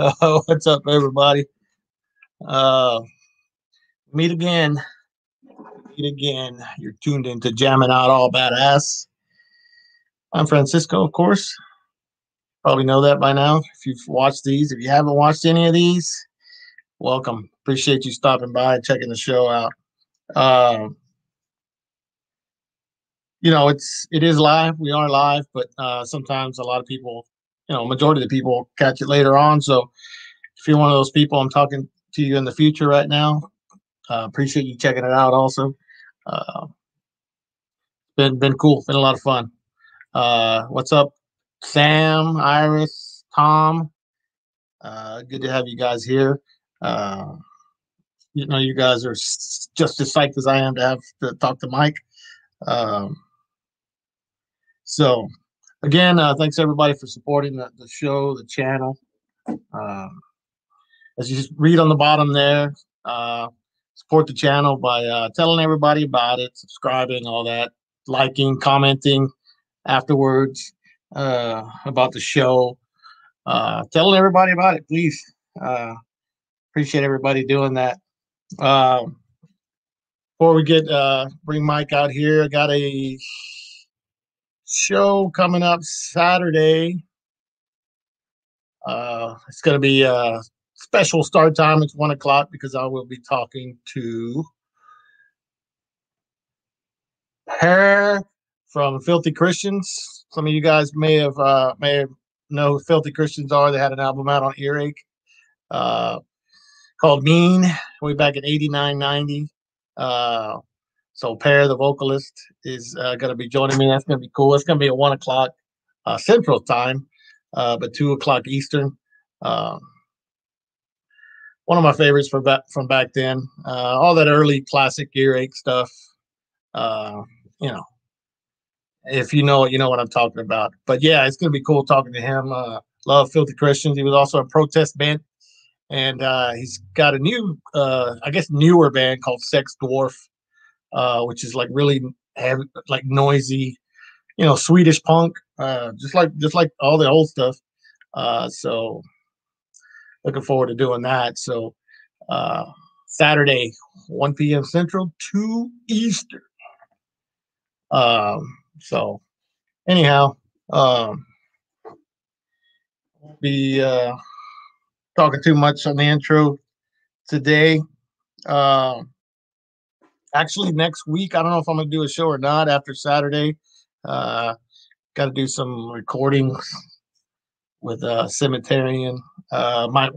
What's up, everybody? Uh, meet again. Meet again. You're tuned into Jamming Out All Badass. I'm Francisco, of course. Probably know that by now if you've watched these. If you haven't watched any of these, welcome. Appreciate you stopping by and checking the show out. Um, you know, it's it is live. We are live, but uh, sometimes a lot of people, you know, majority of the people catch it later on. So if you're one of those people, I'm talking to you in the future right now. Uh, appreciate you checking it out. Also, uh, been been cool. Been a lot of fun. Uh, what's up, Sam, Iris, Tom? Uh, good to have you guys here. Uh, you know, you guys are just as psyched as I am to have to talk to Mike. Um, so, again, uh, thanks everybody for supporting the, the show, the channel. Um, as you just read on the bottom there, uh, support the channel by uh, telling everybody about it, subscribing, all that, liking, commenting afterwards uh, about the show, uh, telling everybody about it, please. Uh, appreciate everybody doing that. Um, before we get uh, bring Mike out here, I got a show coming up Saturday. Uh, it's going to be a special start time. It's one o'clock because I will be talking to her from Filthy Christians. Some of you guys may have uh, may have know who Filthy Christians are. They had an album out on Earache uh, called Mean way back in 89, 90. Uh, so Per, the vocalist, is uh, going to be joining me. That's going to be cool. It's going to be at one o'clock uh, Central Time, uh, but two o'clock Eastern. Um, one of my favorites from back from back then. Uh, all that early classic earache stuff. Uh, you know, if you know you know what I'm talking about. But yeah, it's going to be cool talking to him. Uh, love Filthy Christians. He was also a protest band, and he's got a new, I guess, newer band called Sex Dwarf uh, which is like really heavy, like noisy, you know, Swedish punk, uh, just like just like all the old stuff. Uh, so looking forward to doing that. So uh, Saturday, 1 p.m. Central, 2 Eastern. Um, so anyhow, um, be uh, talking too much on the intro today. Um, actually next week. I don't know if I'm gonna do a show or not after Saturday. Uh, Got to do some recordings with uh, Cemeterian. Uh, my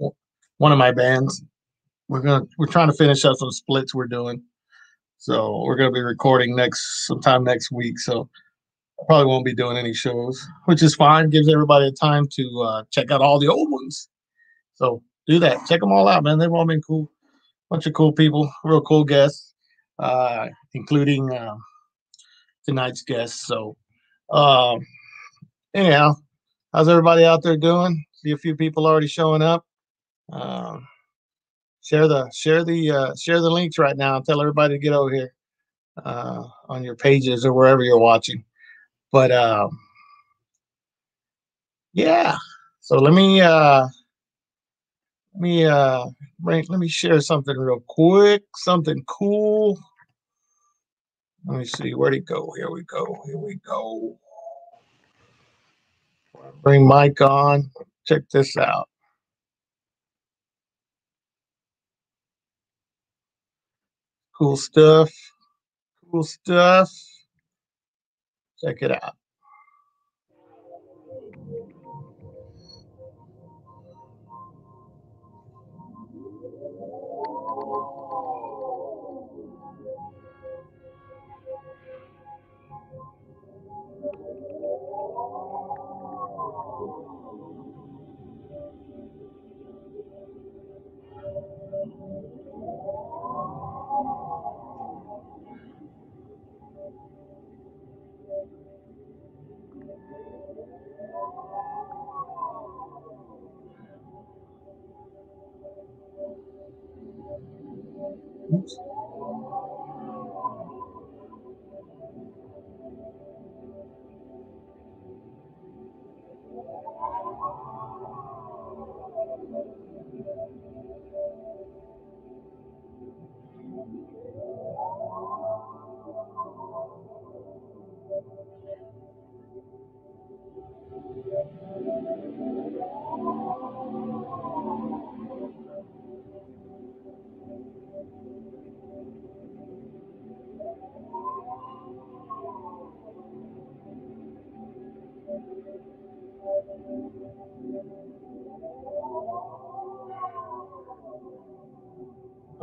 one of my bands. We're gonna we're trying to finish up some splits we're doing. So we're gonna be recording next sometime next week. So probably won't be doing any shows, which is fine. Gives everybody a time to uh, check out all the old ones. So do that. Check them all out, man. They've all been cool. Bunch of cool people, real cool guests uh, including uh, tonight's guest. So, um, anyhow, how's everybody out there doing? See a few people already showing up. Um, share the share the uh, share the links right now. Tell everybody to get over here uh, on your pages or wherever you're watching. But um, yeah, so let me uh, let me uh, let me share something real quick. Something cool. Let me see where'd it go. Here we go. Here we go. Bring Mike on. Check this out. Cool stuff. Cool stuff. Check it out. Oops.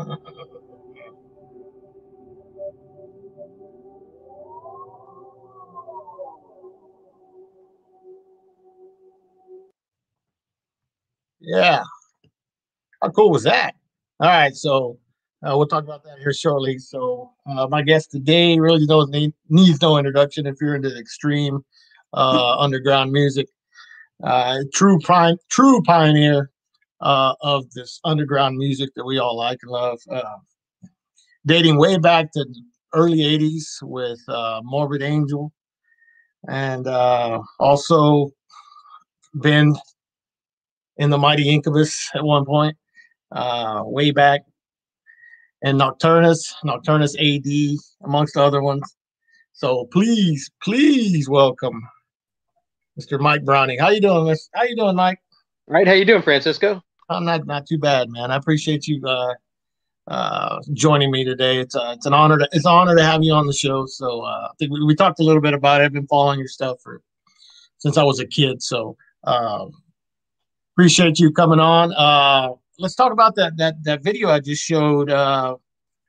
Yeah. How cool was that? All right, so uh, we'll talk about that here shortly. So uh, my guest today really knows needs no introduction if you're into extreme uh, underground music. Uh, true prime, true pioneer uh, of this underground music that we all like and love. Uh, dating way back to the early '80s with Morbid Angel, and also been in the Mighty Incubus at one point, uh, way back, and Nocturnus, Nocturnus AD, amongst other ones. So please, please welcome Mr. Mike Browning. How you doing, Miss? How you doing, Mike? Right, how you doing, Francisco? I'm not not too bad, man. I appreciate you uh, uh, joining me today. It's uh, it's an honor to it's an honor to have you on the show. So uh, I think we, we talked a little bit about it. I've been following your stuff for since I was a kid. So um, appreciate you coming on. Uh, let's talk about that that that video I just showed. Uh,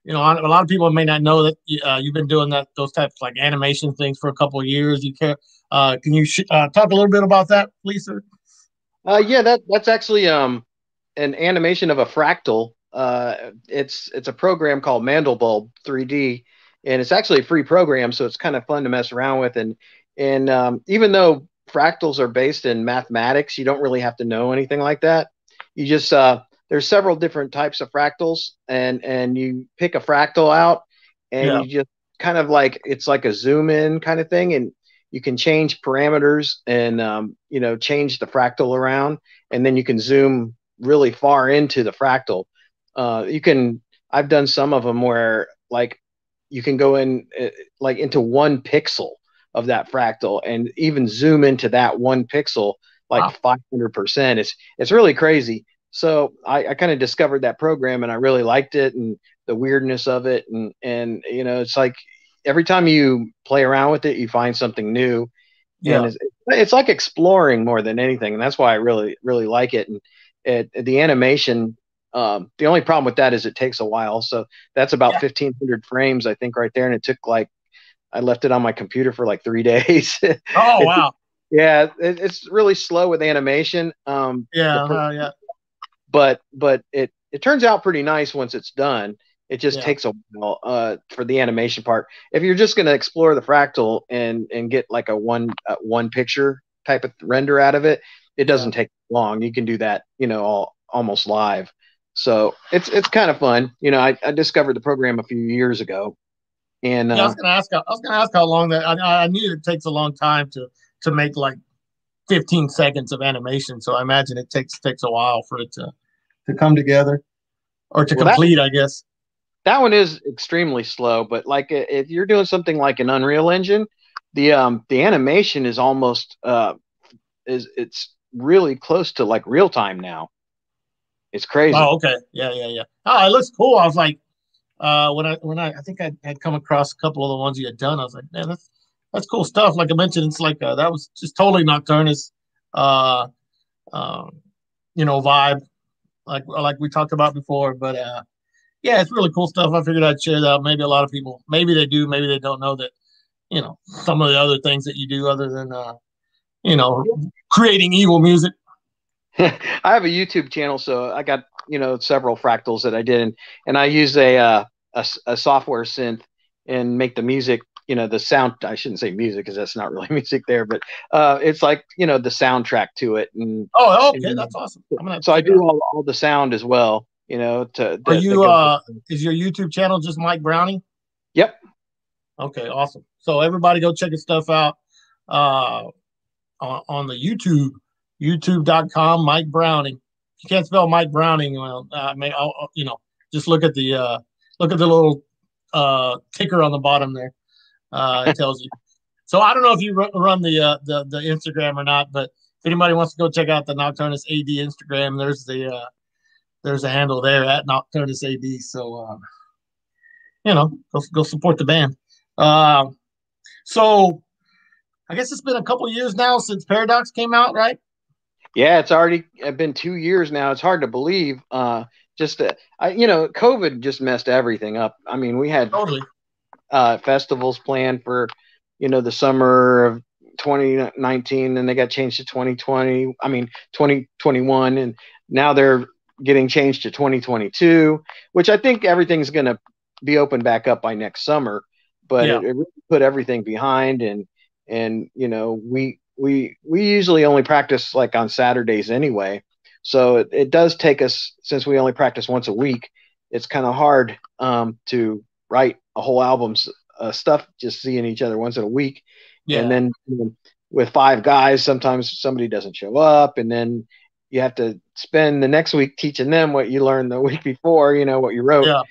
you know, a lot of people may not know that uh, you've been doing that those types like animation things for a couple of years. You can uh, can you sh- uh, talk a little bit about that, please, sir? Uh, yeah, that that's actually um an animation of a fractal. Uh, it's it's a program called Mandelbulb 3D, and it's actually a free program, so it's kind of fun to mess around with. And and um, even though fractals are based in mathematics. You don't really have to know anything like that. You just uh, there's several different types of fractals, and and you pick a fractal out, and yeah. you just kind of like it's like a zoom in kind of thing, and you can change parameters and um, you know change the fractal around, and then you can zoom really far into the fractal. Uh, you can I've done some of them where like you can go in uh, like into one pixel of that fractal and even zoom into that one pixel like wow. 500%. It's, it's really crazy. So I, I kind of discovered that program and I really liked it and the weirdness of it. And, and, you know, it's like every time you play around with it, you find something new. Yeah. It's, it's, like exploring more than anything. And that's why I really, really like it. And it, the animation, um, the only problem with that is it takes a while. So that's about yeah. 1500 frames, I think right there. And it took like I left it on my computer for like three days. Oh wow! yeah, it, it's really slow with animation. Um, yeah, per- uh, yeah. But but it it turns out pretty nice once it's done. It just yeah. takes a while uh, for the animation part. If you're just going to explore the fractal and and get like a one uh, one picture type of render out of it, it doesn't take long. You can do that, you know, all almost live. So it's it's kind of fun. You know, I, I discovered the program a few years ago, and yeah, I was uh, gonna ask. I was gonna ask how long that. I, I knew it takes a long time to to make like 15 seconds of animation. So I imagine it takes takes a while for it to to come together or to well, complete. That, I guess that one is extremely slow. But like if you're doing something like an Unreal Engine, the um the animation is almost uh is it's really close to like real time now. It's crazy. Oh, okay. Yeah, yeah, yeah. Oh, it looks cool. I was like, uh, when I when I I think I had come across a couple of the ones you had done, I was like, man, that's that's cool stuff. Like I mentioned, it's like uh, that was just totally Nocturnus, uh, um, you know, vibe, like like we talked about before. But uh, yeah, it's really cool stuff. I figured I'd share that. Maybe a lot of people, maybe they do, maybe they don't know that, you know, some of the other things that you do other than, uh, you know, creating evil music. I have a YouTube channel, so I got you know several fractals that I did, and, and I use a, uh, a, a software synth and make the music. You know the sound. I shouldn't say music because that's not really music there, but uh, it's like you know the soundtrack to it. And oh, okay, and, that's awesome. so I do all, all the sound as well. You know, to are you uh is your YouTube channel just Mike Browning? Yep. Okay, awesome. So everybody go check his stuff out uh on, on the YouTube youtube.com, Mike Browning. If you can't spell Mike Browning, well, uh, may, I'll, you know, just look at the uh, look at the little uh, ticker on the bottom there. Uh, it tells you. So I don't know if you run the, uh, the the Instagram or not, but if anybody wants to go check out the Nocturnus AD Instagram, there's the uh, there's a handle there at Nocturnus AD. So uh, you know, go go support the band. Uh, so I guess it's been a couple years now since Paradox came out, right? Yeah, it's already uh, been two years now. It's hard to believe. Uh, just uh, I, you know, COVID just messed everything up. I mean, we had Totally. uh, festivals planned for, you know, the summer of 2019, and they got changed to 2020. I mean, 2021, and now they're getting changed to 2022, which I think everything's going to be open back up by next summer. But Yeah. it, it really put everything behind, and and you know, we we we usually only practice like on Saturdays anyway, so it, it does take us since we only practice once a week. It's kind of hard um, to write a whole album's uh, stuff just seeing each other once in a week Yeah. and then you know, with five guys sometimes somebody doesn't show up and then you have to spend the next week teaching them what you learned the week before you know what you wrote Yeah.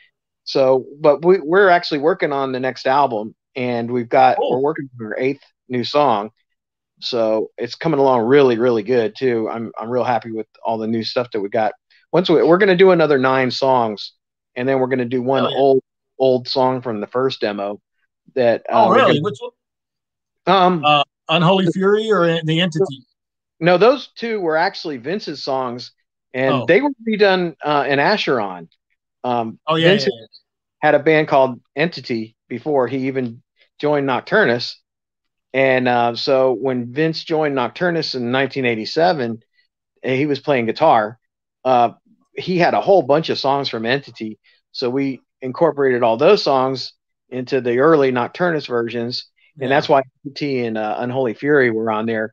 so but we, we're actually working on the next album and we've got we're working on our eighth new song so it's coming along really really good too i'm i'm real happy with all the new stuff that we got once we, we're going to do another nine songs and then we're going to do one Hell yeah. old old song from the first demo that uh, oh, really? gonna- Which one? um Uh, Unholy Fury or the Entity? No, those two were actually Vince's songs, and Oh. they were redone uh, in Acheron. Um, Oh, yeah. Vince yeah, yeah. had a band called Entity before he even joined Nocturnus, and uh, so when Vince joined Nocturnus in 1987, and he was playing guitar. Uh, he had a whole bunch of songs from Entity, so we incorporated all those songs into the early Nocturnus versions and Yeah. that's why Entity and uh, Unholy Fury were on there.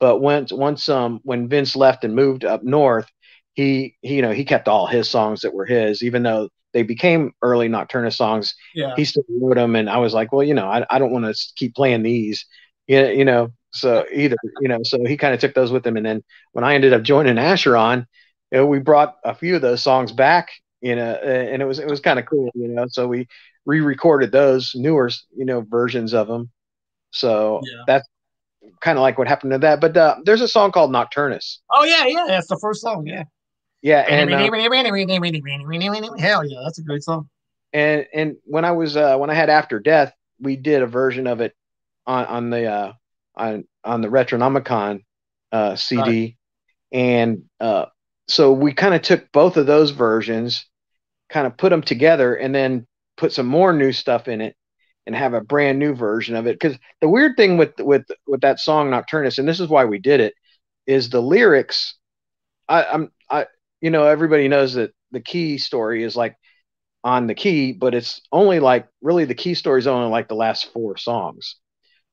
But once once um when Vince left and moved up north, he, he you know he kept all his songs that were his, even though they became early Nocturnus songs. Yeah. He still wrote them, and I was like, well, you know, I, I don't want to keep playing these, you you know. So either you know, so he kind of took those with him, and then when I ended up joining Acheron, you know, we brought a few of those songs back, you know, and it was it was kind of cool, you know. So we re-recorded those newer, you know, versions of them. So Yeah. that's kind of like what happened to that. But uh, there's a song called Nocturnus. Oh, yeah. Yeah. That's the first song. Yeah. Yeah, and uh, Hell yeah. That's a great song. and and when I was uh, when I had After Death, we did a version of it on on the uh, on on the Retronomicon uh, CD, and uh, so we kind of took both of those versions, kind of put them together, and then put some more new stuff in it, and have a brand new version of it. Because the weird thing with with with that song Nocturnus, and this is why we did it, is the lyrics. I, I'm I you know everybody knows that the key story is like on the key, but it's only like really the key story is only like the last four songs.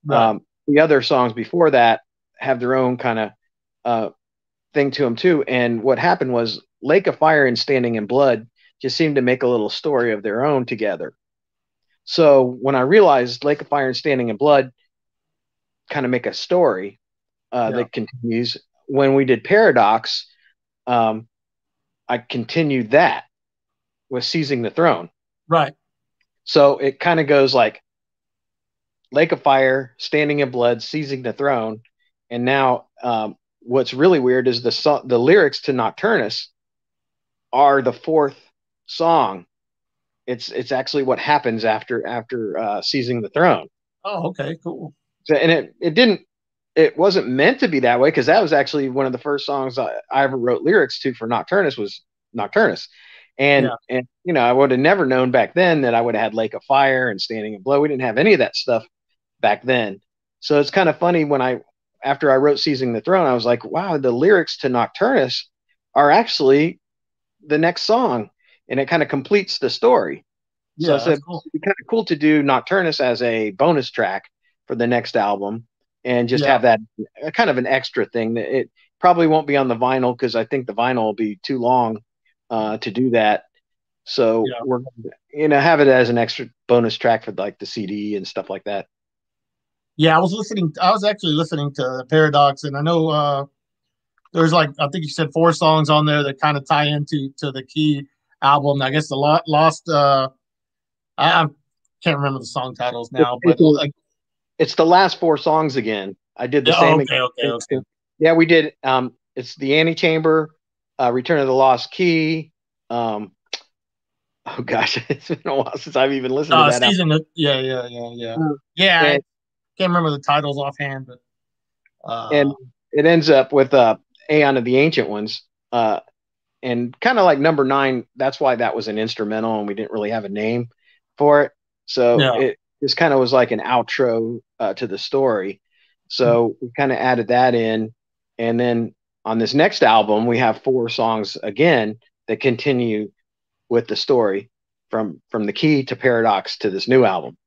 Right. Um, the other songs before that have their own kind of uh, thing to them too. And what happened was Lake of Fire and Standing in Blood just seemed to make a little story of their own together. So when I realized Lake of Fire and Standing in Blood kind of make a story uh, Yeah. that continues, when we did Paradox, um, I continued that with Seizing the Throne. right. So it kind of goes like Lake of Fire, Standing in Blood, Seizing the Throne, and now um, what's really weird is the so- the lyrics to Nocturnus are the fourth song. It's it's actually what happens after after uh, Seizing the Throne. Oh, okay. Cool. So, and it it didn't it wasn't meant to be that way because that was actually one of the first songs I, I ever wrote lyrics to for Nocturnus was Nocturnus. And Yeah. and you know, I would have never known back then that I would have had Lake of Fire and Standing in Blood. We didn't have any of that stuff back then. So it's kind of funny when I after I wrote Seizing the Throne, I was like, wow, the lyrics to Nocturnus are actually the next song. And it kind of completes the story. So Yeah. I said, cool. it'd be kind of cool to do Nocturnus as a bonus track for the next album and just Yeah. have that uh, kind of an extra thing that it probably won't be on the vinyl because I think the vinyl will be too long uh, to do that. So Yeah. we're you know have it as an extra bonus track for like the CD and stuff like that. Yeah, I was listening. I was actually listening to Paradox, and I know uh, there's like I think you said four songs on there that kind of tie into to the key album. I guess the lo- lost. Uh, I, I can't remember the song titles now, but like, It's the last four songs again. I did the yeah, same. okay, okay, okay. Yeah, we did. Um, it's the Antechamber, uh, Return of the Lost Key. Um, oh gosh, it's been a while since I've even listened Uh, to that. season, of- yeah, yeah, yeah, yeah, Uh, yeah. and- can't remember the titles offhand, but uh, and it ends up with uh, Aeon of the Ancient Ones, uh, and kind of like number nine. That's why that was an instrumental, and we didn't really have a name for it. So yeah. it just kind of was like an outro uh, to the story. So mm-hmm. we kind of added that in, and then on this next album, we have four songs again that continue with the story from from the key to paradox to this new album.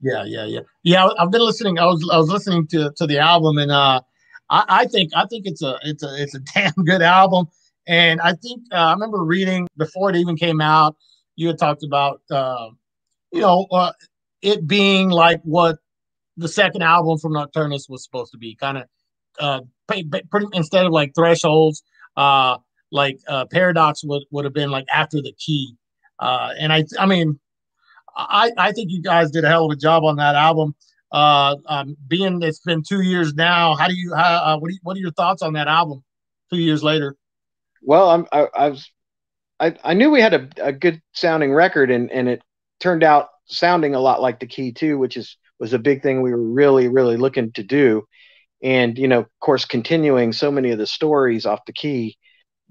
Yeah, yeah, yeah, yeah. I've been listening. I was I was listening to to the album, and uh, I, I think I think it's a it's a it's a damn good album. And I think uh, I remember reading before it even came out, you had talked about uh, you know uh, it being like what the second album from Nocturnus was supposed to be, kind of uh, pretty instead of like thresholds, uh, like uh, Paradox would would have been like after the key. Uh, and I I mean I, I think you guys did a hell of a job on that album. Uh, um, being it's been two years now, how do you how, uh, what do you, what are your thoughts on that album? Two years later. Well, I'm I, I was I, I knew we had a, a good sounding record, and and it turned out sounding a lot like the Key too, which is was a big thing we were really really looking to do, and you know, of course, continuing so many of the stories off the Key.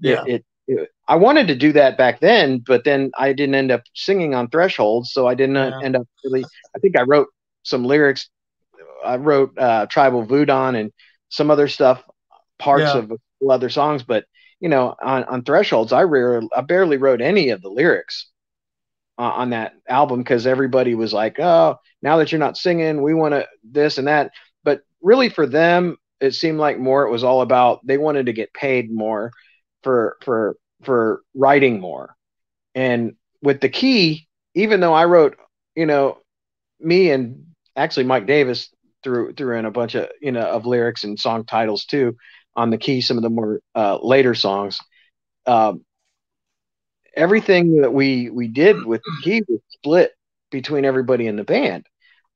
Yeah. It, it, I wanted to do that back then, but then I didn't end up singing on Thresholds, so I didn't yeah. end up really. I think I wrote some lyrics. I wrote uh, Tribal Voodoo and some other stuff, parts yeah. of other songs, but you know, on, on Thresholds, I, rarely, I barely wrote any of the lyrics uh, on that album because everybody was like, "Oh, now that you're not singing, we want to this and that." But really, for them, it seemed like more it was all about they wanted to get paid more for for for writing more. And with the key, even though I wrote, you know, me and actually Mike Davis threw threw in a bunch of you know of lyrics and song titles too on the key. Some of the more uh, later songs. Um, everything that we we did with the key was split between everybody in the band.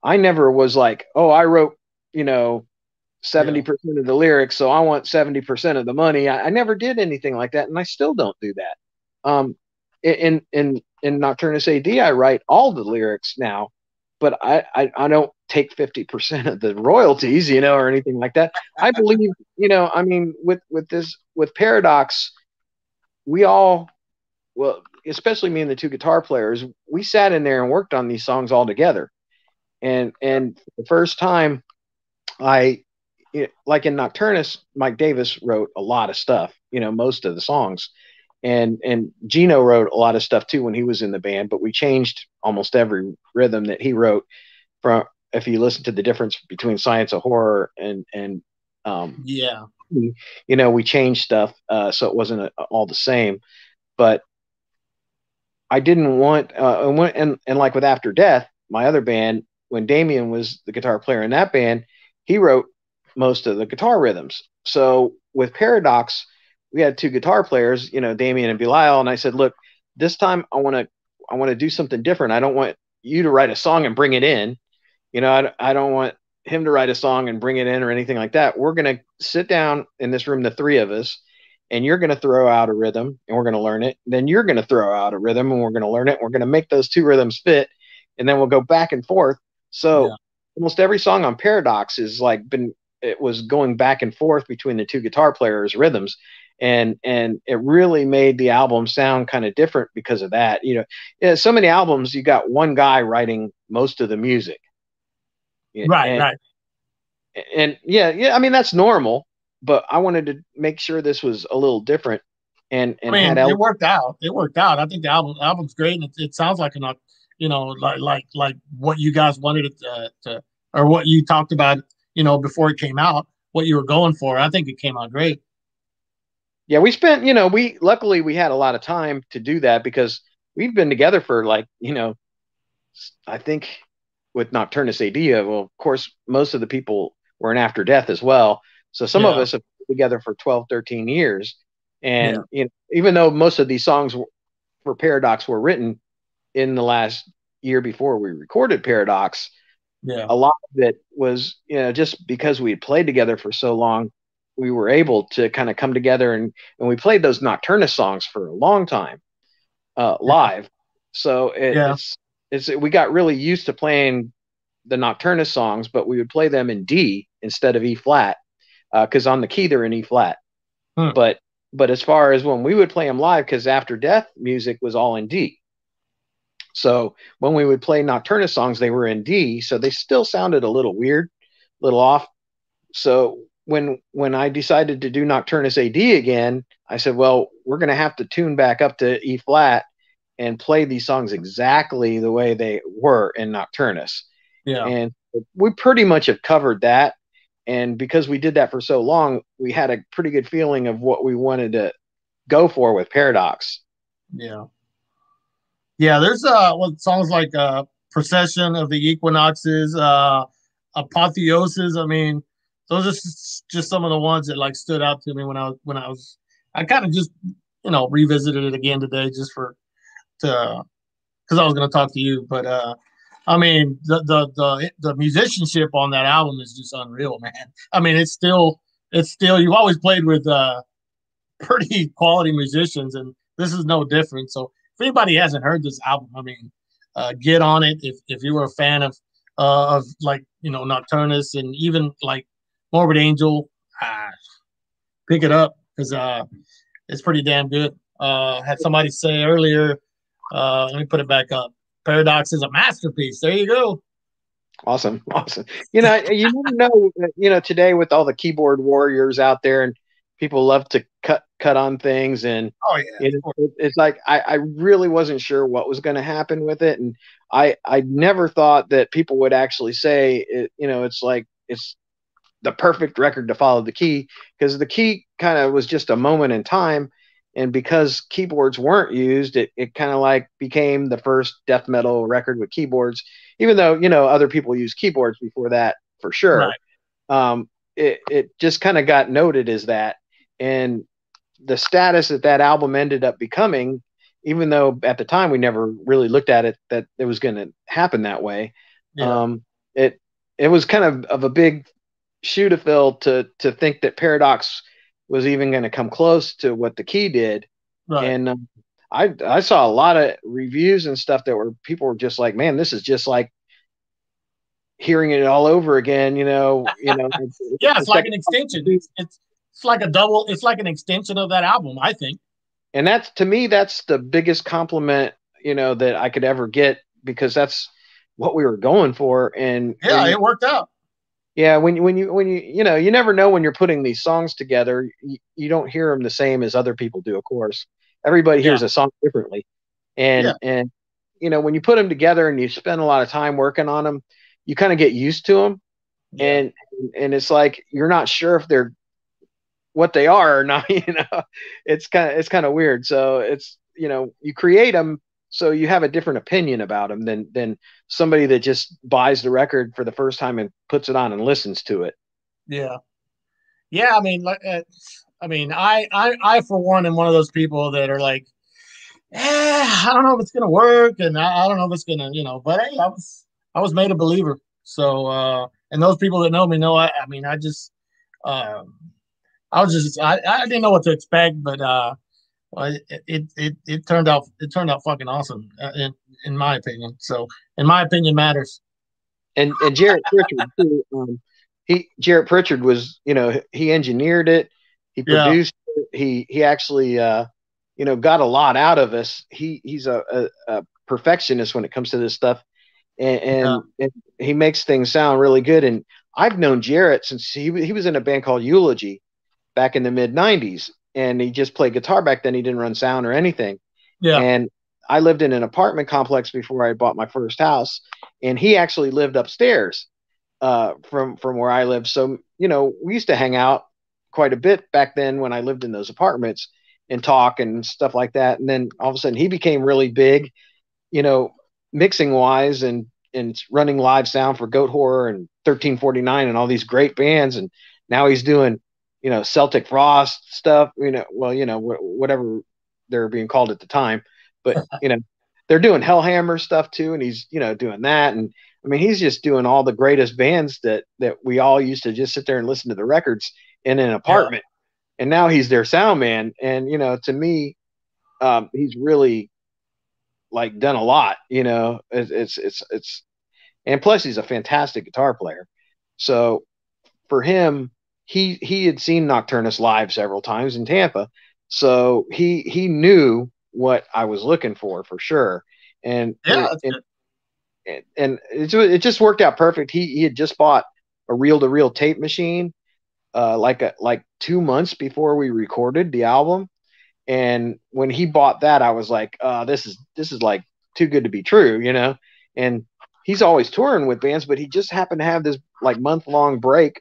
I never was like, oh, I wrote, you know, 70% yeah. of the lyrics, so I want 70% of the money. I, I, never did anything like that, and I still don't do that. Um, in in in Nocturnus AD, I write all the lyrics now, but I, I, I don't take 50% of the royalties, you know, or anything like that. I believe, you know, I mean, with with this with Paradox, we all, well, especially me and the two guitar players, we sat in there and worked on these songs all together, and and the first time I it, like in Nocturnus, Mike Davis wrote a lot of stuff, you know, most of the songs. And and Gino wrote a lot of stuff too when he was in the band, but we changed almost every rhythm that he wrote from if you listen to the difference between Science of Horror and and um yeah. you know we changed stuff uh, so it wasn't a, all the same. But I didn't want uh, and, and and like with After Death my other band when Damien was the guitar player in that band he wrote most of the guitar rhythms. So with Paradox, we had two guitar players, you know, Demian and Belial, and I said, look, this time I want to I want to do something different. I don't want you to write a song and bring it in. You know, I, I don't want him to write a song and bring it in or anything like that. We're going to sit down in this room, the three of us, and you're going to throw out a rhythm and we're going to learn it. Then you're going to throw out a rhythm and we're going to learn it. We're going to make those two rhythms fit. And then we'll go back and forth. So yeah. almost every song on Paradox is like been it was going back and forth between the two guitar players' rhythms, and and it really made the album sound kind of different because of that. You know, yeah, so many albums you got one guy writing most of the music. Right, and, right. And yeah, yeah. I mean that's normal, but I wanted to make sure this was a little different. And and I mean, it worked out. It worked out. I think the album album's great, and it, it sounds like enough. You know, like like like what you guys wanted it to, to or what you talked about you know, before it came out, what you were going for. I think it came out great. Yeah, we spent, you know, we luckily we had a lot of time to do that because we've been together for like, you know, I think with Nocturnus AD, uh, well, of course, most of the people were in After Death as well. So some yeah. of us have been together for 12, 13 years. And yeah. you know, even though most of these songs for Paradox were written in the last year before we recorded Paradox, yeah. a lot of it was you know just because we had played together for so long we were able to kind of come together and and we played those nocturnus songs for a long time uh, live so it, yeah. it's it's we got really used to playing the Nocturnus songs, but we would play them in D instead of E flat because uh, on the key they're in E flat. Hmm. But but as far as when we would play them live, because After Death music was all in D. So when we would play Nocturnus songs, they were in D, so they still sounded a little weird, a little off. So when when I decided to do Nocturnus AD again, I said, well, we're going to have to tune back up to E flat and play these songs exactly the way they were in Nocturnus. Yeah. And we pretty much have covered that. And because we did that for so long, we had a pretty good feeling of what we wanted to go for with Paradox. Yeah. Yeah, there's uh what songs like uh Precession of the Equinoxes, uh Apotheosis. I mean, those are just some of the ones that like stood out to me when I was when I was I kind of just you know revisited it again today just for to because I was going to talk to you, but uh I mean the, the the the musicianship on that album is just unreal, man. I mean it's still it's still you've always played with uh pretty quality musicians and this is no different. So if anybody hasn't heard this album, I mean, uh, get on it. If if you were a fan of uh, of like you know Nocturnus and even like Morbid Angel, uh, pick it up because uh, it's pretty damn good. Uh, had somebody say earlier, uh, let me put it back up. Paradox is a masterpiece. There you go. Awesome, awesome. You know, you never know. You know, today with all the keyboard warriors out there and people love to cut cut on things and oh yeah it, it's like I, I really wasn't sure what was going to happen with it and i i never thought that people would actually say it you know it's like it's the perfect record to follow the key because the key kind of was just a moment in time and because keyboards weren't used it, it kind of like became the first death metal record with keyboards even though you know other people used keyboards before that for sure right. um, it, it just kind of got noted as that and the status that that album ended up becoming even though at the time we never really looked at it that it was going to happen that way yeah. um, it it was kind of of a big shoe to fill to to think that paradox was even going to come close to what the key did. Right. and um, i i saw a lot of reviews and stuff that were people were just like man this is just like hearing it all over again you know you know it's, yeah it's, it's like an extension. It's, it's it's like a double it's like an extension of that album i think. And that's to me that's the biggest compliment you know that i could ever get because that's what we were going for and yeah and, it worked out yeah when you when you when you you know you never know when you're putting these songs together you, you don't hear them the same as other people do of course everybody hears yeah. a song differently and yeah. and you know when you put them together and you spend a lot of time working on them you kind of get used to them yeah. and and it's like you're not sure if they're what they are or not you know it's kind of it's kind of weird so it's you know you create them so you have a different opinion about them than than somebody that just buys the record for the first time and puts it on and listens to it. Yeah. Yeah i mean like uh, i mean I, I i for one am one of those people that are like eh, i don't know if it's gonna work and I, I don't know if it's gonna you know but hey i was i was made a believer. So uh and those people that know me know i i mean i just um I was just I, I didn't know what to expect, but uh, well, it, it it it turned out it turned out fucking awesome uh, in in my opinion. So in my opinion matters. And and Jarrett Pritchard too. Um, he Jarrett Pritchard was you know he engineered it, he produced yeah. it, he he actually uh, you know got a lot out of us. He he's a, a, a perfectionist when it comes to this stuff, and, and, yeah. and he makes things sound really good. And I've known Jarrett since he he was in a band called Eulogy back in the mid 90s and he just played guitar back then. He didn't run sound or anything. Yeah. And i lived in an apartment complex before i bought my first house and he actually lived upstairs uh, from from where i lived. So you know we used to hang out quite a bit back then when i lived in those apartments and talk and stuff like that. And then all of a sudden he became really big you know mixing wise and and running live sound for Goatwhore and 1349 and all these great bands. And now he's doing you know Celtic Frost stuff. You know, well, you know wh- whatever they're being called at the time, but you know they're doing Hellhammer stuff too, and he's you know doing that, and I mean he's just doing all the greatest bands that that we all used to just sit there and listen to the records in an apartment, yeah. and now he's their sound man, and you know to me, um, he's really like done a lot. You know, it's it's it's, it's and plus he's a fantastic guitar player. So for him, he he had seen Nocturnus live several times in Tampa, so he he knew what I was looking for for sure. And Yeah, it- and, and, and it, it just worked out perfect. He he had just bought a reel to reel tape machine, uh, like a like two months before we recorded the album. And when he bought that, I was like, uh, this is this is like too good to be true, you know. And he's always touring with bands, but he just happened to have this like month long break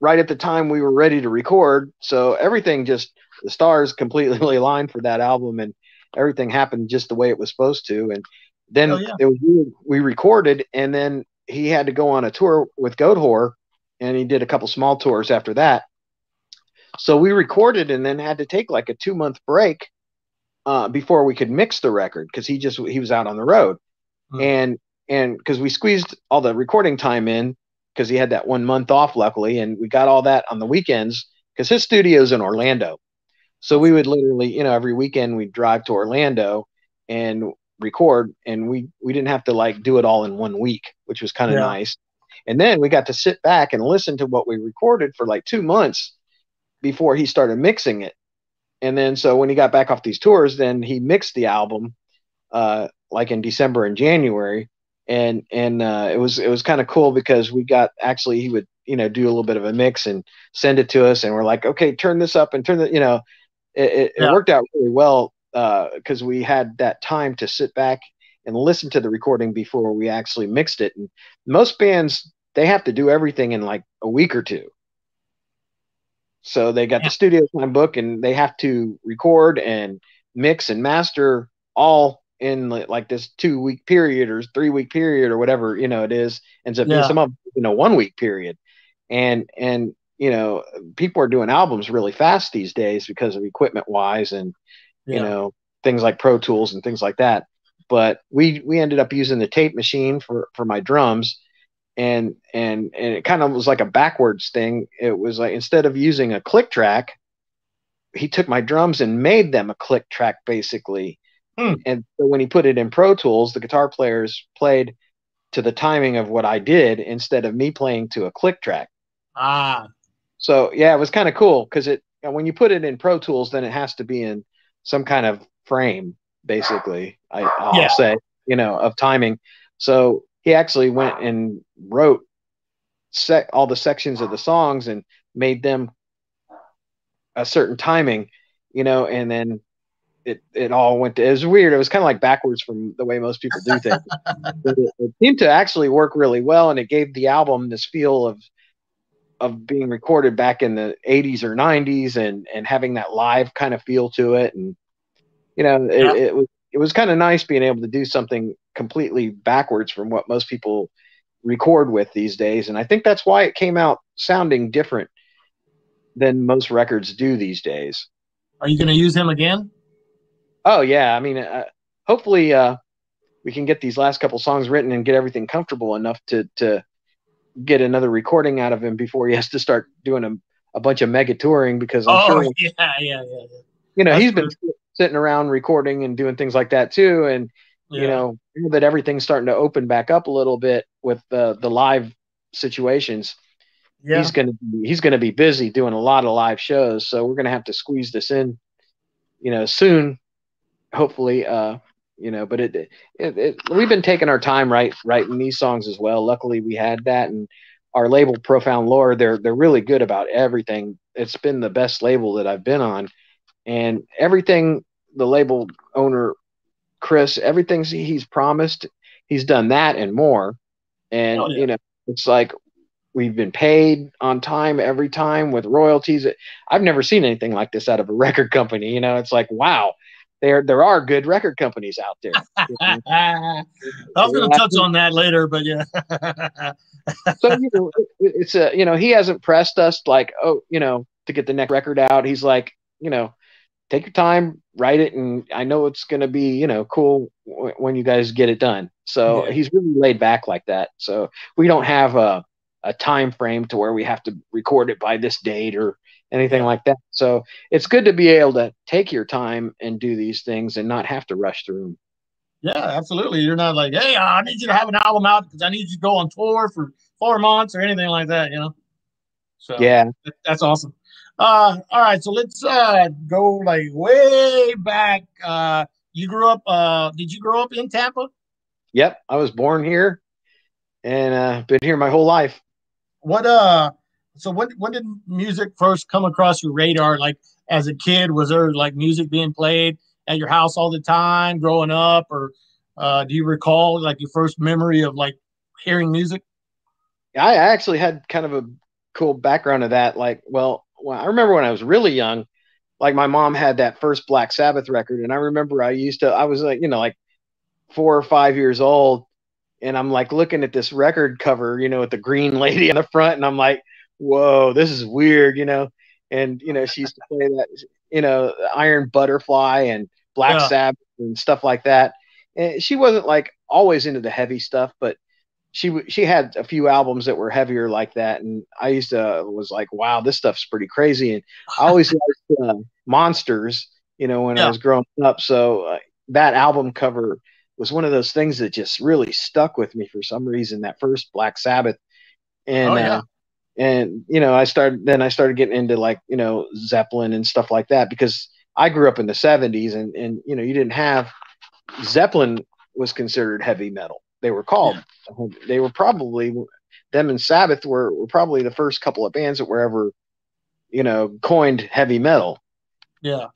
right at the time we were ready to record. So everything just the stars completely aligned for that album, and everything happened just the way it was supposed to. And then Oh, yeah. it was we recorded, and then he had to go on a tour with Goatwhore, and he did a couple small tours after that. So we recorded, and then had to take like a two month break uh, before we could mix the record because he just he was out on the road, Hmm. and and because we squeezed all the recording time in because he had that one month off luckily, and we got all that on the weekends because his studio's in Orlando. So we would literally, you know, every weekend we'd drive to Orlando and record, and we we didn't have to like do it all in one week, which was kind of Yeah. nice. And then we got to sit back and listen to what we recorded for like two months before he started mixing it. And then so when he got back off these tours, then he mixed the album uh, like in December and January. And and uh, it was it was kind of cool because we got actually he would you know do a little bit of a mix and send it to us, and we're like, okay, turn this up and turn the you know, it, it, Yeah. it worked out really well because we had that time to sit back and listen to the recording before we actually mixed it. And most bands they have to do everything in like a week or two. So they got Yeah. the studio time book and they have to record and mix and master all in like this two week period or three week period or whatever you know it is. Ends up being Yeah. some of you know one week period. And and you know people are doing albums really fast these days because of equipment wise and you know things like pro tools and things like that. But we we ended up using the tape machine for for my drums. And and and it kind of was like a backwards thing. It was like instead of using a click track he took my drums and made them a click track basically Hmm. and so when he put it in pro tools the guitar players played to the timing of what i did instead of me playing to a click track Ah, so yeah, it was kind of cool because it when you put it in Pro Tools, then it has to be in some kind of frame, basically. I, I'll Yeah. say, you know, of timing. So he actually went and wrote sec all the sections of the songs and made them a certain timing, you know, and then it it all went to it was weird. It was kind of like backwards from the way most people do things. but it, it seemed to actually work really well and it gave the album this feel of of being recorded back in the 80s or 90s and and having that live kind of feel to it and you know it, Yeah. it was it was kind of nice being able to do something completely backwards from what most people record with these days and i think that's why it came out sounding different than most records do these days are you going to use him again? Oh yeah i mean uh, hopefully uh we can get these last couple songs written and get everything comfortable enough to to get another recording out of him before he has to start doing a, a bunch of mega touring because i'm Oh, sure yeah, yeah, yeah. yeah. you know That's he's been sitting around recording and doing things like that too and yeah. you know that everything's starting to open back up a little bit with the the live situations yeah. he's gonna be he's gonna be busy doing a lot of live shows so we're gonna have to squeeze this in you know soon hopefully uh you know but it, it, it we've been taking our time right writing these songs as well. Luckily we had that and our label profound lore they're they're really good about everything. It's been the best label that i've been on. And everything the label owner chris everything he's promised he's done that and more. And Oh, yeah. you know it's like we've been paid on time every time with royalties. I've never seen anything like this out of a record company you know? It's like wow there there are good record companies out there? I was going to touch on that later, but yeah. so you know it, it's a you know he hasn't pressed us like oh you know to get the next record out he's like you know take your time write it and i know it's going to be you know cool w- when you guys get it done so Yeah. he's really laid back like that so we don't have a a time frame to where we have to record it by this date or anything like that so it's good to be able to take your time and do these things and not have to rush through them Yeah, absolutely. You're not like, hey, I need you to have an album out because I need you to go on tour for four months or anything like that, you know. So yeah, that's awesome. Uh, all right, so let's uh go like way back. Uh, you grew up. Uh, did you grow up in Tampa? Yep, I was born here, and uh, been here my whole life. What uh? So when when did music first come across your radar? Like as a kid, was there like music being played at your house all the time growing up, or uh, do you recall like your first memory of like hearing music? I actually had kind of a cool background of that. Like, well, well, I remember when I was really young, like my mom had that first Black Sabbath record, and I remember I used to, I was like, you know, like four or five years old, and I'm like looking at this record cover, you know, with the green lady on the front, and I'm like, whoa, this is weird, you know. And you know, she used to play that, you know, Iron Butterfly and Black yeah. Sabbath and stuff like that. And she wasn't like always into the heavy stuff, but she she had a few albums that were heavier like that, and I used to was like, wow, this stuff's pretty crazy. And I always liked uh, monsters, you know, when yeah. I was growing up. So uh, that album cover was one of those things that just really stuck with me for some reason. That first Black Sabbath, and oh, yeah. uh, and you know, I started then I started getting into like you know Zeppelin and stuff like that because I grew up in the '70s, and and you know, you didn't have Zeppelin was considered heavy metal they were called. Yeah. They were probably them and Sabbath were, were probably the first couple of bands that were ever, you know, coined heavy metal. Yeah.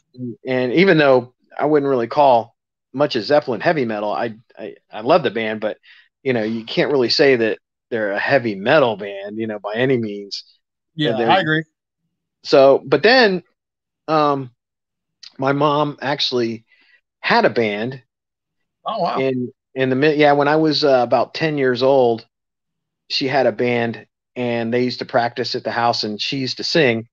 And even though I wouldn't really call much of Zeppelin heavy metal, I, I I love the band, but you know, you can't really say that they're a heavy metal band, you know, by any means. Yeah, I agree. So, but then, um, my mom actually had a band. Oh wow! And in the yeah when i was uh, about 10 years old she had a band and they used to practice at the house and she used to sing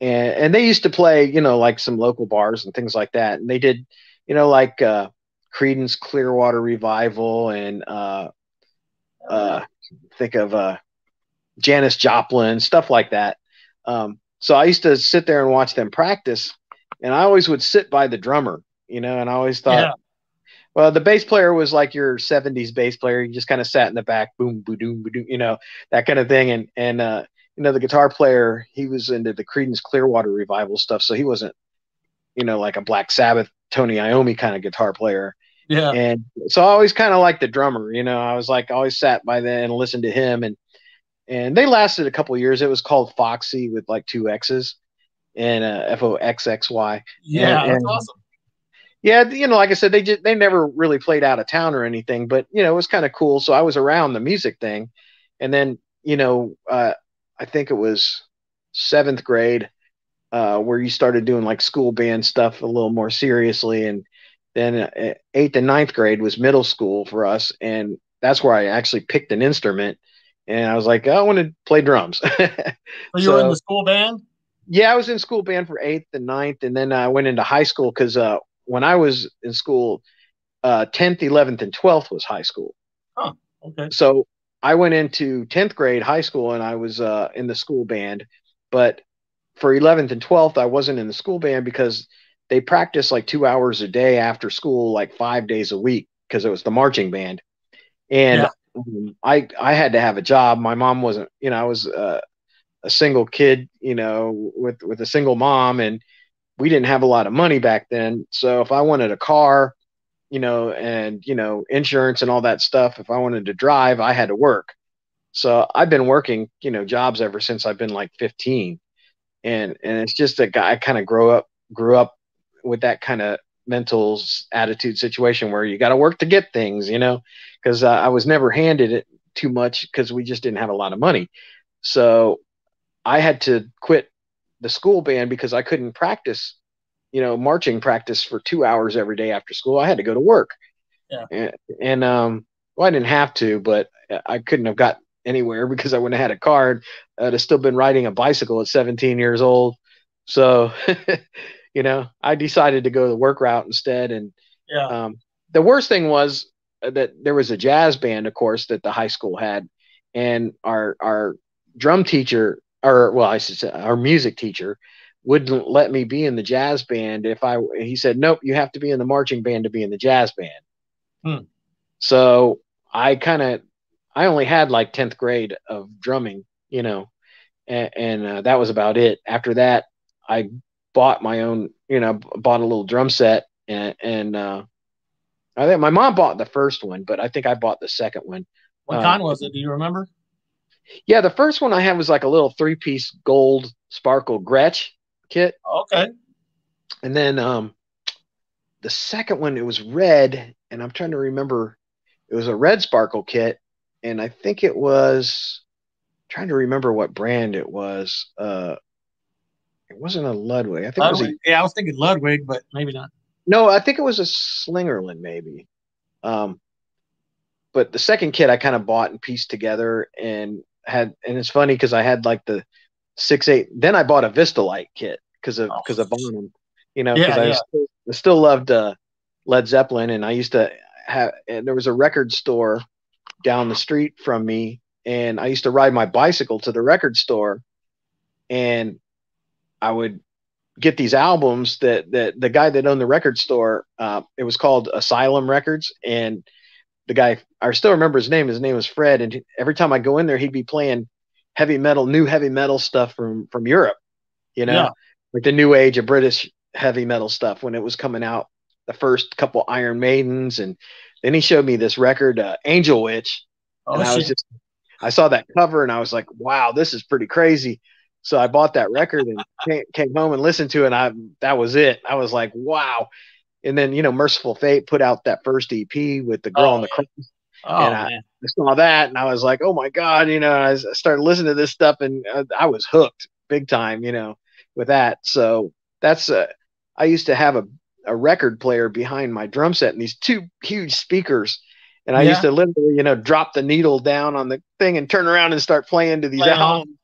and and they used to play you know like some local bars and things like that and they did you know like uh Creedence Clearwater Revival and uh uh think of uh Janis Joplin stuff like that um so I used to sit there and watch them practice and I always would sit by the drummer you know and I always thought yeah. Well, the bass player was like your '70s bass player. You just kind of sat in the back, boom, boom, boom, boom, you know, that kind of thing. And and uh, you know, the guitar player, he was into the Creedence Clearwater Revival stuff, so he wasn't, you know, like a Black Sabbath, Tony Iommi kind of guitar player. Yeah. And so I always kind of like the drummer. You know, I was like, always sat by then and listened to him, and and they lasted a couple years. It was called Foxy with like two X's and uh, F O X X Y. Yeah, and, that's awesome yeah, you know, like I said, they just they never really played out of town or anything, but you know, it was kind of cool. So I was around the music thing, and then you know, uh, I think it was seventh grade uh, where you started doing like school band stuff a little more seriously, and then uh, eighth and ninth grade was middle school for us, and that's where I actually picked an instrument, and I was like, I want to play drums. So you were in the school band. Yeah, I was in school band for eighth and ninth, and then I went into high school because uh, when I was in school, uh, 10th, 11th, and 12th was high school. Oh, okay. So I went into 10th grade high school and I was uh, in the school band. But for 11th and 12th, I wasn't in the school band because they practiced like two hours a day after school, like five days a week, because it was the marching band. And yeah. Um, I I had to have a job. My mom wasn't, you know, I was uh, a single kid, you know, with with a single mom, and we didn't have a lot of money back then. So if I wanted a car, you know, and you know, insurance and all that stuff, if I wanted to drive, I had to work. So I've been working, you know, jobs ever since I've been like 15. And and it's just a guy kind of grow up grew up with that kind of mental attitude situation where you got to work to get things, you know, because uh, I was never handed it too much because we just didn't have a lot of money. So I had to quit the school band because I couldn't practice, you know, marching practice for two hours every day after school. I had to go to work. Yeah. And, and um, well, I didn't have to, but I couldn't have got anywhere because I wouldn't have had a card. I'd have still been riding a bicycle at 17 years old. So, you know, I decided to go the work route instead. And yeah. um, the worst thing was that there was a jazz band, of course, that the high school had, and our our drum teacher or well, I should say our music teacher wouldn't let me be in the jazz band if I he said nope you have to be in the marching band to be in the jazz band Hmm. So I kind of, I only had like 10th grade of drumming, you know, and, and uh, that was about it. After that, I bought my own, you know, bought a little drum set and, and, uh, I think my mom bought the first one, but I think I bought the second one. What Uh, kind was it? Do you remember? Yeah, the first one I had was like a little three piece gold sparkle Gretsch kit. Okay. And then um the second one it was red, and I'm trying to remember it was a red sparkle kit, and I think it was trying to remember what brand it was. Uh it wasn't a Ludwig. I think it was a Yeah, I was thinking Ludwig, but maybe not. no, I think it was a Slingerland maybe. Um but the second kit I kind of bought and pieced together and had and it's funny because I had like the six eight then I bought a Vistalite kit because of Oh. because of Bonham, you know, Yeah, because I, yeah. still, I still loved uh, Led Zeppelin and I used to have and there was a record store down the street from me and I used to ride my bicycle to the record store and I would get these albums that that the guy that owned the record store uh, it was called Asylum Records. And the guy I still remember his name. His name was Fred. And every time I go in there he'd be playing heavy metal new heavy metal stuff from from Europe you know? Yeah. like the new age of British heavy metal stuff when it was coming out the first couple Iron Maidens. And then he showed me this record uh, Angel Witch. Oh, and I was just I saw that cover and I was like, wow, this is pretty crazy. So I bought that record and came, came home and listened to it. And I that was it. I was like, wow. And then you know, Mercyful Fate put out that first EP with the girl Oh, on the cross. oh, and I- I saw that and I was like, oh my god, you know. I started listening to this stuff and uh, I was hooked big time, you know, with that. So that's uh, I used to have a a record player behind my drum set and these two huge speakers. And I Yeah. used to literally, you know, drop the needle down on the thing and turn around and start playing to these Play albums.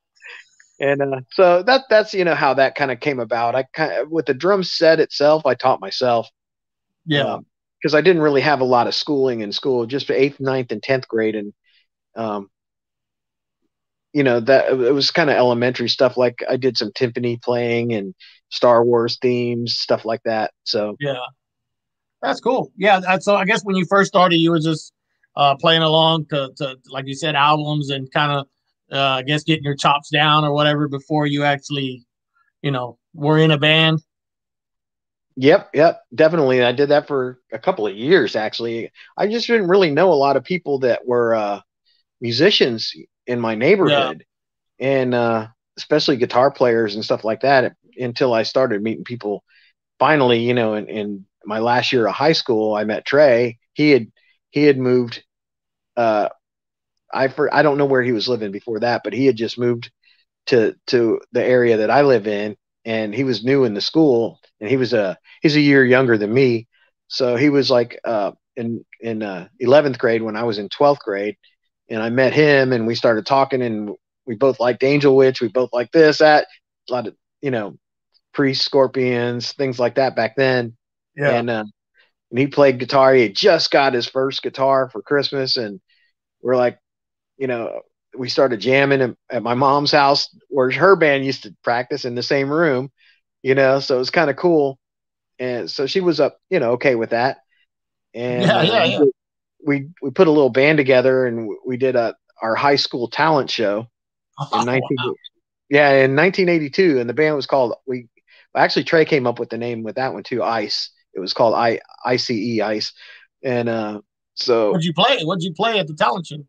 And uh, so that that's you know how that kind of came about. I kind of with the drum set itself, I taught myself yeah. because I didn't really have a lot of schooling in school, just eighth, ninth, and tenth grade, and um, you know that it was kind of elementary stuff. Like I did some timpani playing and Star Wars themes, stuff like that. So Yeah. That's cool. Yeah. So I guess when you first started, you were just uh, playing along to, to, like you said, albums and kind of, uh, I guess, getting your chops down or whatever before you actually, you know, were in a band. Yep, yep, definitely. I did that for a couple of years actually. I just didn't really know a lot of people that were uh, musicians in my neighborhood, and uh, especially guitar players and stuff like that. Until I started meeting people. Finally, you know, in, in my last year of high school, I met Trey. He had he had moved. Uh, I for I don't know where he was living before that, but he had just moved to to the area that I live in, and he was new in the school, and he was a he's a year younger than me. So he was like uh, in in uh, 11th grade when I was in 12th grade, and I met him and we started talking and we both liked Angel Witch. We both liked this, that, a lot of you know, pre Scorpions, things like that back then. yeah, And uh, and he played guitar. He had just got his first guitar for Christmas, and we're like, you know, we started jamming at, at my mom's house where her band used to practice in the same room, you know. So it was kind of cool, and so she was up, you know, okay with that. And Yeah, uh, yeah, yeah. we we put a little band together, and we did a our high school talent show Oh, in 19 yeah in 1982 and the band was called we actually trey came up with the name with that one too ice it was called i ice ice and uh so What'd you play? What'd you play at the talent show?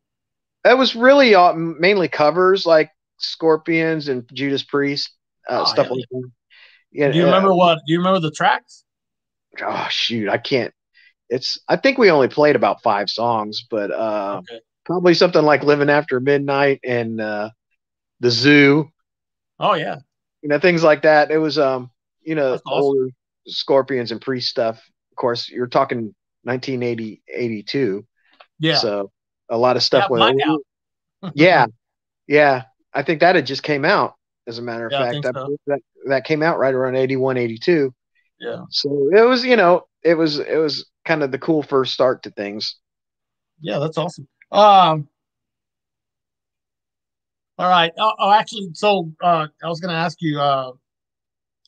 That was really uh, mainly covers like scorpions and judas priest uh, Oh, stuff yeah. like that yeah Do you uh, remember what? Do you remember the tracks? oh shoot i can't it's i think we only played about five songs but uh Okay. probably something like living after midnight and uh the zoo Oh yeah. you know things like that it was um you know That's awesome. older scorpions and priest stuff of course you're talking 1980 82 Yeah. so a lot of stuff Yeah, went- yeah yeah i think that had just came out as a matter of Yeah, I fact think I so. that that came out right around 81 82 yeah. so it was you know it was it was kind of the cool first start to things Yeah, that's awesome. Um. All right. Oh, oh, actually, so uh, I was going to ask you. Uh,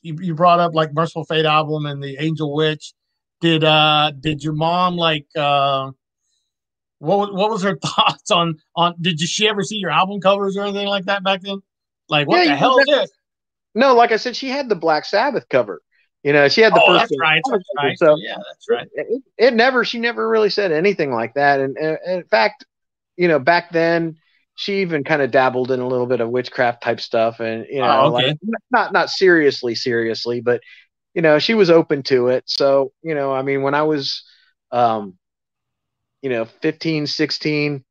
you you brought up like Mercyful Fate album and the Angel Witch. did uh did your mom like uh what was, what was her thoughts on on did she ever see your album covers or anything like that back then? Like what yeah, the hell is this? No, like I said, she had the Black Sabbath cover. You know, she had the oh, first. That's right. That's right. So yeah, that's right. It, it, never. She never really said anything like that. And, and, and in fact, you know, back then she even kind of dabbled in a little bit of witchcraft type stuff, and you know, oh, okay. like, not not seriously, seriously, but you know, she was open to it. So you know, I mean, when I was, um, you know, 15, 16,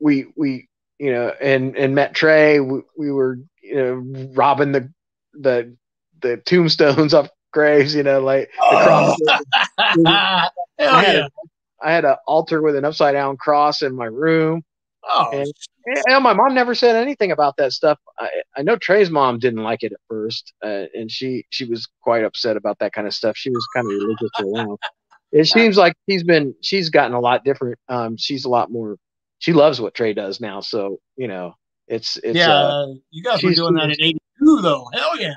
we we you know, and and met Trey, we, we were you know robbing the the the tombstones off graves, you know, like oh. I had yeah. a, I had an altar with an upside down cross in my room. Oh, and, and, my mom never said anything about that stuff. I, I know Trey's mom didn't like it at first, uh, and she she was quite upset about that kind of stuff. She was kind of religious for a while. It seems like he's been she's gotten a lot different. Um, she's a lot more. She loves what Trey does now, so you know it's it's. Yeah, uh, you guys were doing that in '82, though. Hell yeah.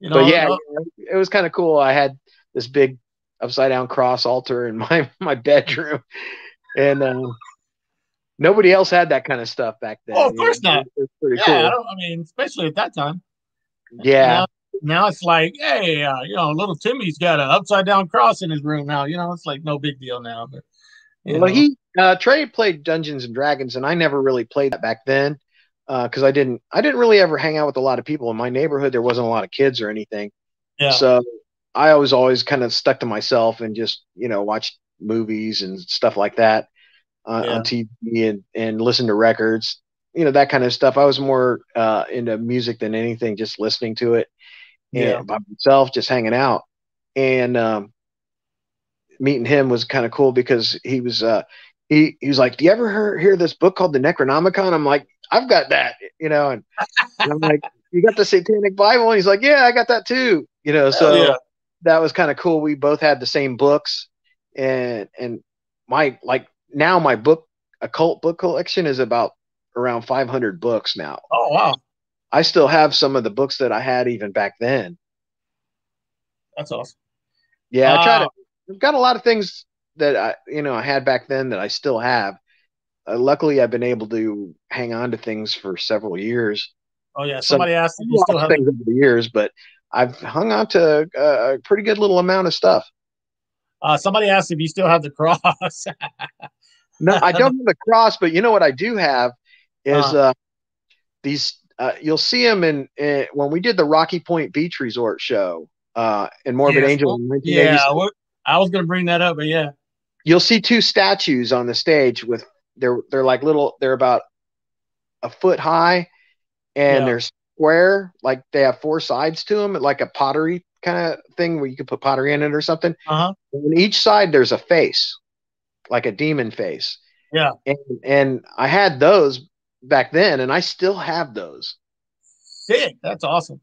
You know, but yeah, it was kind of cool. I had this big upside down cross altar in my my bedroom, and. Um, nobody else had that kind of stuff back then. Oh, of course know? not. It yeah, cool. I, I, mean, especially at that time. Yeah. Now, it's like, hey, uh, you know, little Timmy's got an upside down cross in his room now. You know, it's like no big deal now. But well, know. he uh, Trey played Dungeons and Dragons, and I never really played that back then because uh, I didn't I didn't really ever hang out with a lot of people in my neighborhood. There wasn't a lot of kids or anything. Yeah. So I was always kind of stuck to myself and just you know watched movies and stuff like that uh, yeah. on TV and, and listen to records, you know, that kind of stuff. I was more uh, into music than anything, just listening to it yeah. by myself, just hanging out. And um, meeting him was kind of cool because he was, uh, he, he was like, do you ever hear, hear this book called the Necronomicon? I'm like, I've got that, you know, and, and I'm like, you got the satanic Bible? And he's like, yeah, I got that too, you know, so yeah. that was kind of cool. We both had the same books and, and my, like now my book occult book collection is about around 500 books now. Oh wow! I still have some of the books that I had even back then. That's awesome. Yeah, I try to. I've got a lot of things that I, you know, I had back then that I still have. Uh, luckily, I've been able to hang on to things for several years. Oh yeah, somebody Some, asked if you still have things over the years, but I've hung on to a, a pretty good little amount of stuff. Uh, somebody asked if you still have the cross. no, I don't have the cross, but you know what I do have is uh, uh these. Uh, you'll see them in, in, when we did the Rocky Point Beach Resort show uh, in Morbid yes, Angel. Well, yeah, I was going to bring that up, but yeah, you'll see two statues on the stage with they're they're like little. They're about a foot high, and yeah. they're square. Like they have four sides to them, like a pottery kind of thing where you could put pottery in it or something. Uh-huh. And each side there's a face like a demon face. Yeah. And, and I had those back then, and I still have those. Sick. That's awesome.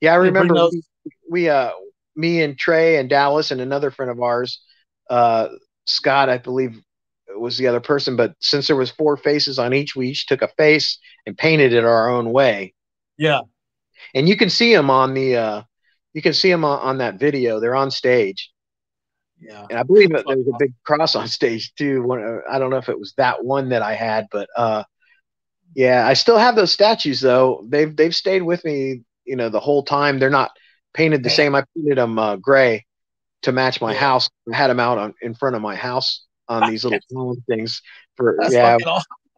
Yeah, I remember we, we, uh, me and Trey and Dallas and another friend of ours, uh, Scott, I believe was the other person, but since there was four faces on each, we each took a face and painted it our own way. Yeah. And you can see them on the, uh, you can see them on, on that video. They're on stage. Yeah. And I believe that there was a big cross on stage too. One, I don't know if it was that one that I had, but uh, yeah, I still have those statues though. They've they've stayed with me, you know, the whole time. They're not painted the same. I painted them uh, gray to match my house. I had them out on in front of my house on these little things for That's yeah.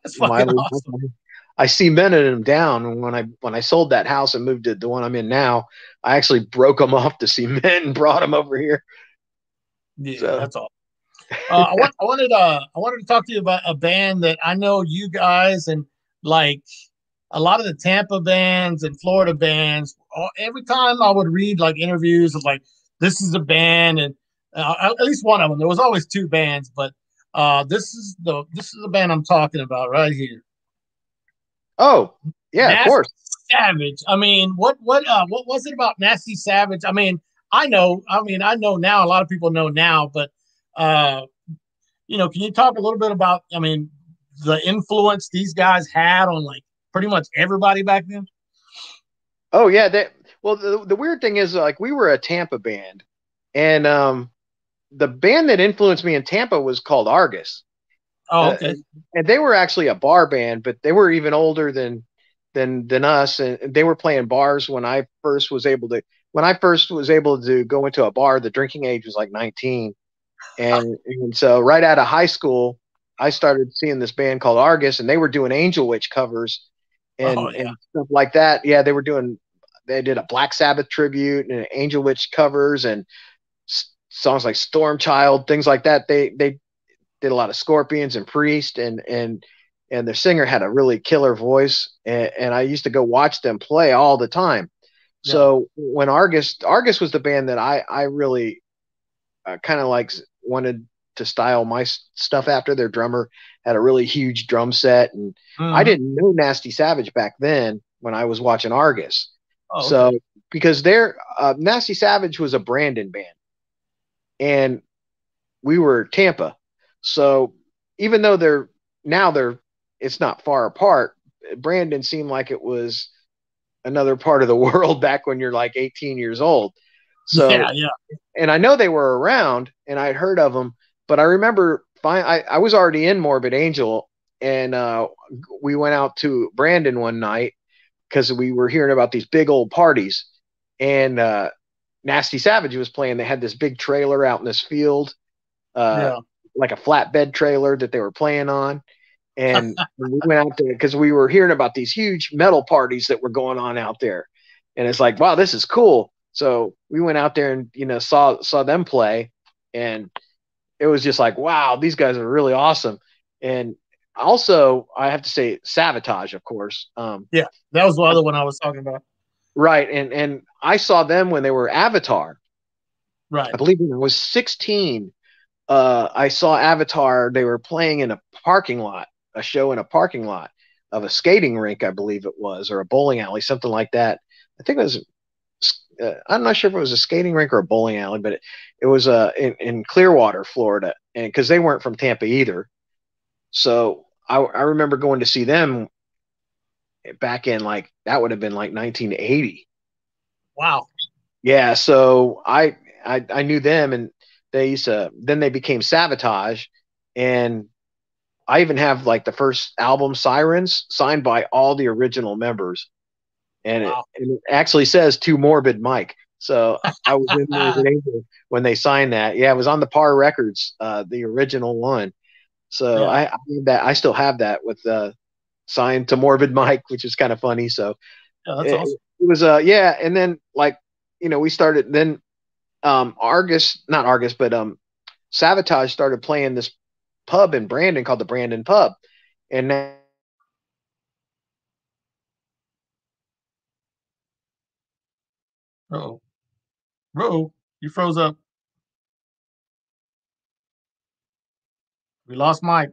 That's fucking awesome. I cemented them down when I when I sold that house and moved to the one I'm in now. I actually broke them off to cement and brought them over here. Yeah, so. that's all. Uh, I, want, I wanted uh, I wanted to talk to you about a band that I know you guys and like a lot of the Tampa bands and Florida bands. Every time I would read like interviews of like this is a band and uh, at least one of them. There was always two bands, but uh, this is the this is the band I'm talking about right here. Oh yeah, Nasty of course. Savage. I mean, what what uh, what was it about Nasty Savage? I mean, I know, I mean, I know now, a lot of people know now, but, uh, you know, can you talk a little bit about, I mean, the influence these guys had on like pretty much everybody back then? Oh, yeah. That, well, the, the weird thing is, like, we were a Tampa band. and um, the band that influenced me in Tampa was called Argus. Oh, Uh, and they were actually a bar band, but they were even older than than than us, and they were playing bars when I first was able to. When I first was able to go into a bar, the drinking age was like 19, and and so right out of high school, I started seeing this band called Argus, and they were doing Angel Witch covers and, Oh, yeah. and stuff like that. Yeah, they were doing. They did a Black Sabbath tribute and Angel Witch covers and s- songs like Storm Child, things like that. They they did a lot of Scorpions and Priest, and and and their singer had a really killer voice, and, and I used to go watch them play all the time. So when Argus Argus was the band that I I really uh, kind of like wanted to style my stuff after. Their drummer had a really huge drum set, and I Mhm. didn't know Nasty Savage back then when I was watching Argus. Oh, okay. So because they're uh, Nasty Savage was a Brandon band, and we were Tampa. So even though they're now they're it's not far apart, Brandon seemed like it was another part of the world back when you're like 18 years old. So yeah, yeah. and I know they were around and I'd heard of them, but I remember I, I was already in Morbid Angel and uh, we went out to Brandon one night because we were hearing about these big old parties and uh, Nasty Savage was playing. They had this big trailer out in this field, uh, yeah. like a flatbed trailer that they were playing on. And we went out there because we were hearing about these huge metal parties that were going on out there. And it's like, wow, this is cool. So we went out there and you know saw saw them play, and it was just like, wow, these guys are really awesome. And also, I have to say, Savatage, of course. Um, That was the other one I was talking about. right, and and I saw them when they were Avatar. Right. I believe when I was 16, uh, I saw Avatar. They were playing in a parking lot, a show in a parking lot of a skating rink, I believe it was, or a bowling alley, something like that. I think it was. Uh, I'm not sure if it was a skating rink or a bowling alley, but it, it was uh, in, in Clearwater, Florida, and because they weren't from Tampa either. So I, I remember going to see them back in like that would have been like 1980 Wow. yeah so I, I i knew them and they used to then they became Savatage and i even have like the first album sirens signed by all the original members and, Wow. it, and it actually says to morbid mike so i was in Morbid Angel when they signed that yeah it was on the par records uh the original one so Yeah. I, I that i still have that with uh signed to morbid mike which is kind of funny so that's it, awesome. it was uh yeah and then like you know we started then um argus not argus but um Savatage started playing this pub in brandon called the brandon pub and now Oh. Bro, you froze up. We lost Mike.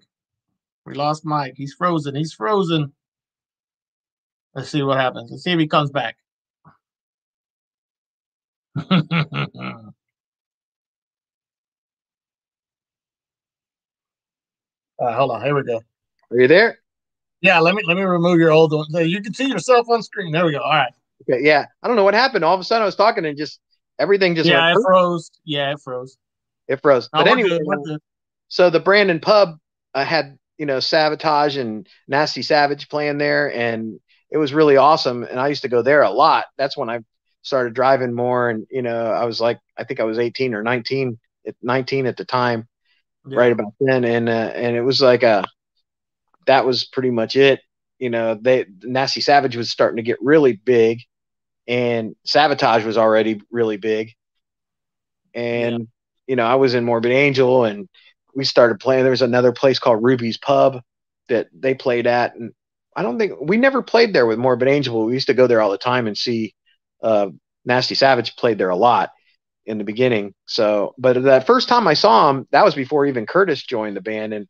We lost Mike. He's frozen. He's frozen. Let's see what happens. Let's see if he comes back. uh, hold on. Here we go. are you there Yeah, let me let me remove your old one. You can see yourself on screen. There we go. All right. okay yeah i don't know what happened all of a sudden i was talking and just everything just yeah, it froze. Yeah, it froze. it froze No, but anyway. Good. so the Brandon pub uh, had you know Savatage and Nasty Savage playing there, and it was really awesome. And I used to go there a lot. That's when I started driving more, and you know I was like I think I was 18 or 19 at 19 at the time, Yeah. right about then, and uh, and it was like a that was pretty much it. You know, they Nasty Savage was starting to get really big, and Savatage was already really big, and you know I was in Morbid Angel, and we started playing. There was another place called Ruby's Pub that they played at, and I don't think we never played there with Morbid Angel. But we used to go there all the time and see uh, Nasty Savage played there a lot in the beginning. So, but that first time I saw him, that was before even Curtis joined the band, and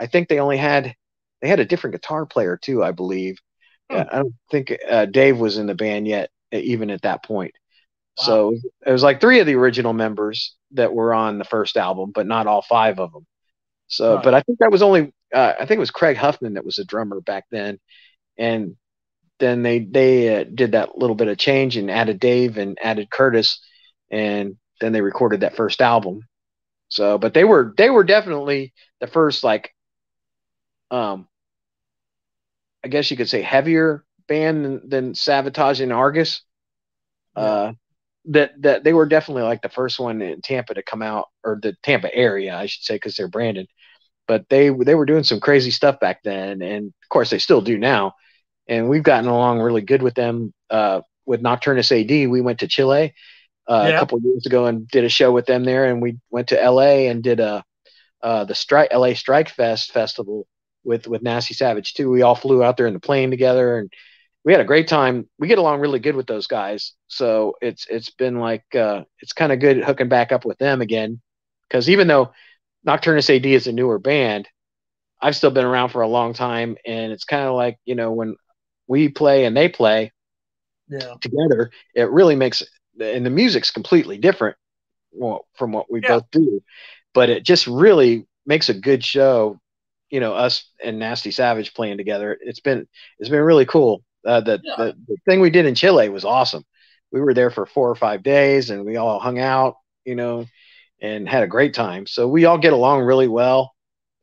I think they only had they had a different guitar player too, I believe. Hmm. I don't think uh, Dave was in the band yet, even at that point. So it was like three of the original members that were on the first album, but not all five of them. So, Right. but I think that was only uh, I think it was Craig Huffman that was a drummer back then, and then they they uh, did that little bit of change and added Dave and added Curtis, and then they recorded that first album. So, but they were they were definitely the first like, um, I guess you could say heavier band than, than Savatage and Argus. Uh, that that they were definitely like the first one in Tampa to come out, or the Tampa area, I should say, because they're Brandon. But they they were doing some crazy stuff back then, and of course they still do now. And we've gotten along really good with them. Uh, with Nocturnus AD, we went to Chile uh, yeah. a couple years ago and did a show with them there, and we went to LA and did a uh, the strike LA Strike Fest festival with with Nasty Savage too. We all flew out there in the plane together and we had a great time. We get along really good with those guys, so it's it's been like uh, it's kind of good hooking back up with them again. Because even though Nocturnus AD is a newer band, I've still been around for a long time, and it's kind of like you know when we play and they play yeah. together, it really makes and the music's completely different from what we yeah. both do, but it just really makes a good show. You know, us and Nasty Savage playing together. It's been it's been really cool. Uh, the, yeah. the the thing we did in Chile was awesome. We were there for four or five days, and we all hung out, you know, and had a great time. So we all get along really well,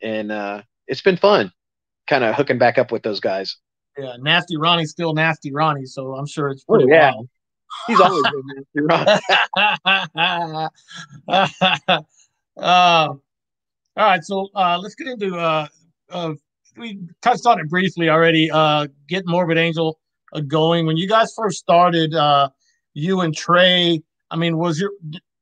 and uh, it's been fun, kind of hooking back up with those guys. Yeah, Nasty Ronnie's still Nasty Ronnie, so I'm sure it's pretty oh, yeah. Wild. He's always been Nasty Ronnie. uh, all right, so uh, let's get into uh, uh, we touched on it briefly already. Uh, get Morbid Angel uh, going. When you guys first started, uh, you and Trey. I mean, was your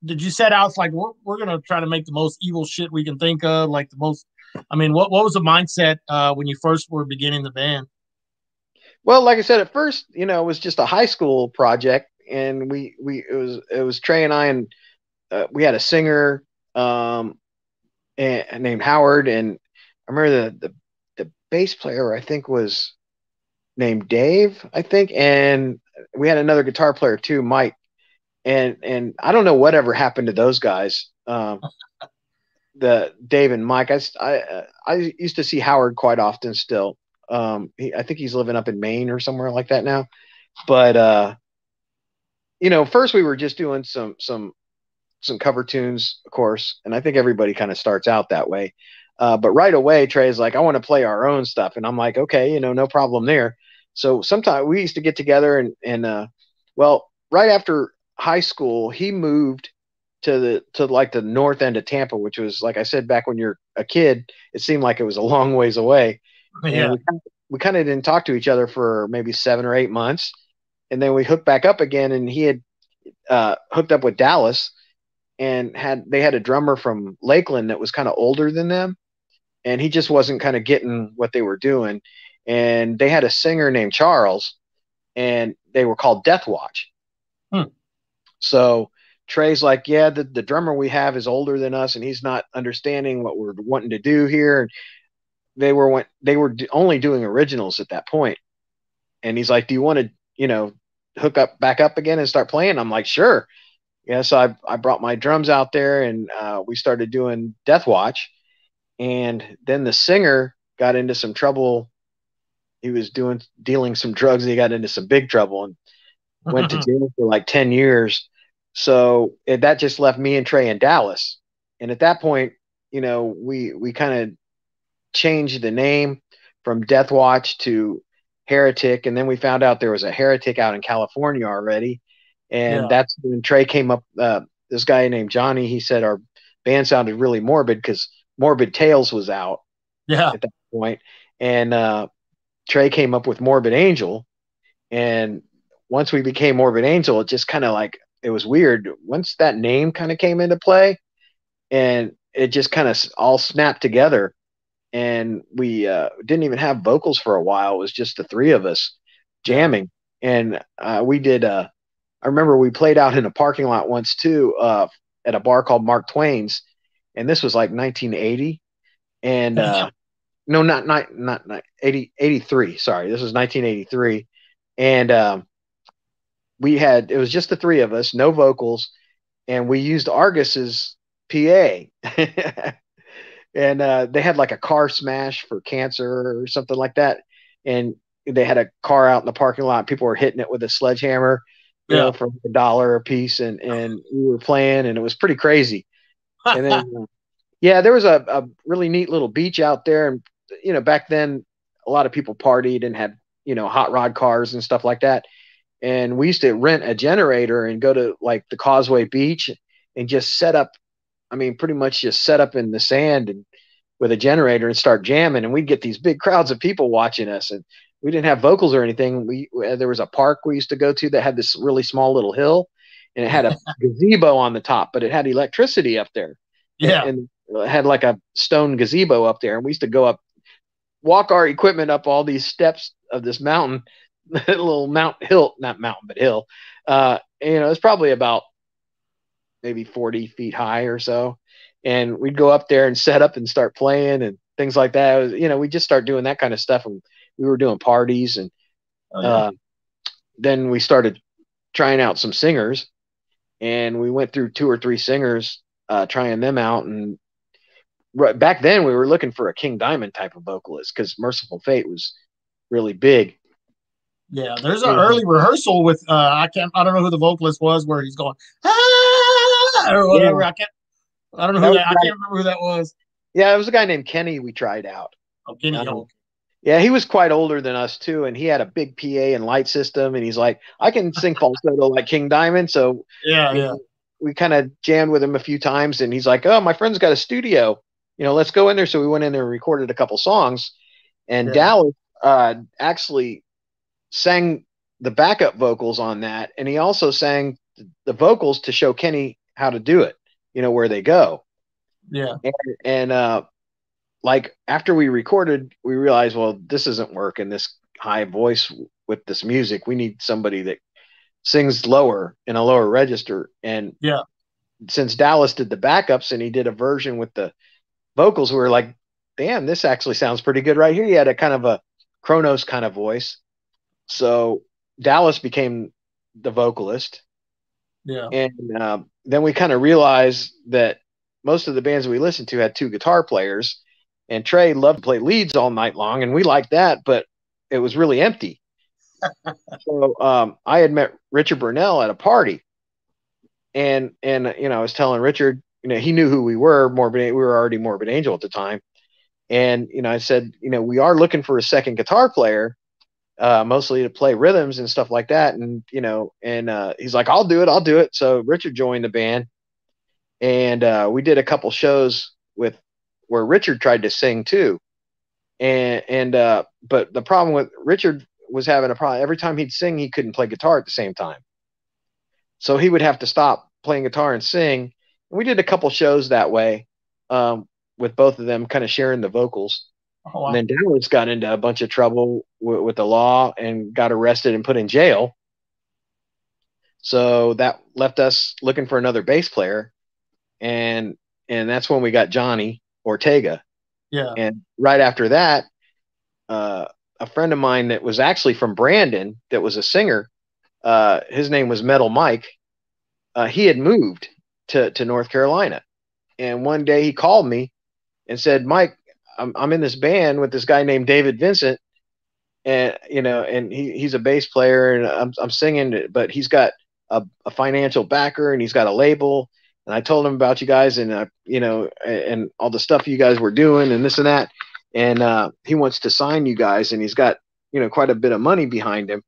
did you set out like we're, we're gonna try to make the most evil shit we can think of, like the most? I mean, what what was the mindset uh, when you first were beginning the band? Well, like I said, at first, you know, it was just a high school project, and we we it was it was Trey and I, and uh, we had a singer um, and, named Howard, and I remember the the bass player I think was named Dave, I think, and we had another guitar player too, Mike. And and I don't know whatever happened to those guys. Um, the Dave and Mike. I, I I used to see Howard quite often still. Um, he, I think he's living up in Maine or somewhere like that now. But uh, you know, first we were just doing some some some cover tunes, of course, and I think everybody kind of starts out that way. Uh, but right away, Trey's like, I want to play our own stuff. And I'm like, okay, you know, no problem there. So sometimes we used to get together and, and, uh, well, right after high school, he moved to the, to like the north end of Tampa, which was, like I said, back when you're a kid, it seemed like it was a long ways away. Yeah. we, we kind of didn't talk to each other for maybe seven or eight months. And then we hooked back up again and he had, uh, hooked up with Dallas and had, they had a drummer from Lakeland that was kind of older than them and he just wasn't kind of getting what they were doing. And they had a singer named Charles, and they were called Death Watch. Hmm. So Trey's like, yeah, the, the drummer we have is older than us, and he's not understanding what we're wanting to do here. And they were they were only doing originals at that point. And he's like, do you want to, you know, hook up back up again and start playing? I'm like, sure. Yeah, so I, I brought my drums out there and uh, we started doing Death Watch and then the singer got into some trouble. He was doing dealing some drugs. And he got into some big trouble and went to jail for like ten years. So it, that just left me and Trey in Dallas. And at that point, you know, we we kind of changed the name from Death Watch to Heretic, and then we found out there was a Heretic out in California already. And yeah. that's when Trey came up. Uh, this guy named Johnny, he said our band sounded really morbid because Morbid Tales was out. Yeah. At that point, and uh, Trey came up with Morbid Angel, and once we became Morbid Angel, it just kind of like it was weird. Once that name kind of came into play, and it just kind of all snapped together, and we uh, didn't even have vocals for a while. It was just the three of us jamming, and uh, we did. Uh, I remember we played out in a parking lot once too, uh, at a bar called Mark Twain's, and this was like 1980, and uh, no, not not not, not 80, 83. Sorry, this was 1983, and um, we had it was just the three of us, no vocals, and we used Argus's PA. and uh, they had like a car smash for cancer or something like that. And they had a car out in the parking lot. People were hitting it with a sledgehammer. you Yeah. know, for a dollar a piece, and and we were playing, and it was pretty crazy. And then, uh, yeah, there was a, a really neat little beach out there, and you know, back then a lot of people partied and had you know hot rod cars and stuff like that. And we used to rent a generator and go to like the Causeway Beach and just set up. I mean, pretty much just set up in the sand and with a generator and start jamming, and we'd get these big crowds of people watching us. And we didn't have vocals or anything. We there was a park we used to go to that had this really small little hill, and it had a gazebo on the top, but it had electricity up there. Yeah. and it had like a stone gazebo up there. And we used to go up walk our equipment up all these steps of this mountain little mount hill not mountain but hill. Uh and, you know it's probably about maybe 40 feet high or so. And we'd go up there and set up and start playing and things like that. Was- you know we just start doing that kind of stuff. And we were doing parties and Oh, yeah. uh, then we started trying out some singers and we went through two or three singers uh, trying them out and right, back then we were looking for a king diamond type of vocalist because Mercyful Fate was really big Yeah, there's an Yeah. early rehearsal with uh I can't I don't know who the vocalist was where he's going ah or whatever. I can't I don't know That who that I can't remember who that was. yeah it was a guy named kenny we tried out Oh, Kenny Uh-huh. Yeah he was quite older than us too and he had a big pa and light system and he's like i can sing falsetto like king diamond so Yeah, yeah. we kind of jammed with him a few times and he's like oh my friend's got a studio you know let's go in there so we went in there and recorded a couple songs and Yeah. dallas uh, actually sang the backup vocals on that and he also sang the vocals to show kenny how to do it you know where they go Yeah. and uh like after we recorded we realized well this isn't working. This high voice with this music we need somebody that sings lower in a lower register. And Yeah. since dallas did the backups and he did a version with the vocals we were like damn this actually sounds pretty good right here. He had a kind of a Cronos kind of voice. So dallas became the vocalist. Yeah. and uh, then we kind of realized that most of the bands we listened to had two guitar players, and Trey loved to play leads all night long, and we liked that, but it was really empty. so um, I had met Richard Brunelle at a party, and and you know I was telling Richard, you know, he knew who we were. Morbid, we were already Morbid Angel at the time, and you know I said, you know, we are looking for a second guitar player, uh, mostly to play rhythms and stuff like that. And you know, and uh, he's like, "I'll do it, I'll do it." So Richard joined the band, and uh, we did a couple shows with where Richard tried to sing too, and and uh, but the problem with Richard was having a problem every time he'd sing, he couldn't play guitar at the same time, so he would have to stop playing guitar and sing. And we did a couple shows that way, um, with both of them kind of sharing the vocals. Oh, wow. And then Dallas got into a bunch of trouble w- with the law and got arrested and put in jail. So that left us looking for another bass player, and and that's when we got Johnny Ortega. yeah. And right after that, uh, a friend of mine that was actually from Brandon, that was a singer, uh, his name was Metal Mike. Uh, he had moved to to North Carolina, and one day he called me and said, "Mike, I'm I'm in this band with this guy named David Vincent, and you know, and he he's a bass player, and I'm I'm singing, but he's got a, a financial backer, and he's got a label." And I told him about you guys, and uh, you know, and, all the stuff you guys were doing, and this and that, and uh, he wants to sign you guys, and he's got you know quite a bit of money behind him.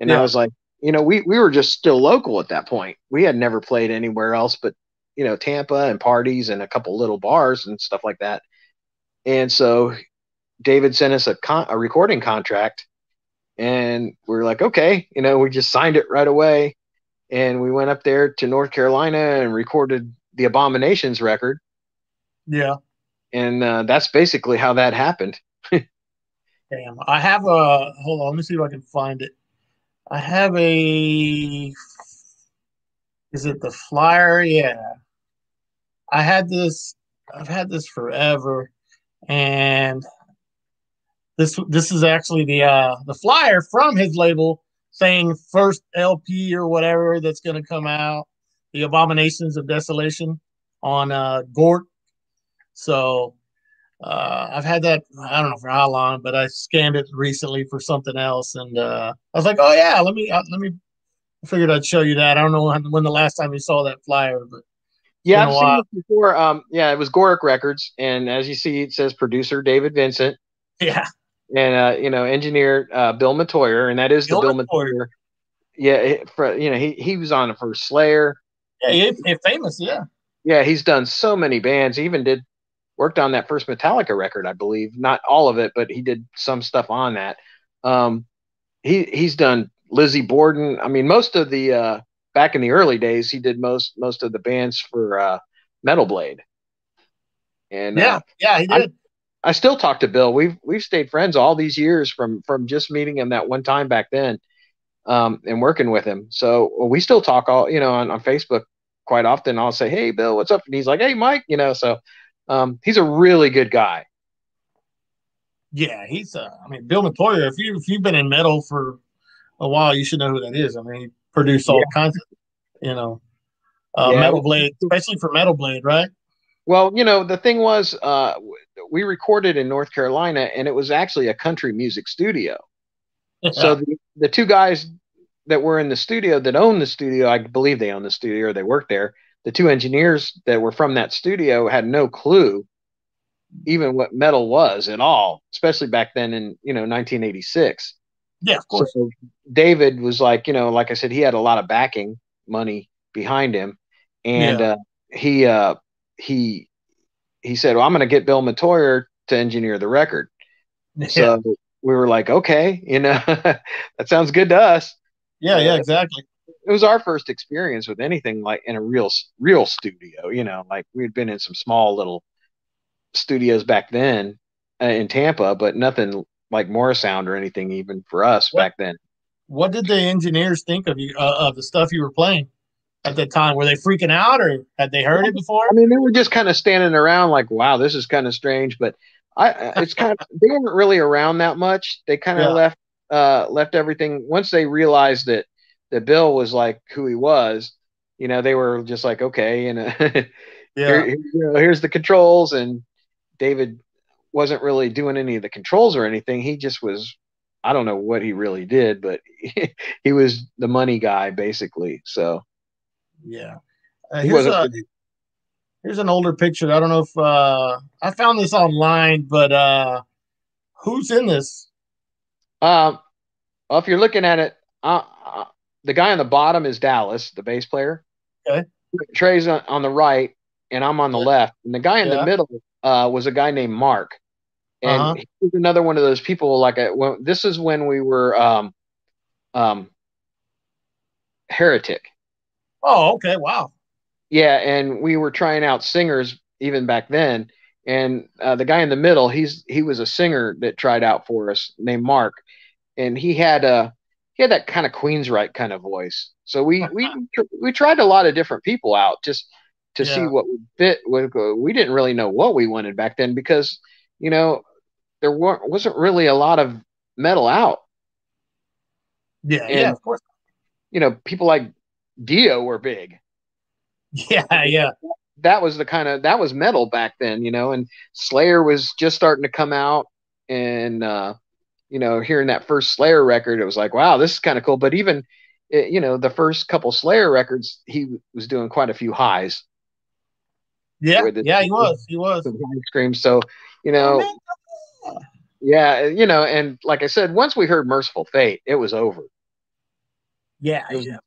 And I was like, you know, we we were just still local at that point. We had never played anywhere else but you know Tampa and parties and a couple little bars and stuff like that. And so David sent us a con- a recording contract, and we are like, okay, you know, we just signed it right away, and we went up there to North Carolina and recorded the Abominations record, Yeah. and uh, that's basically how that happened. Damn. I have a hold on, let me see if I can find it. I have a is it the flyer? Yeah. I had this I've had this forever and this this is actually the uh the flyer from his label saying first LP or whatever that's gonna come out, the Abominations of Desolation on uh Gort. So uh, I've had that I don't know for how long, but I scanned it recently for something else, and uh, I was like, oh yeah, let me uh, let me I figured I'd show you that. I don't know when, when the last time you saw that flyer, but yeah, I've seen it before. Um, yeah, it was Goreque Records, and as you see, it says producer David Vincent. Yeah, and uh, you know, engineer uh, Bill Metoyer, and that is Bill the Bill Metoyer. Yeah, for, you know, he he was on for Slayer. Yeah, he, he famous. Yeah, yeah, he's done so many bands. He even did worked on that first Metallica record, I believe. Not all of it, but he did some stuff on that. Um, he he's done Lizzie Borden. I mean, most of the uh, back in the early days, he did most most of the bands for uh, Metal Blade. And yeah, uh, yeah, he did. I, still talk to Bill. We've we've stayed friends all these years from from just meeting him that one time back then, um, and working with him. So we still talk all you know on, on Facebook quite often. I'll say, "Hey, Bill, what's up?" And he's like, "Hey, Mike," you know. So um, he's a really good guy. Yeah, he's. Uh, I mean, Bill Metoyer. If you if you've been in metal for a while, you should know who that is. I mean, he produced all yeah. kinds of, you know, uh, yeah. Metal Blade, especially for Metal Blade, right? Well, you know, the thing was, uh, we recorded in North Carolina, and it was actually a country music studio. So the, the two guys that were in the studio that owned the studio, I believe they owned the studio or they worked there. The two engineers that were from that studio had no clue even what metal was at all, especially back then in you know 1986. Yeah, of course. So David was like, you know, like I said, he had a lot of backing money behind him, and yeah. uh, he uh, he he said, "Well, I'm going to get Bill Metoyer to engineer the record." Yeah. So we were like, "Okay, you know, that sounds good to us." Yeah, yeah, exactly. It was our first experience with anything like in a real real studio. You know, like we had been in some small little studios back then uh, in Tampa, but nothing like Morrisound or anything even for us what, back then. What did the engineers think of you uh, of the stuff you were playing at that time? Were they freaking out or had they heard it before? I mean, they were just kind of standing around like, "Wow, this is kind of strange," but I it's kind of they weren't really around that much. They kind of yeah. left uh left everything once they realized that that Bill was like who he was, you know, they were just like, "Okay, you know, yeah. Here, you know, here's the controls and David wasn't really doing any of the controls or anything. He just was, I don't know what he really did, but he was the money guy basically. So, yeah. Uh, here's, a, here's an older picture. I don't know if uh, I found this online, but uh, who's in this? Um, well, if you're looking at it, uh, uh, the guy on the bottom is Dallas, the bass player. Okay. Trey's on, on the right, and I'm on the left, and the guy in yeah. the middle uh, was a guy named Mark, and uh-huh. he was another one of those people. Like, a, well, this is when we were um, um, heretic. Oh, okay, wow. Yeah, and we were trying out singers even back then. And uh, the guy in the middle, he's he was a singer that tried out for us named Mark, and he had a he had that kind of Queensryche kind of voice. So we we we tried a lot of different people out just to yeah. see what would fit. We didn't really know what we wanted back then because, you know, there weren't wasn't really a lot of metal out. Yeah, and, yeah, of course. You know, people like Dio were big. Yeah, yeah. That was the kind of that was metal back then, you know, and Slayer was just starting to come out and uh you know, hearing that first Slayer record, it was like, wow, this is kind of cool. But even, it, you know, the first couple Slayer records, he was doing quite a few highs. Yeah, the, yeah, he was. He was. Scream. So, you know, yeah, you know, and like I said, once we heard Mercyful Fate, it was over. Yeah, was, yeah.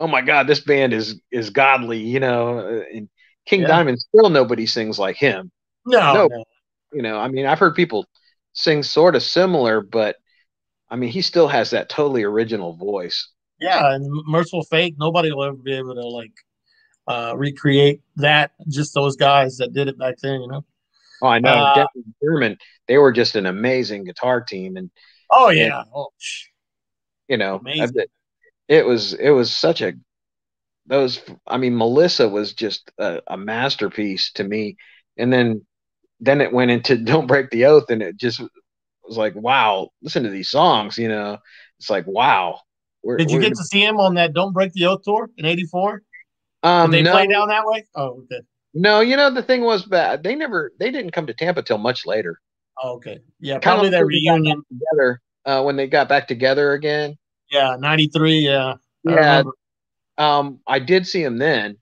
Oh my God, this band is is godly, you know. Uh, and King yeah. Diamond still nobody sings like him. No, no, no, you know, I mean, I've heard people sing sort of similar, but I mean, he still has that totally original voice. Yeah, and Mercyful Fate, nobody will ever be able to like uh, recreate that. Just those guys that did it back then, you know. Oh, I know. Uh, German. They were just an amazing guitar team, and oh yeah, and, oh, you know, amazing. It was it was such a those. I mean, Melissa was just a, a masterpiece to me, and then then it went into Don't Break the Oath, and it just was like, wow, listen to these songs. You know, it's like wow. Did you get to see him on that Don't Break the Oath tour in '84? Um, Did they no, play down that way? Oh, okay. No, you know the thing was bad. They never, they didn't come to Tampa till much later. Oh, okay. Yeah, kind probably that reunion together uh, when they got back together again. Yeah, '93. Yeah. Yeah. Um, I did see him then.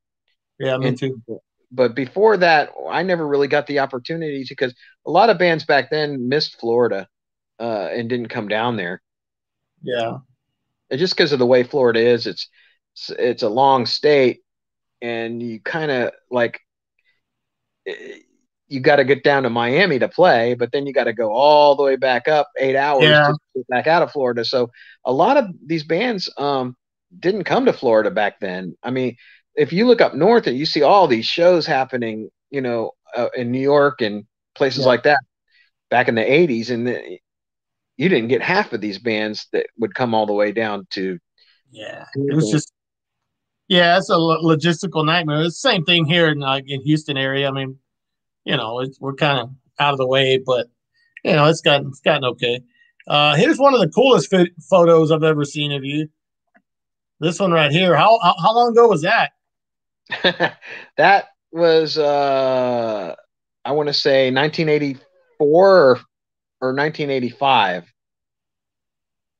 Yeah, me and, too. But before that, I never really got the opportunity to because a lot of bands back then missed Florida uh, and didn't come down there. Yeah. And just because of the way Florida is, it's it's a long state, and you kind of like eh, you got to get down to Miami to play, but then you got to go all the way back up eight hours yeah. to get back out of Florida. So a lot of these bands um, didn't come to Florida back then. I mean, if you look up north and you see all these shows happening, you know, uh, in New York and places yeah. like that back in the 80s, and the, you didn't get half of these bands that would come all the way down to. Yeah, it was just. Yeah, it's a logistical nightmare. It's the same thing here in like in Houston area. I mean, you know, we're kind of out of the way, but you know, it's gotten it's gotten okay. Uh, here's one of the coolest photos I've ever seen of you. This one right here. How how, how long ago was that? that was uh, I want to say 1984 or, or 1985.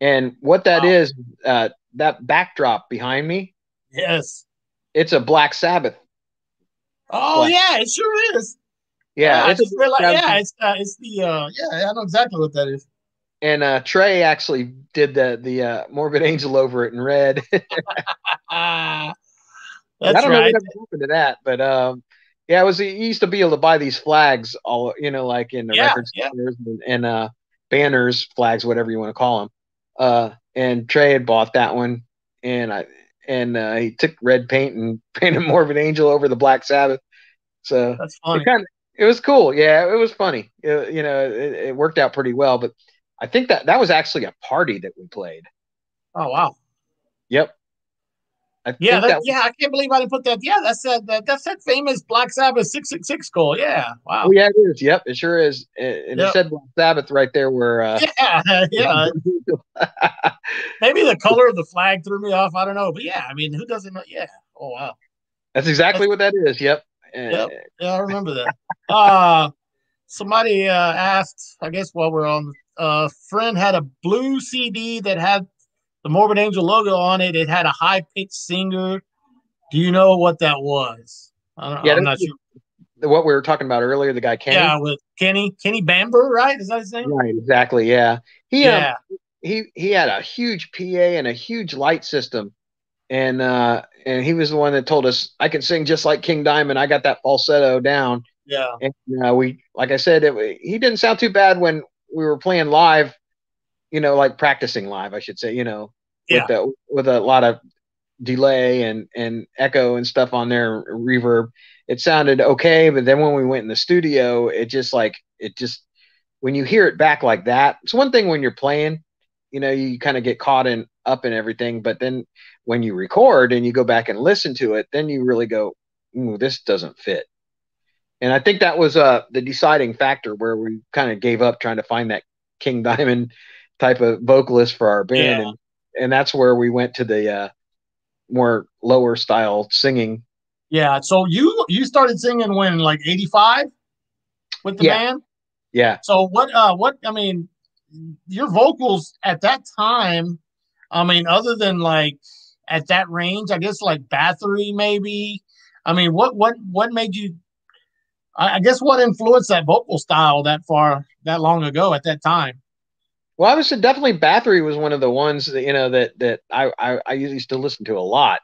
And what that wow. is, uh, that backdrop behind me. Yes. It's a Black Sabbath. Oh Black. yeah, it sure is. Yeah, it's, realized, yeah, it's uh, it's the uh, yeah, I know exactly what that is. And uh, Trey actually did the the uh, Morbid Angel over it in red. That's I don't right. know what happened to that, but um, yeah, it was. He used to be able to buy these flags, all you know, like in the yeah, record yeah. and, and uh, banners, flags, whatever you want to call them. Uh, and Trey had bought that one, and I and uh, he took red paint and painted Morbid Angel over the Black Sabbath. So that's funny. It kind of it was cool. Yeah, it was funny. It, you know, it, it, worked out pretty well. But I think that that was actually a party that we played. Oh wow. Yep. I yeah, that, that was, yeah. I can't believe I didn't put that. Yeah, that's that. that that's that famous Black Sabbath six six six goal. Yeah. Wow. Oh, yeah, it is. Yep, it sure is. And yep. it said Black Sabbath right there. Where uh, yeah, yeah. Maybe the color of the flag threw me off. I don't know, but yeah, I mean, who doesn't know? Yeah. Oh wow. That's exactly that's, what that is. Yep. Yep. Yeah, I remember that. uh somebody uh asked, I guess while we're on a uh, friend had a blue CD that had the Morbid Angel logo on it. It had a high pitched singer. Do you know what that was? yeah, I'm not sure. What we were talking about earlier, the guy Kenny. Yeah, with Kenny Kenny Bamber, right? Is that his name? Right, exactly. Yeah, he um, yeah. Um, he he had a huge PA and a huge light system, and uh, and he was the one that told us I can sing just like King Diamond. I got that falsetto down. Yeah. And uh, we, like I said, it, he didn't sound too bad when we were playing live. You know, like practicing live, I should say. You know, yeah. with a, with a lot of delay and and echo and stuff on there, reverb. It sounded okay, but then when we went in the studio, it just like it just when you hear it back like that. It's one thing when you're playing, you know, you kind of get caught in up in everything, but then when you record and you go back and listen to it, then you really go, this doesn't fit. And I think that was uh, the deciding factor where we kind of gave up trying to find that King Diamond type of vocalist for our band. Yeah. And, and that's where we went to the uh, more lower style singing. Yeah. So you you started singing when like 85 with the yeah. band? Yeah. So what uh what I mean your vocals at that time, I mean, other than like at that range? I guess like Bathory, maybe. I mean, what what what made you? I, guess what influenced that vocal style that far that long ago at that time? Well, I would say definitely Bathory was one of the ones that you know that that I I, I used to listen to a lot,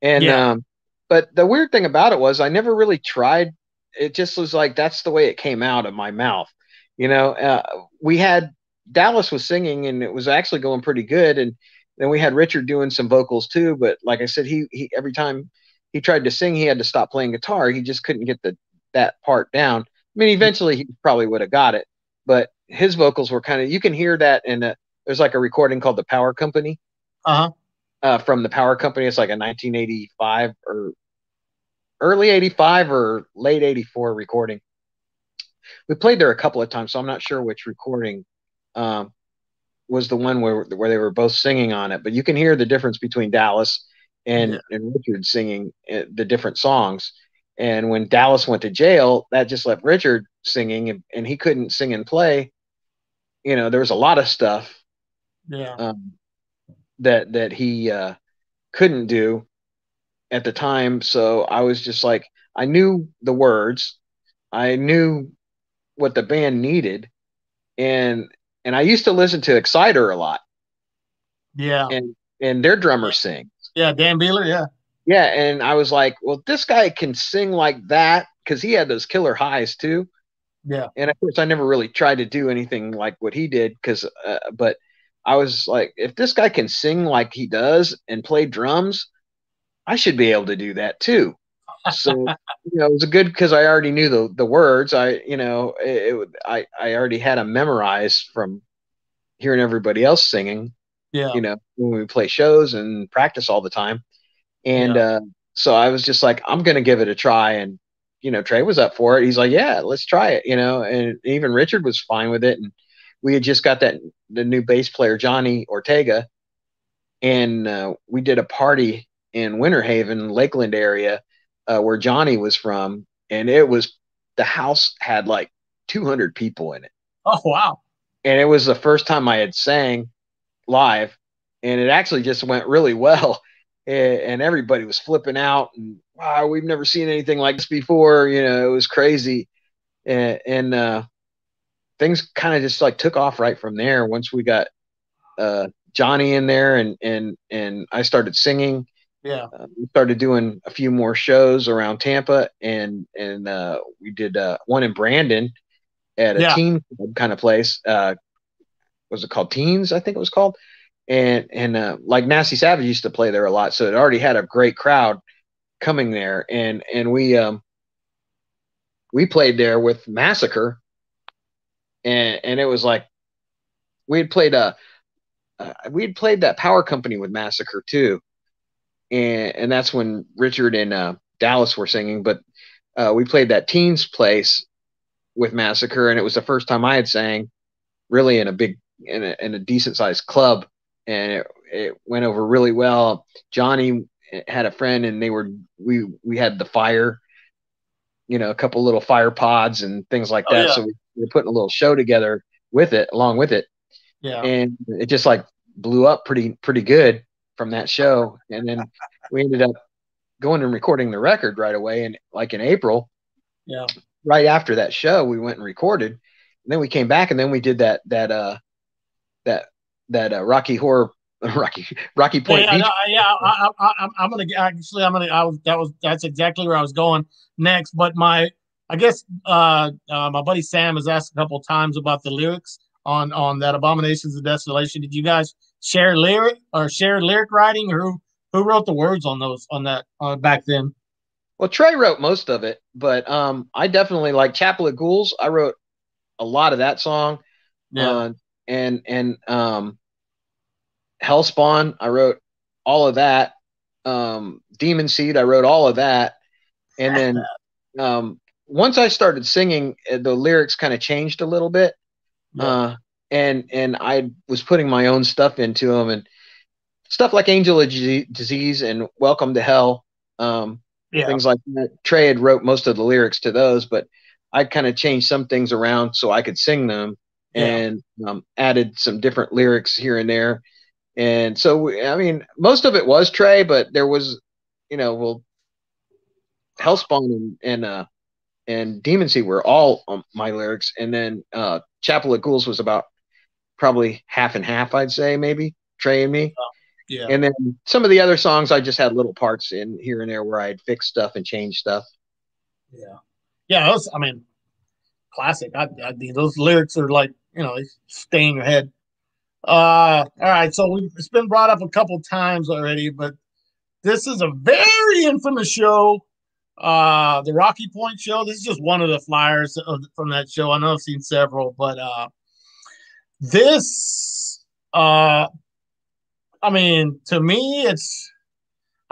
and yeah. um, but the weird thing about it was I never really tried. It just was like that's the way it came out of my mouth. You know, uh, we had Dallas was singing and it was actually going pretty good, and then we had Richard doing some vocals too, but like I said, he he every time he tried to sing, he had to stop playing guitar. He just couldn't get the that part down. I mean, eventually he probably would have got it, but his vocals were kind of you can hear that in a, there's like a recording called the Power Company. Uh-huh. Uh, from the Power Company, it's like a 1985 or early 85 or late 84 recording. We played there a couple of times, so I'm not sure which recording. Um, was the one where where they were both singing on it, but you can hear the difference between Dallas and, yeah. and Richard singing uh, the different songs. And when Dallas went to jail, that just left Richard singing, and, and he couldn't sing and play. You know, there was a lot of stuff. Yeah. Um, that that he uh, couldn't do at the time. So I was just like, I knew the words, I knew what the band needed, and and I used to listen to Exciter a lot. Yeah, and and their drummer sings. Yeah, Dan Beehler, Yeah, yeah, and I was like, well, this guy can sing like that because he had those killer highs too. Yeah, and of course, I never really tried to do anything like what he did because, uh, but I was like, if this guy can sing like he does and play drums, I should be able to do that too. So you know, it was a good because I already knew the the words. I you know, it, it I I already had them memorized from hearing everybody else singing. Yeah, you know, when we play shows and practice all the time, and yeah. uh, so I was just like, I'm gonna give it a try, and you know, Trey was up for it. He's like, yeah, let's try it, you know, and even Richard was fine with it, and we had just got that the new bass player Johnny Ortega, and uh, we did a party in Winter Haven, Lakeland area, uh, where Johnny was from, and it was the house had like 200 people in it. Oh wow! And it was the first time I had sang live, and it actually just went really well, and everybody was flipping out and wow, we've never seen anything like this before. You know, it was crazy, and, and uh, things kind of just like took off right from there. Once we got uh, Johnny in there, and and and I started singing. Yeah, uh, we started doing a few more shows around Tampa, and and uh, we did uh, one in Brandon at a yeah. teen kind of place. Uh, was it called Teens? I think it was called. And and uh, like Nasty Savage used to play there a lot, so it already had a great crowd coming there. And and we um we played there with Massacre, and and it was like we had played a uh, we had played that Power Company with Massacre too, and and that's when Richard and uh, Dallas were singing. But uh, we played that Teens Place with Massacre, and it was the first time I had sang really in a big in a, in a decent sized club, and it, it went over really well. Johnny had a friend, and they were we we had the fire, you know, a couple little fire pods and things like oh, that. Yeah. So we, we were putting a little show together with it, along with it. Yeah, and it just like blew up pretty pretty good from that show, and then we ended up going and recording the record right away, and like in April. Yeah. Right after that show, we went and recorded, and then we came back, and then we did that that uh that that uh, Rocky Horror Rocky Rocky Point. Yeah, no, yeah. I, I, am gonna actually. I'm gonna. I was. That was. That's exactly where I was going next. But my, I guess, uh, uh my buddy Sam has asked a couple times about the lyrics on on that Abominations of Desolation. Did you guys share lyric or share lyric writing, or who who wrote the words on those on that uh, back then? Well, Trey wrote most of it, but um, I definitely like Chapel of Ghouls. I wrote a lot of that song. Yeah. Uh, and and um, Hellspawn, I wrote all of that. Um, Demon Seed, I wrote all of that. And then um, once I started singing, uh, the lyrics kind of changed a little bit. Yeah. Uh, and and I was putting my own stuff into them and stuff like Angel of Disease and Welcome to Hell, um, yeah. things like that. Trey had wrote most of the lyrics to those, but I kind of changed some things around so I could sing them yeah. and um, added some different lyrics here and there. And so, I mean, most of it was Trey, but there was, you know, well, Hellspawn and and uh, and Demon Seed were all um, my lyrics, and then uh, Chapel of Ghouls was about probably half and half, I'd say, maybe Trey and me. Oh, yeah. And then some of the other songs, I just had little parts in here and there where I'd fix stuff and change stuff. Yeah, yeah. Was, I mean, classic. I, I mean, those lyrics are like you know, stay in your head. Uh, all right. So we it's been brought up a couple times already, but this is a very infamous show. Uh, the Rocky Point show. This is just one of the flyers from that show. I know I've seen several, but uh, this, uh, I mean, to me, it's.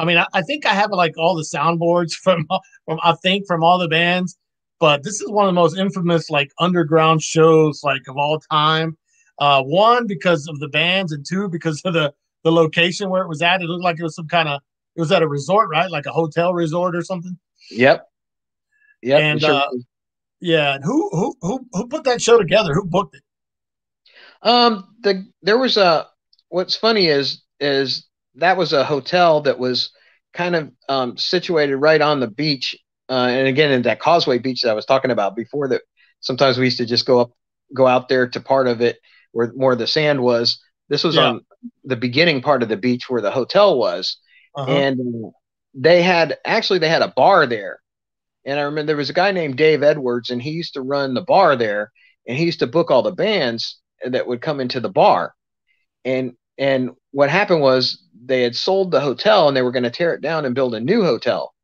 I mean, I, I think I have like all the soundboards from from I think from all the bands, but this is one of the most infamous like underground shows like of all time uh, one because of the bands, and two because of the the location where it was at. It looked like it was some kind of it was at a resort, right? Like a hotel resort or something. Yep. Yep. And sure uh, yeah, and who who who who put that show together? Who booked it? Um, the there was a. What's funny is is that was a hotel that was kind of um, situated right on the beach, uh, and again in that Causeway Beach that I was talking about before. That sometimes we used to just go up, go out there to part of it where more of the sand was. This was Yeah. on the beginning part of the beach where the hotel was, Uh-huh. and uh, they had actually they had a bar there and i remember there was a guy named dave edwards and he used to run the bar there and he used to book all the bands that would come into the bar and and what happened was they had sold the hotel and they were going to tear it down and build a new hotel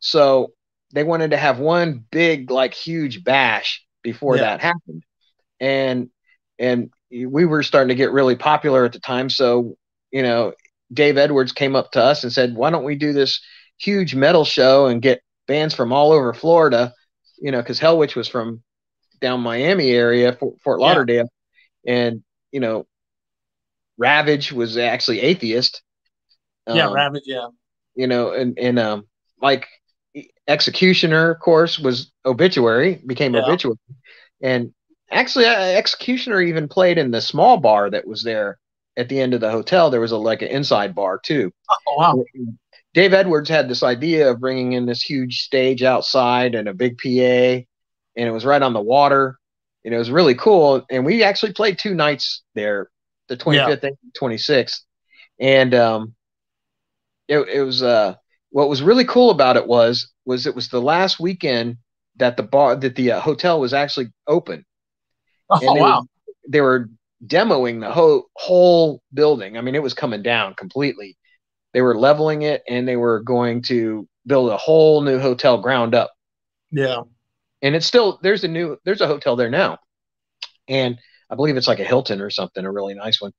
so they wanted to have one big like huge bash before Yeah. that happened and and we were starting to get really popular at the time so you know Dave Edwards came up to us and said, "Why don't we do this huge metal show and get bands from all over Florida? You know, because Hellwitch was from down Miami area, Fort. Lauderdale, and you know, Ravage was actually atheist. yeah, Um, Ravage. Yeah. you know, and and um, like Executioner, of course, was Obituary, became Yeah. Obituary, and actually, uh, Executioner even played in the small bar that was there at the end of the hotel. There was a like an inside bar too. Oh wow. Dave Edwards had this idea of bringing in this huge stage outside and a big PA, and it was right on the water. And it was really cool. And we actually played two nights there, the 25th and 26th. And um, it, it was uh, what was really cool about it was was it was the last weekend that the bar that the uh, hotel was actually open. Oh And they wow. were, they were demoing the whole whole building. I mean, it was coming down completely. They were leveling it, and they were going to build a whole new hotel ground up. Yeah. And it's still there's a new there's a hotel there now, and I believe it's like a Hilton or something, a really nice one.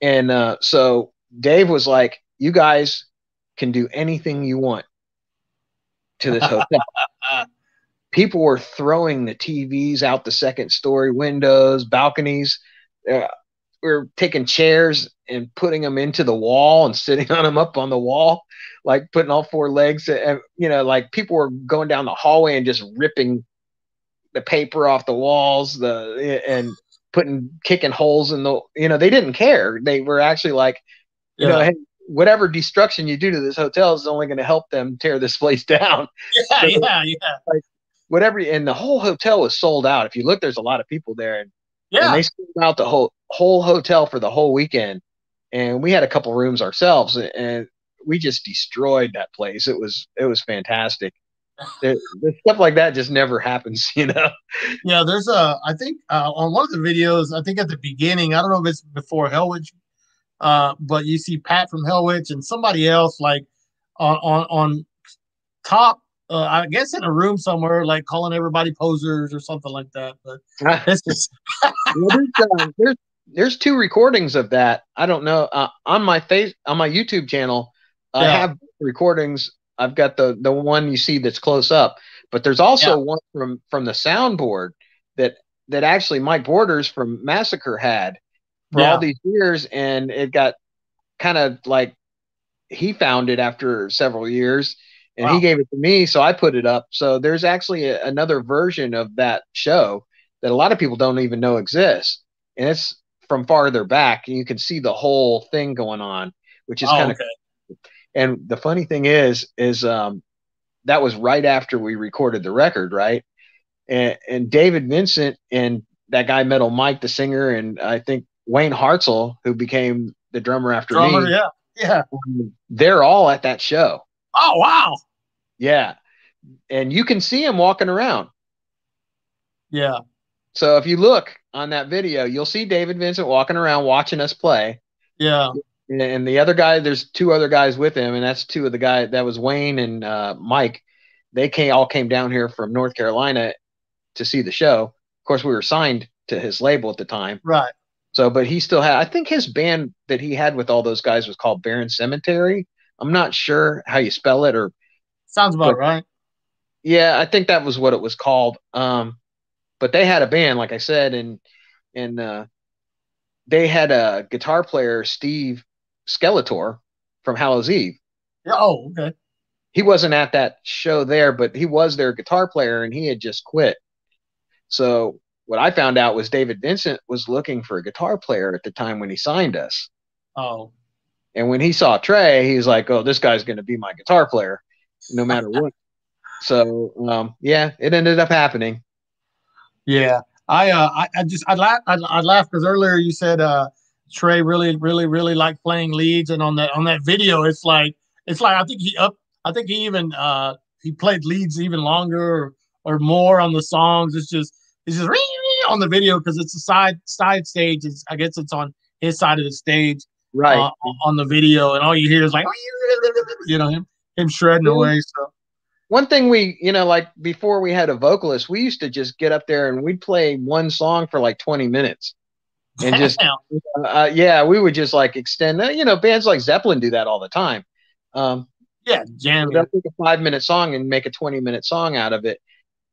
And uh, so Dave was like, "You guys can do anything you want to this hotel." people were throwing the TVs out the second story windows, balconies. Uh, we were taking chairs and putting them into the wall and sitting on them up on the wall, like putting all four legs. And you know, like people were going down the hallway and just ripping the paper off the walls, the and putting kicking holes in the. You know, they didn't care. They were actually like, you know, hey, whatever destruction you do to this hotel is only going to help them tear this place down Yeah. Yeah. Yeah. Like, whatever and the whole hotel was sold out if you look there's a lot of people there and, and they sold out the whole whole hotel for the whole weekend and we had a couple rooms ourselves and we just destroyed that place it was it was fantastic the, stuff like that just never happens you know Yeah, there's a. I think uh, on one of the videos, I think at the beginning, I don't know if it's before Hellwitch, uh, but you see Pat from Hellwitch and somebody else like on on on top. Uh, I guess in a room somewhere, like calling everybody posers or something like that. But it's just Well, there's, uh, there's there's two recordings of that. I don't know uh, on my face on my YouTube channel. I have recordings. I've got the the one you see that's close up, but there's also one from from the soundboard that that actually Mike Borders from Massacre had for Yeah. all these years, and it got kind of like he found it after several years. And Wow. he gave it to me, so I put it up. So there's actually a, another version of that show that a lot of people don't even know exists, and it's from farther back, and you can see the whole thing going on, which is oh, kind of. okay. And the funny thing is, is um, that was right after we recorded the record, right? And, and David Vincent and that guy Metal Mike, the singer, and I think Wayne Hartsell, who became the drummer after drummer. me, Yeah. Yeah. they're all at that show. Oh wow. Yeah, and you can see him walking around. Yeah. So if you look on that video, you'll see David Vincent walking around watching us play. Yeah. And- the other guy, there's two other guys with him, and that's two of the guys. That was Wayne and uh, Mike. They came all came down here from North Carolina to see the show. Of course, we were signed to his label at the time. Right. So, but he still had. I think his band that he had with all those guys was called Baron Cemetery. I'm not sure how you spell it, or Sounds about But- right. yeah, I think that was what it was called. Um, but they had a band, like I said, and and uh, they had a guitar player, Steve Skeletor from Hallows Eve. Oh, okay. He wasn't at that show there, but he was their guitar player, and he had just quit. So what I found out was David Vincent was looking for a guitar player at the time when he signed us, Oh. And when he saw Trey, he was like, "Oh, this guy's going to be my guitar player, no matter what." so um, yeah, it ended up happening. Yeah, I uh, I, I just I laugh I, I laugh because earlier you said uh, Trey really really really liked playing leads, and on that on that video, it's like it's like I think he up I think he even uh, he played leads even longer or, or more on the songs. It's just it's just on the video because it's a side side stage. It's, I guess it's on his side of the stage, right? Uh, on the video, and all you hear is like you know him him shredding away. So one thing we you know like before we had a vocalist, we used to just get up there and we'd play one song for like twenty minutes. And just uh, yeah, we would just like extend. You know, bands like Zeppelin do that all the time. Um, yeah, jam. They'll take a five minute song and make a twenty minute song out of it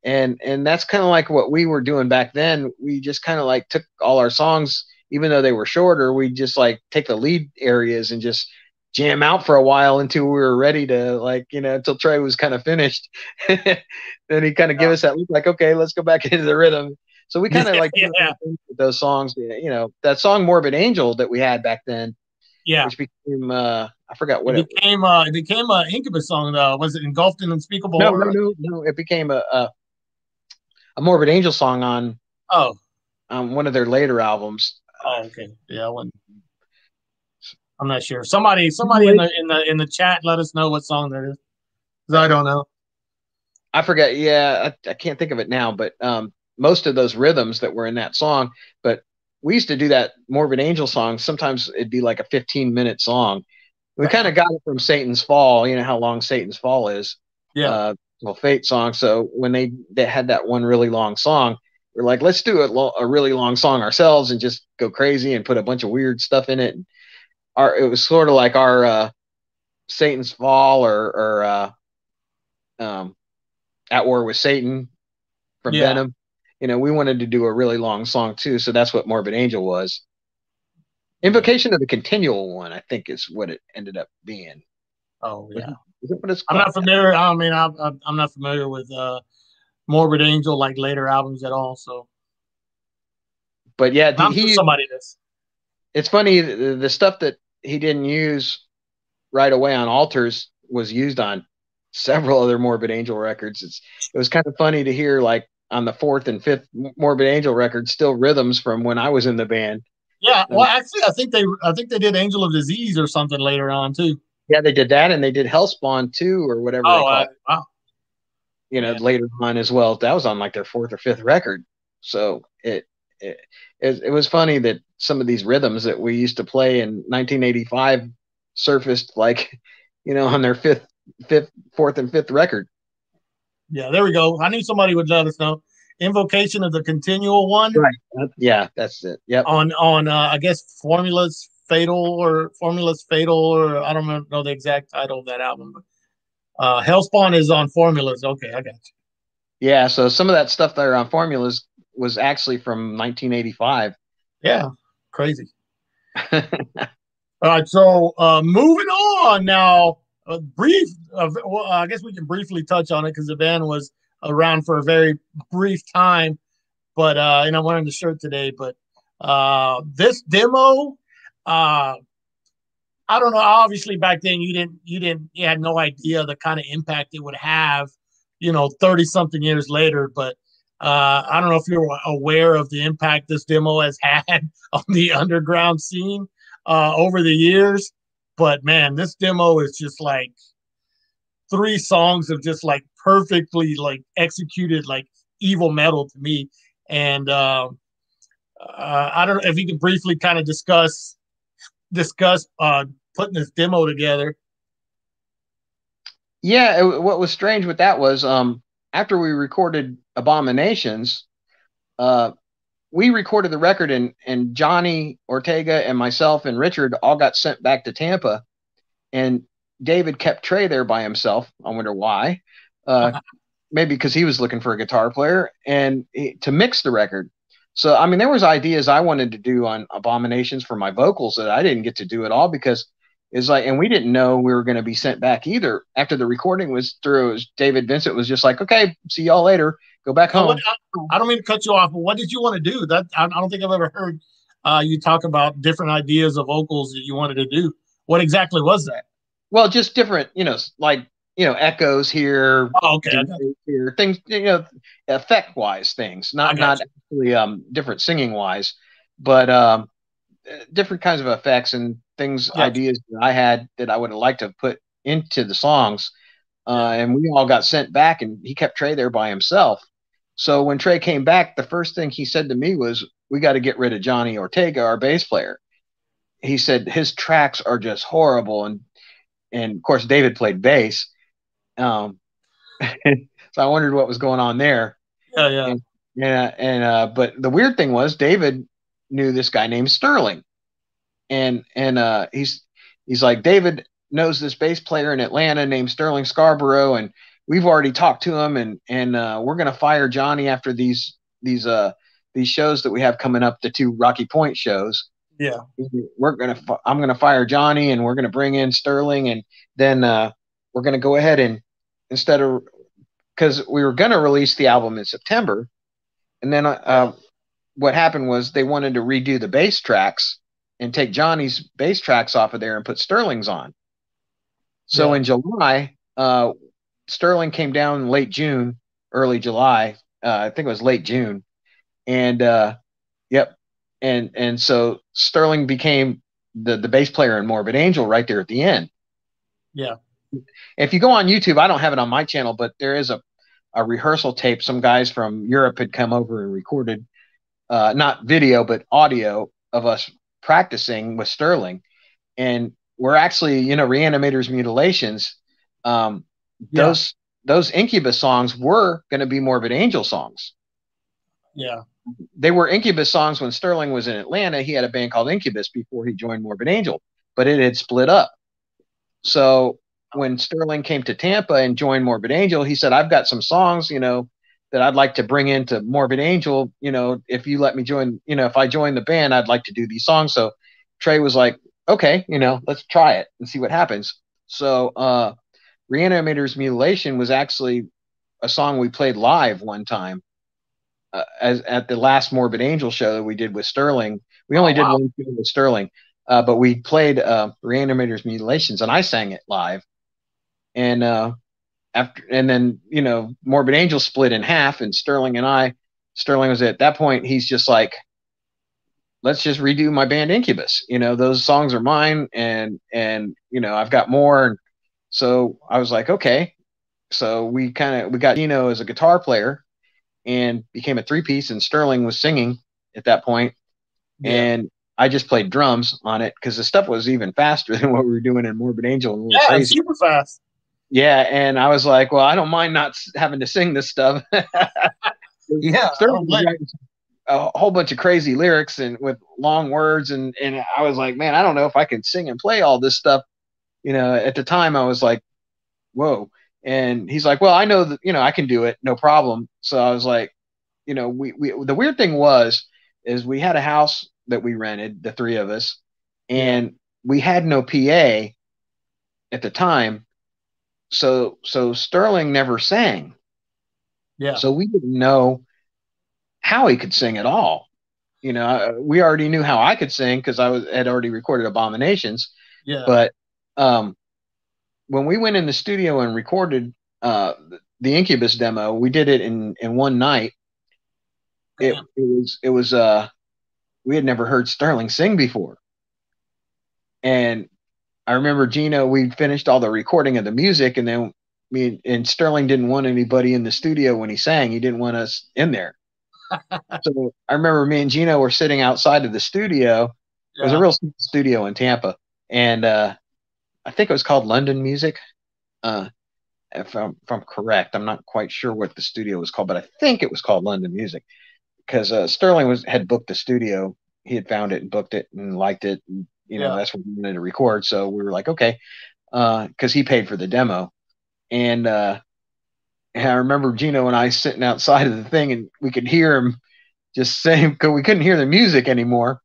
and and that's kind of like what we were doing back then we just kind of like took all our songs even though they were shorter we just like take the lead areas and just jam out for a while until we were ready to like you know until trey was kind of finished then he kind of yeah. give us that look like okay let's go back into the rhythm so we kind of like yeah. those songs you know that song morbid angel that we had back then yeah which became uh i forgot what it, it became uh it became a incubus song though was it engulfed in unspeakable no, no no no it became a, a a Morbid Angel song on oh on one of their later albums. Oh, okay. Yeah, I I'm not sure. Somebody, somebody in the in the in the chat, let us know what song that is. Cause I don't know. I forget. Yeah, I, I can't think of it now. But um, most of those rhythms that were in that song, but we used to do that Morbid Angel song. Sometimes it'd be like a 15 minute song. We kind of got it from Satan's Fall. You know how long Satan's Fall is. Yeah. Uh, well Fate song. So when they they had that one really long song, we're like, let's do a, lo- a really long song ourselves and just go crazy and put a bunch of weird stuff in it. Our it was sort of like our uh, Satan's Fall or or uh, um, At War with Satan from yeah. Venom. You know, we wanted to do a really long song too, so that's what Morbid Angel was. Invocation of the Continual one, I think, is what it ended up being. Oh yeah. Is it what it's I'm not familiar. I mean, I'm I'm not familiar with uh, Morbid Angel like later albums at all. So, but yeah, the, he somebody this. It's funny the, the stuff that he didn't use right away on altars was used on several other Morbid Angel records. It's it was kind of funny to hear like on the fourth and fifth Morbid Angel record still rhythms from when I was in the band. Yeah, well, actually, I think they I think they did Angel of Disease or something later on too. Yeah, they did that, and they did Hellspawn too, or whatever. Oh, uh, wow. You know, yeah. later on as well. That was on like their fourth or fifth record. So it, it it it was funny that some of these rhythms that we used to play in 1985 surfaced like, you know, on their fifth, fifth, fourth, and fifth record. Yeah, there we go. I knew somebody would let us know. Invocation of the Continual One. Right. Yeah, that's it. Yeah. On on uh, I guess formulas Fatal or Formulas Fatal or I don't know the exact title of that album, but uh, Hellspawn is on Formulas. Okay, I got you. Yeah, so some of that stuff that are on Formulas was actually from 1985. Yeah, crazy. All right, so uh, moving on now. A brief, uh, well, I guess we can briefly touch on it because the band was around for a very brief time. But uh, and I'm wearing the shirt today. But uh, this demo uh, I don't know. Obviously, back then you didn't, you didn't, you had no idea the kind of impact it would have, you know, thirty something years later. But uh, I don't know if you're aware of the impact this demo has had on the underground scene uh, over the years. But man, this demo is just like three songs of just like perfectly like executed like evil metal to me. And uh, uh, I don't know if you can briefly kind of discuss discuss uh, putting this demo together. Yeah, it, what was strange with that was um, after we recorded Abominations, uh, we recorded the record, and and Johnny Ortega and myself and Richard all got sent back to Tampa, and David kept Trey there by himself. I wonder why. Uh, maybe because he was looking for a guitar player and he, to mix the record. So I mean, there was ideas I wanted to do on abominations for my vocals that I didn't get to do at all because it's like, and we didn't know we were going to be sent back either. After the recording was through, was David Vincent was just like, "Okay, see y'all later. Go back home." I don't mean to cut you off, but what did you want to do? That I don't think I've ever heard uh, you talk about different ideas of vocals that you wanted to do. What exactly was that? Well, just different, you know, like you know, echoes here, oh, okay, here, things, you know, effect wise things, not not actually um different singing wise, but um different kinds of effects and things, ideas that I had that I would have liked to put into the songs. Uh, and we all got sent back, and he kept Trey there by himself. So when Trey came back, the first thing he said to me was, "We got to get rid of Johnny Ortega, our bass player." He said his tracks are just horrible, and and of course David played bass. Um, so I wondered what was going on there. Yeah, yeah, and, yeah. And uh, but the weird thing was David knew this guy named Sterling, and and uh, he's he's like David knows this bass player in Atlanta named Sterling Scarborough, and we've already talked to him, and and uh, we're gonna fire Johnny after these these uh these shows that we have coming up, the two Rocky Point shows. Yeah, we're gonna I'm gonna fire Johnny, and we're gonna bring in Sterling, and then uh, we're gonna go ahead and instead of because we were gonna release the album in September, and then uh, what happened was they wanted to redo the bass tracks and take Johnny's bass tracks off of there and put Sterling's on. So yeah. in July, uh, Sterling came down in late June, early July. Uh, I think it was late June, and uh, yep, and and so Sterling became the the bass player in Morbid Angel right there at the end. Yeah. If you go on YouTube, I don't have it on my channel, but there is a a rehearsal tape. Some guys from Europe had come over and recorded, uh, not video but audio of us practicing with Sterling, and we're actually you know reanimators mutilations. Um, yeah. Those those Incubus songs were going to be Morbid Angel songs. Yeah. They were Incubus songs when Sterling was in Atlanta. He had a band called Incubus before he joined Morbid Angel, but it had split up. So when Sterling came to Tampa and joined Morbid Angel, he said, I've got some songs, you know, that I'd like to bring into Morbid Angel. You know, if you let me join, you know, if I join the band, I'd like to do these songs. So Trey was like, okay, you know, let's try it and see what happens. So, uh, Reanimator's Mutilation was actually a song we played live one time uh, as at the last Morbid Angel show that we did with Sterling. We only oh, wow. did one show with Sterling, uh, but we played uh, Reanimator's Mutilations and I sang it live. And uh, after, and then you know, Morbid Angel split in half, and Sterling and I, Sterling was at that point. He's just like, let's just redo my band Incubus. You know, those songs are mine, and and you know, I've got more. So I was like, okay. So we kind of we got Gino as a guitar player and became a three piece, and Sterling was singing at that point. Yeah. And I just played drums on it because the stuff was even faster than what we were doing in Morbid Angel. yeah, crazy. super fast. Yeah, and I was like, well, I don't mind not having to sing this stuff. yeah, Sterling a whole bunch of crazy lyrics and with long words, and and I was like, man, I don't know if I can sing and play all this stuff you know, at the time I was like, whoa. And he's like, well, I know that, you know, I can do it. No problem. So I was like, you know, we, we, the weird thing was, is we had a house that we rented, the three of us, and we had no PA at the time. So, so Sterling never sang. Yeah. So we didn't know how he could sing at all. You know, we already knew how I could sing because I was had already recorded Abominations. Yeah. But um, when we went in the studio and recorded uh, the Incubus demo, we did it in in one night. It, it was it was uh we had never heard Sterling sing before, and I remember Gino. We finished all the recording of the music, and then me and Sterling didn't want anybody in the studio when he sang. He didn't want us in there. so I remember me and Gino were sitting outside of the studio. Yeah. It was a real studio in Tampa, and uh, I think it was called London Music. Uh, if I'm, if I'm correct, I'm not quite sure what the studio was called, but I think it was called London Music because uh, Sterling was had booked the studio. He had found it and booked it and liked it. And, you know, yeah. that's what we wanted to record. So we were like, okay, because uh, he paid for the demo. And, uh, and I remember Gino and I sitting outside of the thing, and we could hear him just saying because we couldn't hear the music anymore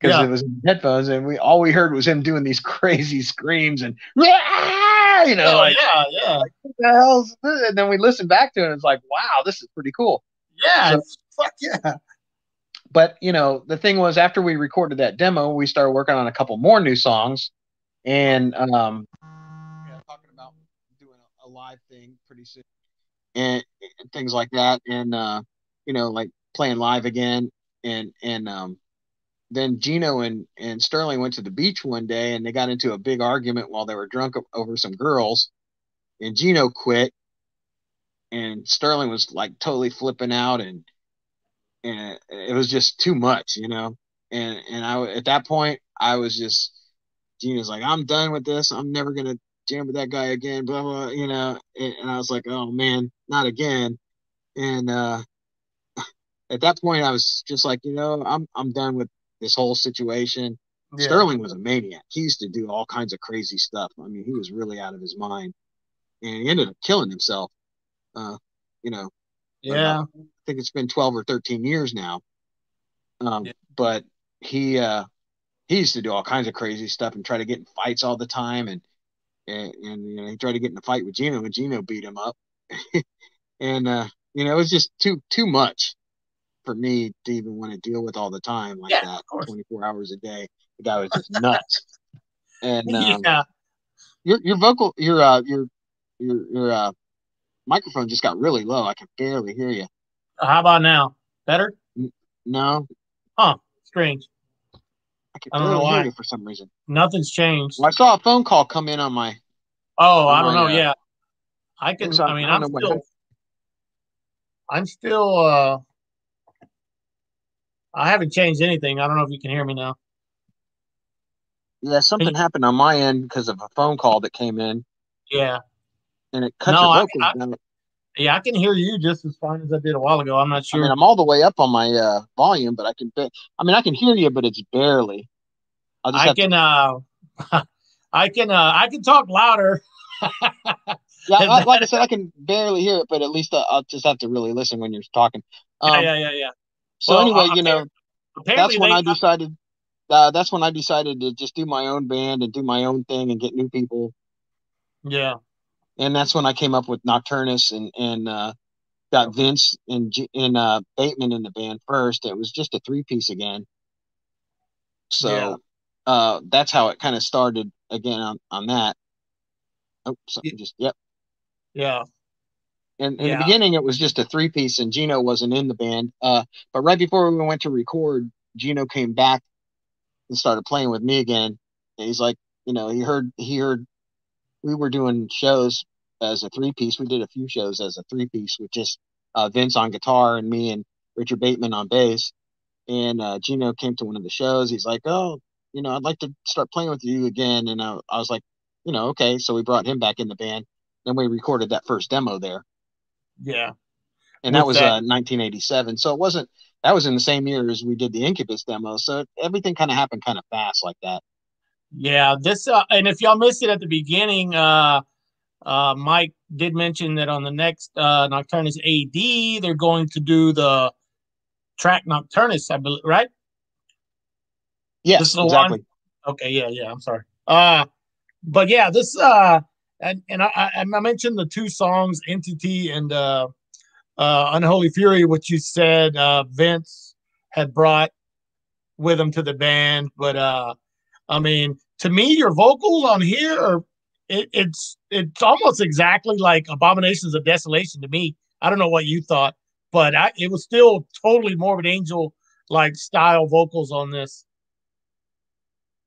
because yeah. it was headphones, and we all we heard was him doing these crazy screams and you know, oh, like yeah, yeah, like, what the hell's this? And then we listened back to it, and it's like, wow, this is pretty cool. Yeah, so, fuck yeah. But you know, the thing was, after we recorded that demo, we started working on a couple more new songs, and um, yeah, talking about doing a, a live thing pretty soon, and, and, things like that, and uh, you know, like playing live again, and and um, then Gino and and Sterling went to the beach one day, and they got into a big argument while they were drunk over some girls, and Gino quit, and Sterling was like totally flipping out, and and it was just too much, you know. And and I at that point I was just Gino's like I'm done with this. I'm never gonna jam with that guy again. Blah blah, you know. And, and I was like, oh man, not again. And uh, at that point, I was just like, you know, I'm I'm done with this whole situation. Yeah. Sterling was a maniac. He used to do all kinds of crazy stuff. I mean, he was really out of his mind, and he ended up killing himself. Uh, you know. Yeah. I think it's been twelve or thirteen years now. Um, yeah. but he uh he used to do all kinds of crazy stuff and try to get in fights all the time and and, and you know he tried to get in a fight with Gino and Gino beat him up. and uh you know it was just too too much for me to even want to deal with all the time like yeah, that 24 hours a day. The guy was just nuts. and um, yeah. your your vocal your uh your your your uh microphone just got really low. I can barely hear you. How about now? Better? No. Huh. Strange. I I don't know why. for some reason. Nothing's changed. Well, I saw a phone call come in on my. Oh, on I don't my, know. Uh, yeah, I can. I mean, I am still. I'm still. uh I haven't changed anything. I don't know if you can hear me now. Yeah, something you, happened on my end because of a phone call that came in. Yeah. And it cut no, your vocals I, yeah, I can hear you just as fine as I did a while ago. I'm not sure. I mean, I'm all the way up on my uh, volume, but I can. I mean, I can hear you, but it's barely. I can. To... uh I can. uh I can talk louder. yeah, I, like I said, I can barely hear it, but at least I'll, I'll just have to really listen when you're talking. Um, yeah, yeah, yeah, yeah. So well, anyway, you know, that's when I decided. Uh, that's when I decided to just do my own band and do my own thing and get new people. Yeah. And that's when I came up with Nocturnus and and uh, got Vince and and uh, Bateman in the band first. It was just a three piece again. So yeah. uh, that's how it kind of started again on, on that. Oh, something just yep. Yeah. And in yeah. the beginning, it was just a three piece, and Gino wasn't in the band. Uh, but right before we went to record, Gino came back and started playing with me again. And he's like, you know, he heard he heard we were doing shows as a three piece. We did a few shows as a three piece with just uh, Vince on guitar and me and Richard Bateman on bass. And uh, Gino came to one of the shows. He's like, "Oh, you know, I'd like to start playing with you again." And I, I was like, "You know, okay." So we brought him back in the band. Then we recorded that first demo there. Yeah. And that was that, uh, 1987. So it wasn't, that was in the same year as we did the Incubus demo. So everything kind of happened kind of fast like that. Yeah. This, uh, and if y'all missed it at the beginning, uh, uh, Mike did mention that on the next uh, Nocturnus AD, they're going to do the track Nocturnus, I believe, right? Yes, exactly. One? Okay, yeah, yeah. I'm sorry. Uh, but yeah, this uh, and and I, I mentioned the two songs, Entity and uh, uh, Unholy Fury, which you said uh, Vince had brought with him to the band. But uh, I mean, to me, your vocals on here are it, it's it's almost exactly like Abominations of Desolation to me. I don't know what you thought, but I, it was still totally Morbid Angel like style vocals on this.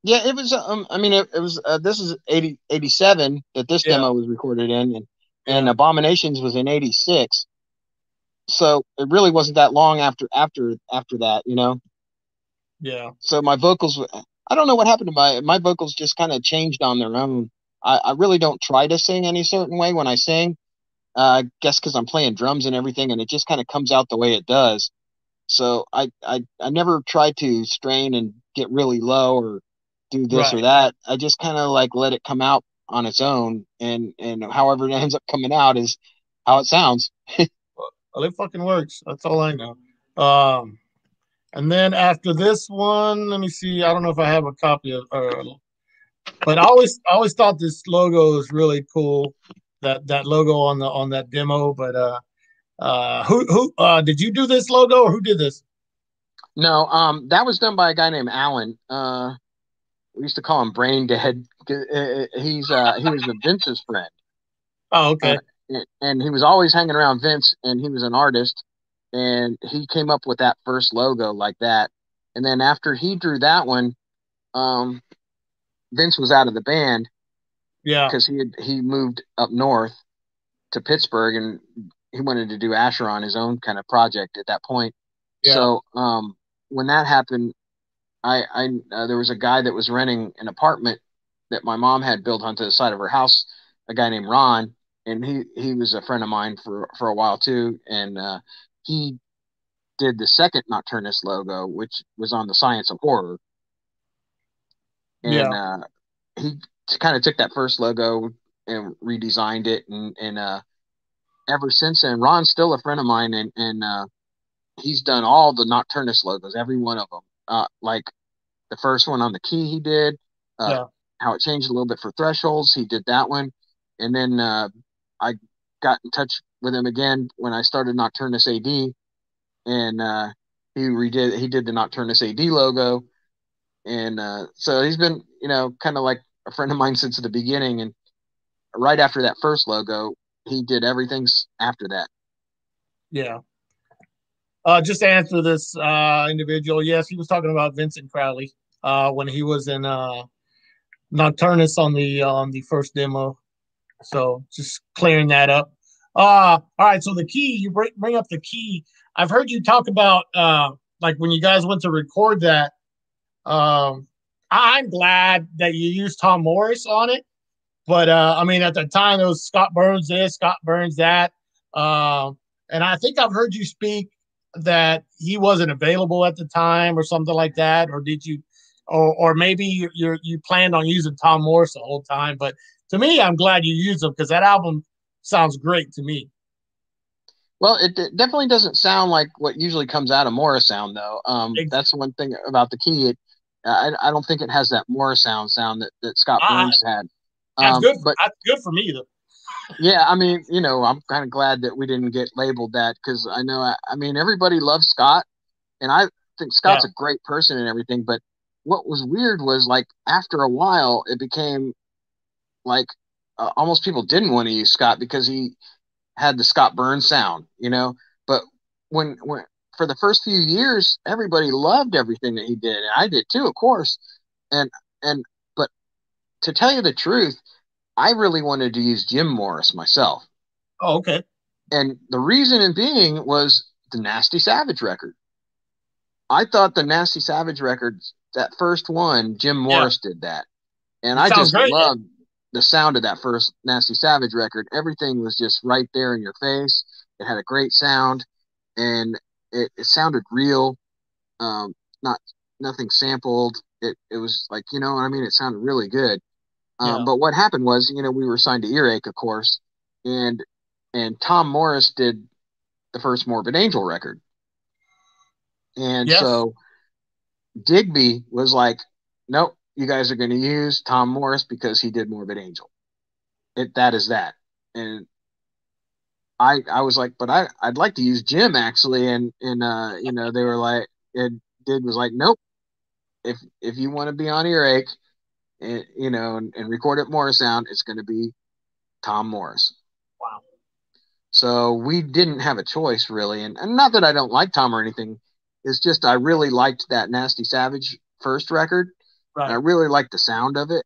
Yeah, it was. Um, I mean, it, it was. Uh, this is 80, 87 that this yeah. demo was recorded in, and and Abominations was in eighty six. So it really wasn't that long after after after that, you know. Yeah. So my vocals, I don't know what happened to my my vocals. Just kind of changed on their own. I, I really don't try to sing any certain way when I sing. Uh, I guess because I'm playing drums and everything, and it just kind of comes out the way it does. So I, I I never try to strain and get really low or do this right. or that. I just kind of like let it come out on its own, and and however it ends up coming out is how it sounds. well, it fucking works. That's all I know. Um, and then after this one, let me see. I don't know if I have a copy of, uh, but I always I always thought this logo is really cool. That that logo on the on that demo, but uh, uh, who who uh, did you do this logo or who did this? No, um, that was done by a guy named Alan. Uh, we used to call him Brain Dead He's uh, he was Vince's friend. Oh, okay. Uh, and he was always hanging around Vince, and he was an artist, and he came up with that first logo like that. And then after he drew that one, um, Vince was out of the band. Yeah, because he had he moved up north to Pittsburgh, and he wanted to do Acheron his own kind of project at that point. Yeah. So um, when that happened, I, I uh, there was a guy that was renting an apartment that my mom had built onto the side of her house. A guy named Ron, and he he was a friend of mine for for a while too, and uh, he did the second Nocturnus logo, which was on the Science of Horror. And yeah. uh, he kind of took that first logo and redesigned it, and and uh, ever since then, Ron's still a friend of mine, and and uh, he's done all the Nocturnus logos, every one of them. Uh, like the first one on the key, he did. Uh, yeah. How it changed a little bit for thresholds, he did that one, and then uh, I got in touch with him again when I started Nocturnus AD, and uh, he redid he did the Nocturnus AD logo, and uh, so he's been you know kind of like a friend of mine since the beginning, and right after that first logo, he did everything after that. Yeah. Uh, just to answer this uh, individual, yes, he was talking about Vincent Crowley uh, when he was in uh, Nocturnus on the on the first demo. So just clearing that up. Uh, all right. So the key, you bring, bring up the key. I've heard you talk about uh, like when you guys went to record that. Um, I'm glad that you used Tom Morris on it but uh, I mean, at the time, it was Scott Burns this, Scott Burns that. Uh, and I think I've heard you speak that he wasn't available at the time or something like that. Or did you, or, or maybe you you you planned on using Tom Morris the whole time. But to me, I'm glad you used him because that album sounds great to me. Well, it, it, definitely doesn't sound like what usually comes out of Morrisound though. Um, exactly. That's one thing about the key. It, I, I don't think it has that Morrisound sound sound that, that Scott Burns had. That's um, good. For, that's good for me though. Yeah, I mean, you know, I'm kind of glad that we didn't get labeled that because I know, I, I, mean, everybody loves Scott, and I think Scott's yeah. a great person and everything. But what was weird was like after a while, it became like uh, almost people didn't want to use Scott because he had the Scott Burns sound, you know. But when when for the first few years, everybody loved everything that he did, and I did too, of course. And and but to tell you the truth, I really wanted to use Jim Morris myself. Oh, okay. And the reason in being was the Nasty Savage record. I thought the Nasty Savage record, that first one, Jim Morris yeah. did that. And I just great, loved the sound of that first Nasty Savage record. Everything was just right there in your face. It had a great sound and it, it sounded real. Um, not nothing sampled. It it was like, you know what I mean? It sounded really good. Um, yeah. But what happened was, you know, we were signed to Earache, of course, and and Tom Morris did the first Morbid Angel record, and yes. so Digby was like, "Nope, you guys are going to use Tom Morris because he did Morbid Angel. It that is that." And I I was like, "But I I'd like to use Jim actually," and and uh, you know they were like, and Dig was like, "Nope, if if you want to be on Earache." And, you know, and, and record at Morrisound, it's going to be Tom Morris. Wow. So we didn't have a choice really, and, and not that I don't like Tom or anything. It's just I really liked that Nasty Savage first record. Right. I really liked the sound of it,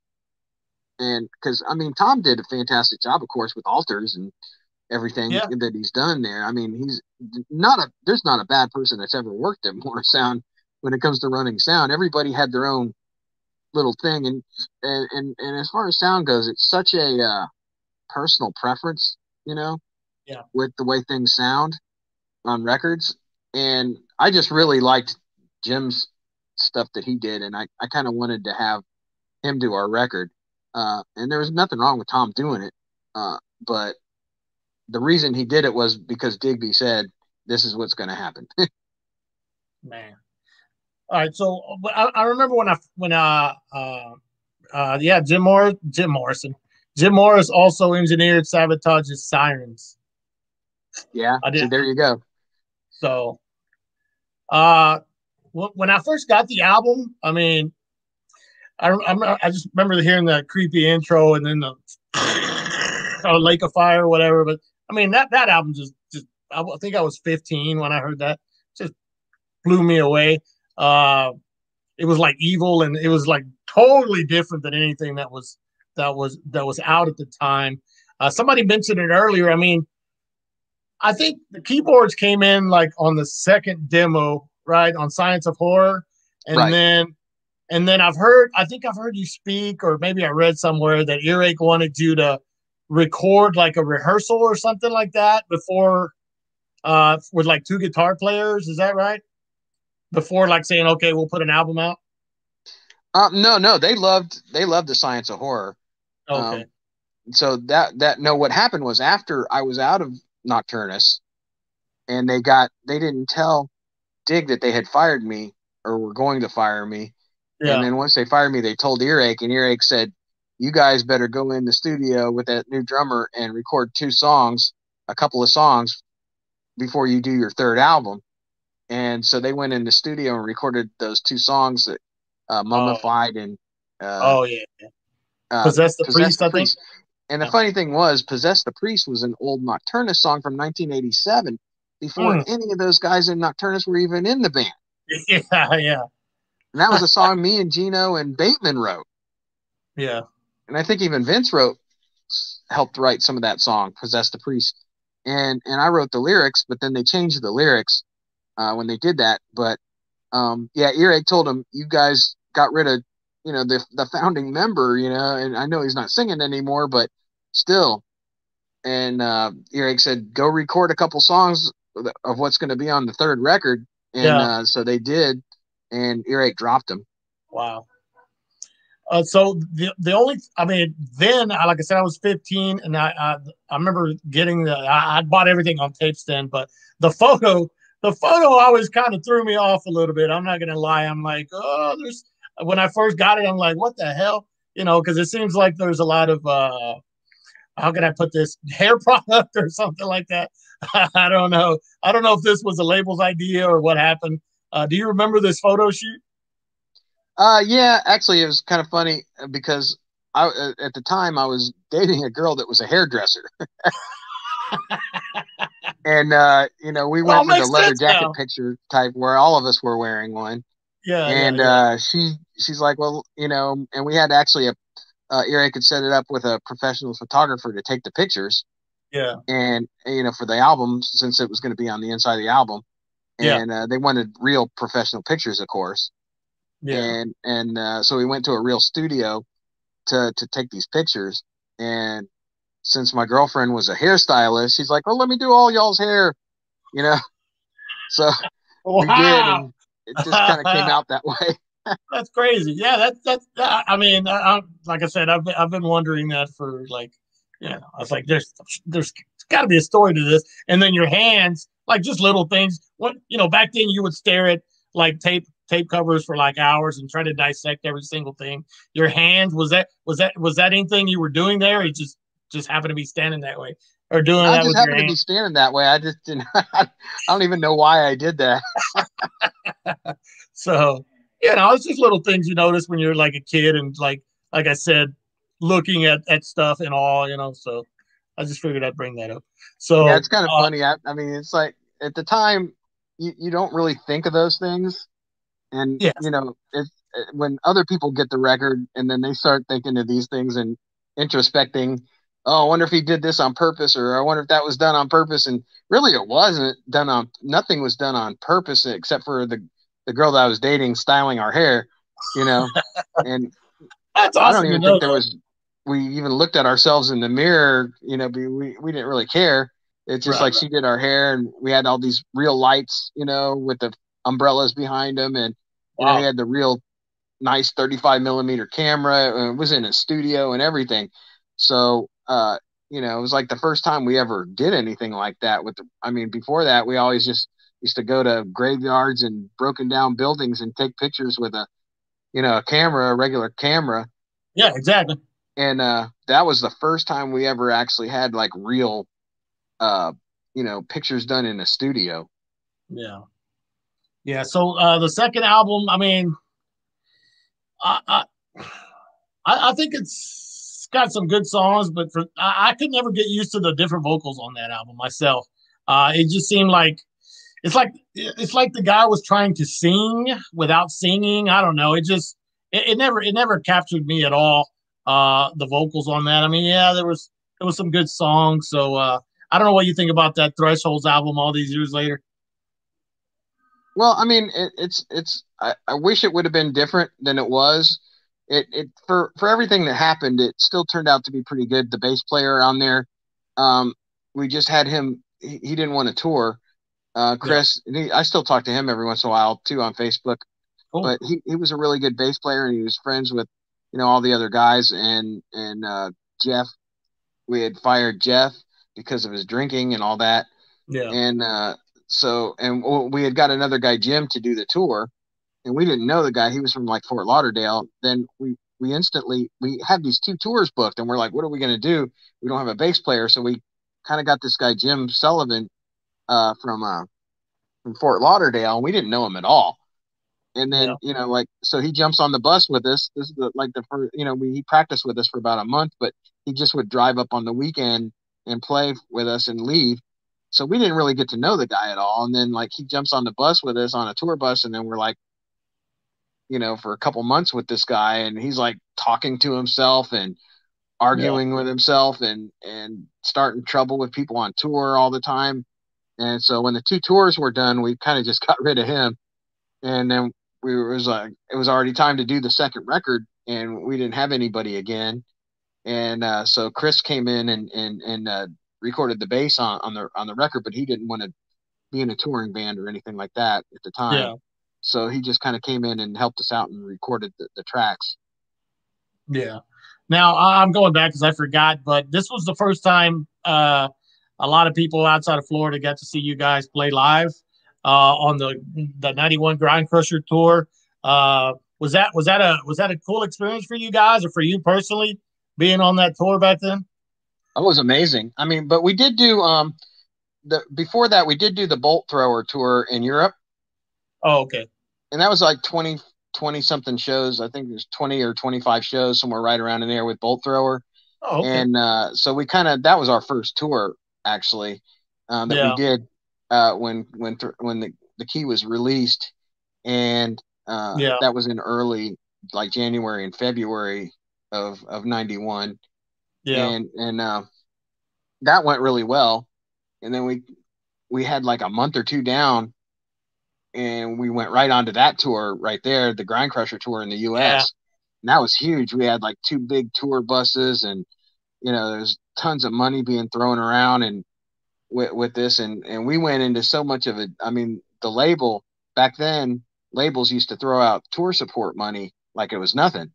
and because I mean Tom did a fantastic job, of course, with Altars and everything yeah. that he's done there. I mean he's not a there's not a bad person that's ever worked at Morrisound when it comes to running sound. Everybody had their own little thing. And and and, and as far as sound goes, it's such a uh, personal preference, you know, yeah, with the way things sound on records. And I just really liked Jim's stuff that he did, and I, I kind of wanted to have him do our record. Uh, and there was nothing wrong with Tom doing it, uh, but the reason he did it was because Digby said, "This is what's going to happen." Man, all right, so I, I remember when I when uh uh uh yeah Jim Morris Jim Morrison Jim Morris also engineered Savatage's Sirens. Yeah, I did. So there you go. So, uh, when I first got the album, I mean, I I, I just remember hearing that creepy intro and then the Lake of Fire or whatever. But I mean that that album just just I think I was 15 when I heard that. Just blew me away. Uh, it was like evil and it was like totally different than anything that was that was that was out at the time. Uh, somebody mentioned it earlier. I mean, I think the keyboards came in like on the second demo, right, on Science of Horror, and right. then and then I've heard, I think I've heard you speak, or maybe I read somewhere that Earache wanted you to record like a rehearsal or something like that before, uh, with like two guitar players. Is that right? Before like saying, okay, we'll put an album out. Um, no, no, they loved they loved the science of horror. Okay. Um, so that that no, what happened was after I was out of Nocturnus, and they got they didn't tell Dig that they had fired me or were going to fire me. Yeah. And then once they fired me, they told Earache, and Earache said, "You guys better go in the studio with that new drummer and record two songs, a couple of songs, before you do your third album." And so they went in the studio and recorded those two songs that uh, mummified oh. and uh, oh yeah, uh, possess the priest. The I priest. think. And the yeah. funny thing was, "Possess the Priest" was an old Nocturnus song from 1987, before mm. any of those guys in Nocturnus were even in the band. Yeah, yeah. And that was a song me and Gino and Bateman wrote. Yeah. And I think even Vince wrote helped write some of that song, Possess the Priest. And and I wrote the lyrics, but then they changed the lyrics uh, when they did that. But um, yeah, Earache told him, You guys got rid of, you know, the the founding member, you know, and I know he's not singing anymore, but still. And uh, Earache said, Go record a couple songs of what's going to be on the third record. And yeah. uh, so they did and Earache dropped him. Wow. Uh, so the the only I mean then like I said I was 15 and I I, I remember getting the I, I, bought everything on tapes then but the photo the photo always kind of threw me off a little bit I'm not gonna lie I'm like oh there's when I first got it I'm like what the hell you know because it seems like there's a lot of uh how can I put this hair product or something like that I don't know I don't know if this was a label's idea or what happened uh, do you remember this photo shoot? Uh, yeah, actually, it was kind of funny uh, because I uh, at the time I was dating a girl that was a hairdresser. and uh, you know, we went with a leather jacket now. picture type where all of us were wearing one. Yeah. And yeah, yeah. uh she she's like, Well, you know, and we had actually a uh Earache could set it up with a professional photographer to take the pictures. Yeah. And you know, for the album, since it was going to be on the inside of the album and yeah. uh, they wanted real professional pictures, of course. Yeah. And and uh, so we went to a real studio to to take these pictures. And since my girlfriend was a hairstylist, she's like, "Oh, let me do all y'all's hair," you know. So wow. we did, and it just kind of came out that way. that's crazy. Yeah, that's that's. I mean, I, I, like I said, I've been, I've been wondering that for like, you know, I was like, there's there's got to be a story to this. And then your hands like just little things. What you know, back then you would stare at like tape tape covers for like hours and try to dissect every single thing. Your hands was that was that was that anything you were doing there? You just just happened to be standing that way or doing I that just happened to be standing that way. I just didn't. I don't even know why I did that. so you know, it's just little things you notice when you're like a kid and like like I said, looking at at stuff and all. You know, so I just figured I'd bring that up. So yeah, it's kind of uh, funny. I, I, mean, it's like at the time you, you don't really think of those things, and you know, if when other people get the record and then they start thinking of these things and introspecting, oh, I wonder if he did this on purpose, or I wonder if that was done on purpose, and really it wasn't done on. Nothing was done on purpose except for the the girl that I was dating styling our hair, you know, and That's awesome I don't even think there was we even looked at ourselves in the mirror, you know, we, we didn't really care. It's just right, like right. she did our hair and we had all these real lights, you know, with the umbrellas behind them. And wow. you know, we had the real nice 35 millimeter camera. It was in a studio and everything. So, uh, you know, it was like the first time we ever did anything like that with the, I mean, before that, we always just used to go to graveyards and broken down buildings and take pictures with a, you know, a camera, a regular camera. Yeah, exactly and uh, that was the first time we ever actually had like real, uh, you know, pictures done in a studio. Yeah, yeah. So uh, the second album, I mean, I, I I, I think it's got some good songs, but for I, I, could never get used to the different vocals on that album myself. Uh, it just seemed like it's like it's like the guy was trying to sing without singing. I don't know. It just it, it never it never captured me at all. Uh, the vocals on that. I mean, yeah, there was there was some good songs. So uh, I don't know what you think about that Thresholds album all these years later. Well, I mean, it, it's it's. I, I wish it would have been different than it was. It it for for everything that happened, it still turned out to be pretty good. The bass player on there, um, we just had him. He, he didn't want to tour. Uh, Chris, yeah. he, I still talk to him every once in a while too on Facebook. Cool. But he, he was a really good bass player, and he was friends with you know all the other guys. And and uh, Jeff, we had fired Jeff because of his drinking and all that. Yeah. And uh, so and we had got another guy Jim to do the tour, and we didn't know the guy. He was from like Fort Lauderdale. Then we we instantly we had these two tours booked, and we're like, what are we going to do? We don't have a bass player, so we kind of got this guy Jim Sullivan uh, from uh, from Fort Lauderdale, and we didn't know him at all. And then yeah. you know, like, so he jumps on the bus with us. This is the, like the first, you know, we he practiced with us for about a month, but he just would drive up on the weekend and play with us and leave. So we didn't really get to know the guy at all. And then like he jumps on the bus with us on a tour bus, and then we're like, you know, for a couple months with this guy, and he's like talking to himself and arguing yeah. with himself and and starting trouble with people on tour all the time. And so when the two tours were done, we kind of just got rid of him. And then we was like, it was already time to do the second record, and we didn't have anybody again. And uh, so Chris came in and and and uh, recorded the bass on, on the on the record, but he didn't want to be in a touring band or anything like that at the time. Yeah. So he just kind of came in and helped us out and recorded the, the tracks. Yeah. Now I'm going back because I forgot, but this was the first time uh, a lot of people outside of Florida got to see you guys play live uh, on the the '91 Grind Crusher tour. Uh, was that was that a was that a cool experience for you guys or for you personally being on that tour back then? It was amazing. I mean, but we did do um the before that we did do the bolt thrower tour in Europe. Oh, okay. And that was like 20 20 something shows. I think there's 20 or 25 shows somewhere right around in there with bolt thrower. Oh, okay. And uh, so we kind of that was our first tour actually um, that yeah. we did uh, when when th- when the, the key was released, and uh, yeah. that was in early like January and February of of '91. Yeah, and and uh, that went really well, and then we we had like a month or two down, and we went right onto that tour right there, the Grind Crusher tour in the U.S. Yeah. And that was huge. We had like two big tour buses, and you know, there's tons of money being thrown around, and with, with this, and and we went into so much of it. I mean, the label back then, labels used to throw out tour support money like it was nothing.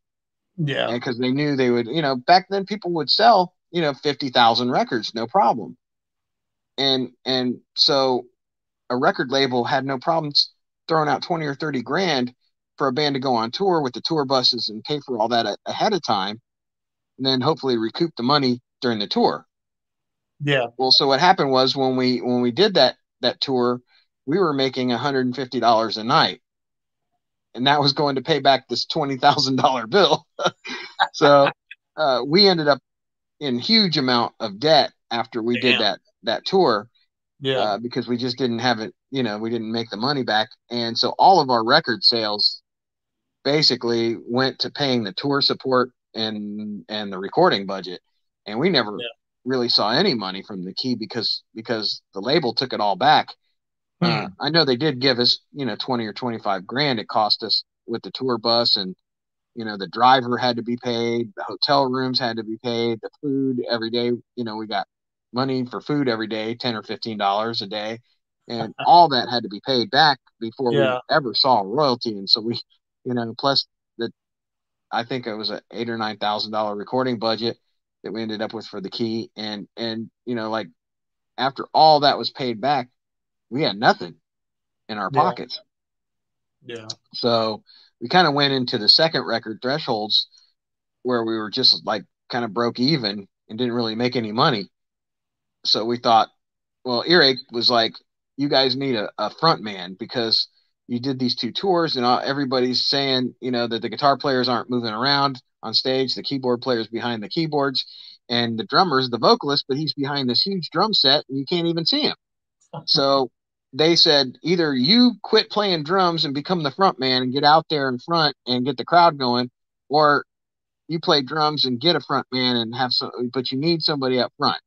Yeah. Because they knew they would, you know, back then people would sell, you know, 50,000 records, no problem. And, and so a record label had no problems throwing out 20 or 30 grand for a band to go on tour with the tour buses and pay for all that a- ahead of time. And then hopefully recoup the money during the tour. Yeah. Well, so what happened was when we, when we did that, that tour, we were making $150 a night and that was going to pay back this twenty thousand dollar bill. so uh, we ended up in huge amount of debt after we Damn. did that that tour. Yeah, uh, because we just didn't have it. You know, we didn't make the money back, and so all of our record sales basically went to paying the tour support and and the recording budget, and we never yeah. really saw any money from the key because because the label took it all back uh, hmm. I know they did give us, you know, 20 or 25 grand it cost us with the tour bus and, you know, the driver had to be paid, the hotel rooms had to be paid, the food every day, you know, we got money for food every day, 10 or $15 a day. And all that had to be paid back before yeah. we ever saw royalty. And so we, you know, plus the, I think it was an eight or nine thousand dollar recording budget that we ended up with for the key. And, and, you know, like after all that was paid back, we had nothing in our yeah. pockets. Yeah. So we kind of went into the second record thresholds where we were just like kind of broke even and didn't really make any money. So we thought, well, Earache was like, you guys need a, a front man because you did these two tours, and uh, everybody's saying, you know, that the guitar players aren't moving around on stage, the keyboard players behind the keyboards, and the drummer's the vocalist, but he's behind this huge drum set, and you can't even see him. So they said either you quit playing drums and become the front man and get out there in front and get the crowd going, or you play drums and get a front man and have some, but you need somebody up front,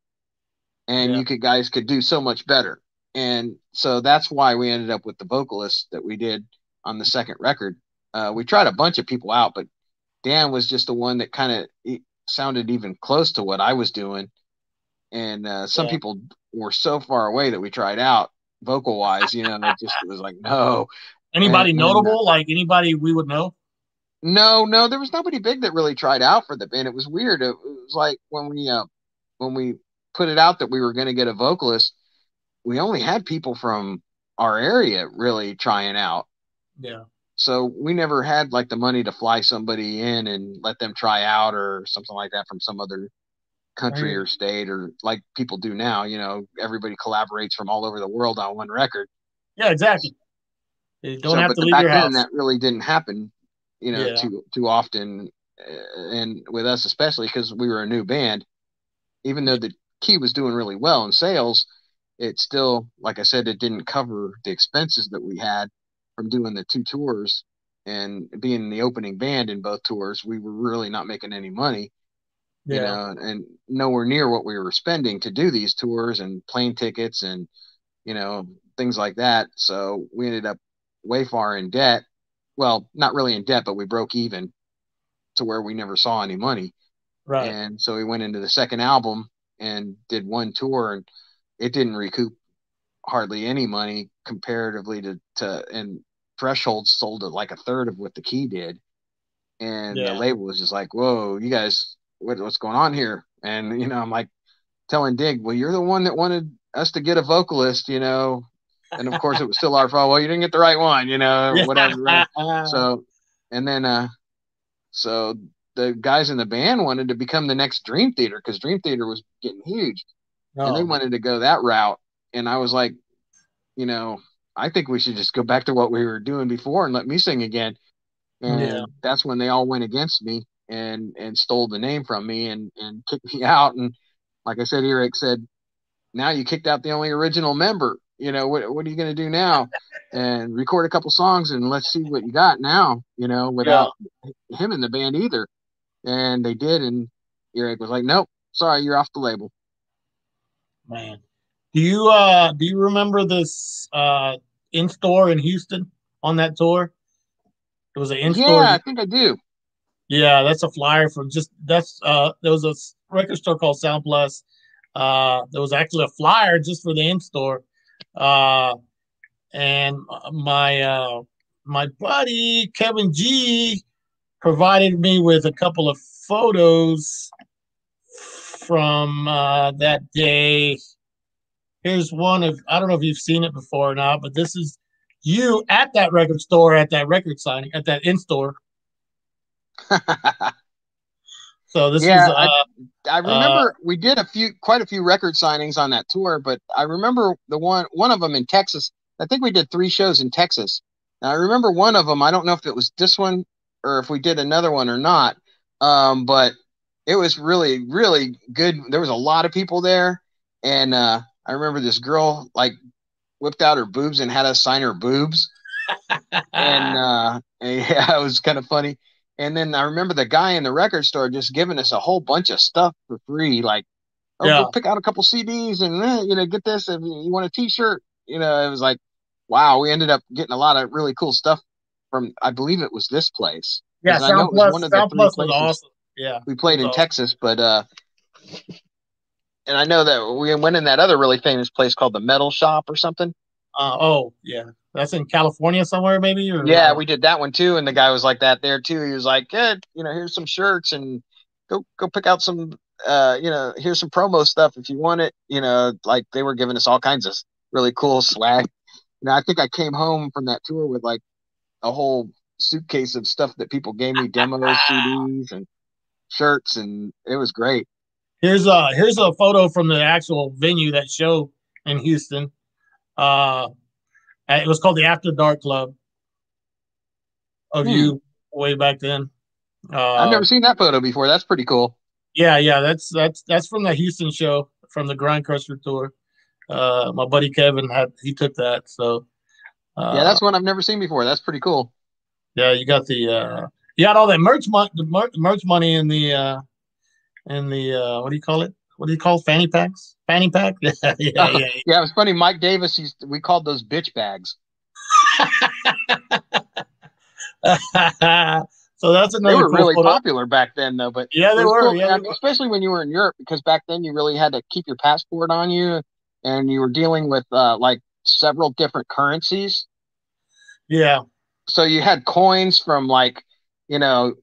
and yeah. you could guys could do so much better. And so that's why we ended up with the vocalist that we did on the second record. Uh, we tried a bunch of people out, but Dan was just the one that kind of sounded even close to what I was doing. And uh, some yeah. people were so far away that we tried out vocal wise, you know, it just it was like, no. Anybody and, notable? And, like anybody we would know? No, no, there was nobody big that really tried out for the band. It was weird. It, was like when we uh, when we put it out that we were going to get a vocalist, we only had people from our area really trying out. Yeah. So we never had like the money to fly somebody in and let them try out or something like that from some other country right. or state or like people do now. You know, everybody collaborates from all over the world on one record. Yeah, exactly. You don't so, have to leave back your house. Then, that really didn't happen, you know, yeah. too too often, uh, and with us especially because we were a new band. Even though the key was doing really well in sales, it still, like I said, it didn't cover the expenses that we had from doing the two tours and being the opening band in both tours. We were really not making any money yeah. you know, and nowhere near what we were spending to do these tours and plane tickets and you know things like that. So we ended up way far in debt. Well, not really in debt, but we broke even to where we never saw any money. Right. And so we went into the second album and did one tour, and it didn't recoup hardly any money comparatively to to and Thresholds sold at like a third of what the Key did, and yeah. the label was just like, "Whoa, you guys what, what's going on here? And you know, I'm like telling Dig, well, you're the one that wanted us to get a vocalist, you know. And of course, it was still our fault. Well, you didn't get the right one, you know, whatever. So, and then, uh, so the guys in the band wanted to become the next Dream Theater because Dream Theater was getting huge, oh. and they oh. wanted to go that route. And I was like, you know, I think we should just go back to what we were doing before and let me sing again. And yeah. that's when they all went against me and and stole the name from me and and kicked me out. And like I said, Earache said, "Now you kicked out the only original member. You know what? What are you going to do now? And record a couple songs and let's see what you got now. You know, without yeah. him in the band either." And they did, and Earache was like, "Nope, sorry, you're off the label." Man, do you uh do you remember this uh in store in Houston on that tour? It was an in store. Yeah, I think I do. Yeah, that's a flyer from just that's uh there was a record store called Sound Plus. Uh there was actually a flyer just for the in store. Uh and my uh my buddy Kevin G provided me with a couple of photos from uh that day. Here's one of I don't know if you've seen it before or not, but this is you at that record store at that record signing at that in store so this yeah, is. Uh, I, I, remember uh, we did a few, quite a few record signings on that tour, but I remember the one, one of them in Texas. I think we did three shows in Texas. Now I remember one of them. I don't know if it was this one or if we did another one or not. Um, but it was really, really good. There was a lot of people there, and uh, I remember this girl like whipped out her boobs and had us sign her boobs. and uh, yeah, it was kind of funny. And then I remember the guy in the record store just giving us a whole bunch of stuff for free, like, oh, yeah. pick out a couple CDs and eh, you know get this if you want a T-shirt. You know, it was like, wow, we ended up getting a lot of really cool stuff from. I believe it was this place. Yeah, Sound Plus. One of Sound Plus was awesome. Yeah, we played in awesome. Texas, but uh, and I know that we went in that other really famous place called the Metal Shop or something. Uh, oh yeah, that's in California somewhere, maybe. Or, yeah, we did that one too, and the guy was like that there too. He was like, "Yeah, you know, here's some shirts, and go go pick out some, uh, you know, here's some promo stuff if you want it." You know, like they were giving us all kinds of really cool swag. You know, I think I came home from that tour with like a whole suitcase of stuff that people gave me, demo CDs and shirts, and it was great. Here's a here's a photo from the actual venue that show in Houston. Uh, it was called the After Dark Club. of Hmm. you way back then. Uh, I've never seen that photo before. That's pretty cool. Yeah, yeah, that's that's that's from the Houston show from the Grind Crusher tour. Uh, my buddy Kevin had he took that, so uh, yeah, that's one I've never seen before. That's pretty cool. yeah. You got the uh, you got all that merch money, the mer- merch money in the uh, in the uh, what do you call it? What do you call it? fanny packs? Fanny pack? Yeah, yeah, yeah. Yeah, it was funny. Mike Davis, we called those bitch bags. so that's another. They were cool really photo. popular back then, though. But Yeah, they were. cool, Yeah, they were. especially when you were in Europe, because back then you really had to keep your passport on you, and you were dealing with uh, like several different currencies. yeah, So you had coins from like, you know,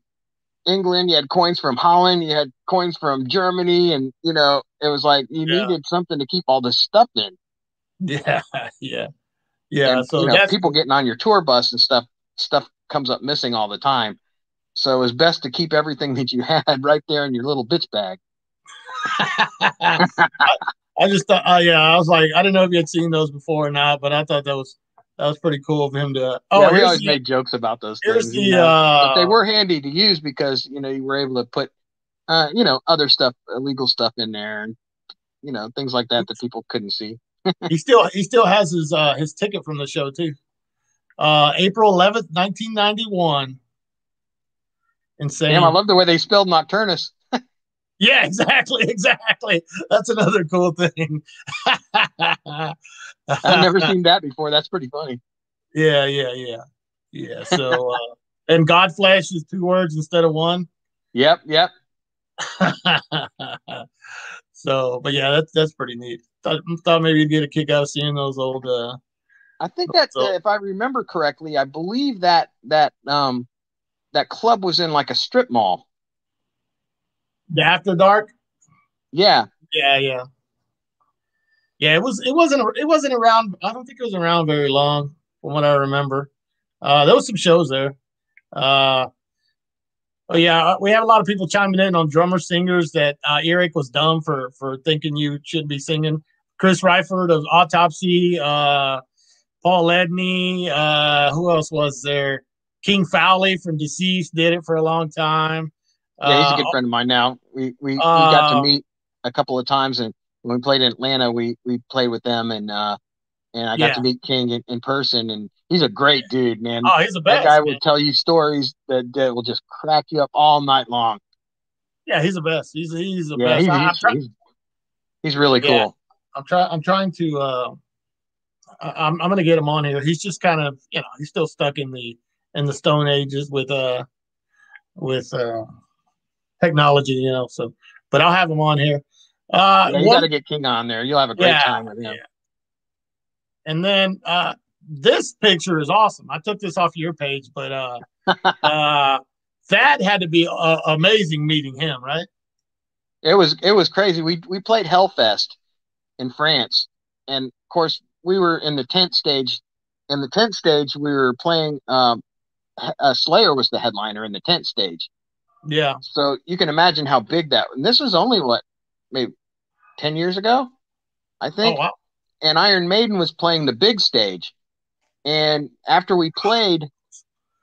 England. You had coins from Holland. You had coins from Germany, and you know, it was like you Yeah. needed something to keep all this stuff in. yeah, yeah, yeah. and, so you know, people getting on your tour bus and stuff stuff comes up missing all the time so it was best to keep everything that you had right there in your little bitch bag I, just thought, uh, yeah, I was like, I didn't know if you had seen those before or not, but I thought that was that was pretty cool of him to. Oh, yeah, we always the, made jokes about those things the. you know. Uh, but they were handy to use because you know you were able to put uh you know other stuff illegal stuff in there and you know things like that that people couldn't see he still he still has his uh his ticket from the show too. Uh, April eleventh, nineteen ninety one. Insane. damn i love the way they spelled nocturnus Yeah, exactly, exactly. That's another cool thing. i've never seen that before that's pretty funny Yeah, yeah, yeah, yeah. So, uh, and Godflesh is two words instead of one. yep yep so, but yeah, that's that's pretty neat. Thought, thought maybe you'd get a kick out of seeing those old. Uh, I think that So- uh, if I remember correctly, I believe that that um that club was in like a strip mall. The After Dark. Yeah, Yeah, yeah, yeah. It was. It wasn't. It wasn't around. I don't think it was around very long, from what I remember. Uh, there was some shows there. Uh, oh yeah, we have a lot of people chiming in on drummer singers that uh, Earache was dumb for for thinking you shouldn't be singing. Chris Reifert of Autopsy, uh, Paul Ledney. Uh, who else was there? King Fowley from Deceased did it for a long time. Yeah, he's a Uh, good friend of mine now. We we, we got to uh, meet a couple of times, and when we played in Atlanta, we we played with them, and uh and I got Yeah. to meet King in, in person, and he's a great dude, man. Oh, he's the best. that guy man. will tell you stories that, that will just crack you up all night long. Yeah, he's the best. He's he's the Yeah, best. he's, I, he's, try, he's, he's really cool. I'm trying. I'm trying to. Uh, I- I'm I'm gonna get him on here. He's just kind of you know he's still stuck in the in the Stone Ages with uh with uh technology, you know. So, but I'll have him on here. Uh, Yeah, you got to get King on there. You'll have a great Yeah, time with him. yeah. and then uh, this picture is awesome. I took this off your page, but uh, uh, that had to be uh, amazing meeting him, right? It was it was crazy. We we played Hellfest in France, and of course we were in the tent stage. In the tent stage, we were playing. Um, uh, Slayer was the headliner in the tent stage, Yeah, so you can imagine how big that. And this was only what maybe ten years ago, I think. oh wow, and Iron Maiden was playing the big stage. And after we played,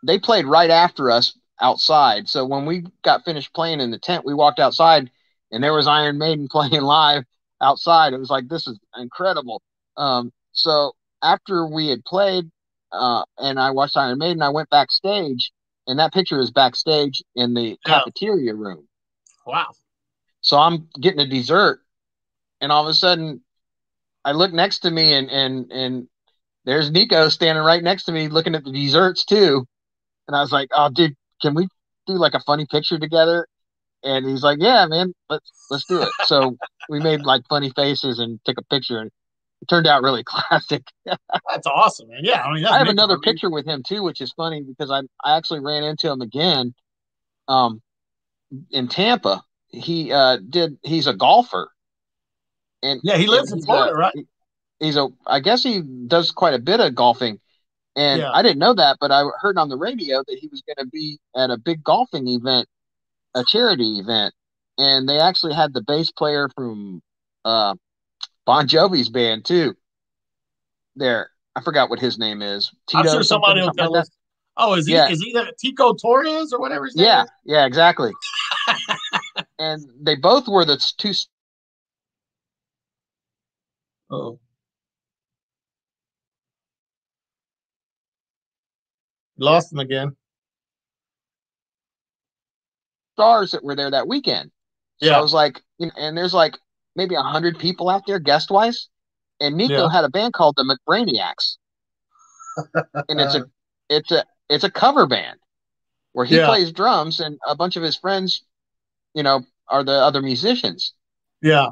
they played right after us outside. So when we got finished playing in the tent, we walked outside and there was Iron Maiden playing live outside. It was like, this is incredible. Um, so after we had played uh, and I watched Iron Maiden, I went backstage and that picture is backstage in the cafeteria room. wow. So I'm getting a dessert, and all of a sudden, I look next to me, and and and there's Nicko standing right next to me, looking at the desserts too. And I was like, "Oh, dude, can we do like a funny picture together?" And he's like, "Yeah, man, let's let's do it." So we made like funny faces and took a picture, and turned out really classic. That's awesome, man. Yeah, I mean, that's I have another Harvey. picture with him too, which is funny because I I actually ran into him again, um, in Tampa. He uh did he's a golfer, and Yeah, he lives in Florida, a- right? He's a I guess he does quite a bit of golfing, and Yeah. I didn't know that, but I heard on the radio that he was going to be at a big golfing event, a charity event, and they actually had the bass player from uh Bon Jovi's band too. There, I forgot what his name is. I'm sure somebody will tell like us. Oh, is he Yeah. is he the Tico Torres or whatever his name Yeah, is? yeah, exactly. and they both were the two Oh. Lost him again. stars that were there that weekend. So Yeah. I was like, you know, and there's like maybe a hundred people out there guest wise, and Nicko Yeah. had a band called the McBrainiacs, and it's a it's a it's a cover band where he Yeah. plays drums and a bunch of his friends, you know, are the other musicians. Yeah.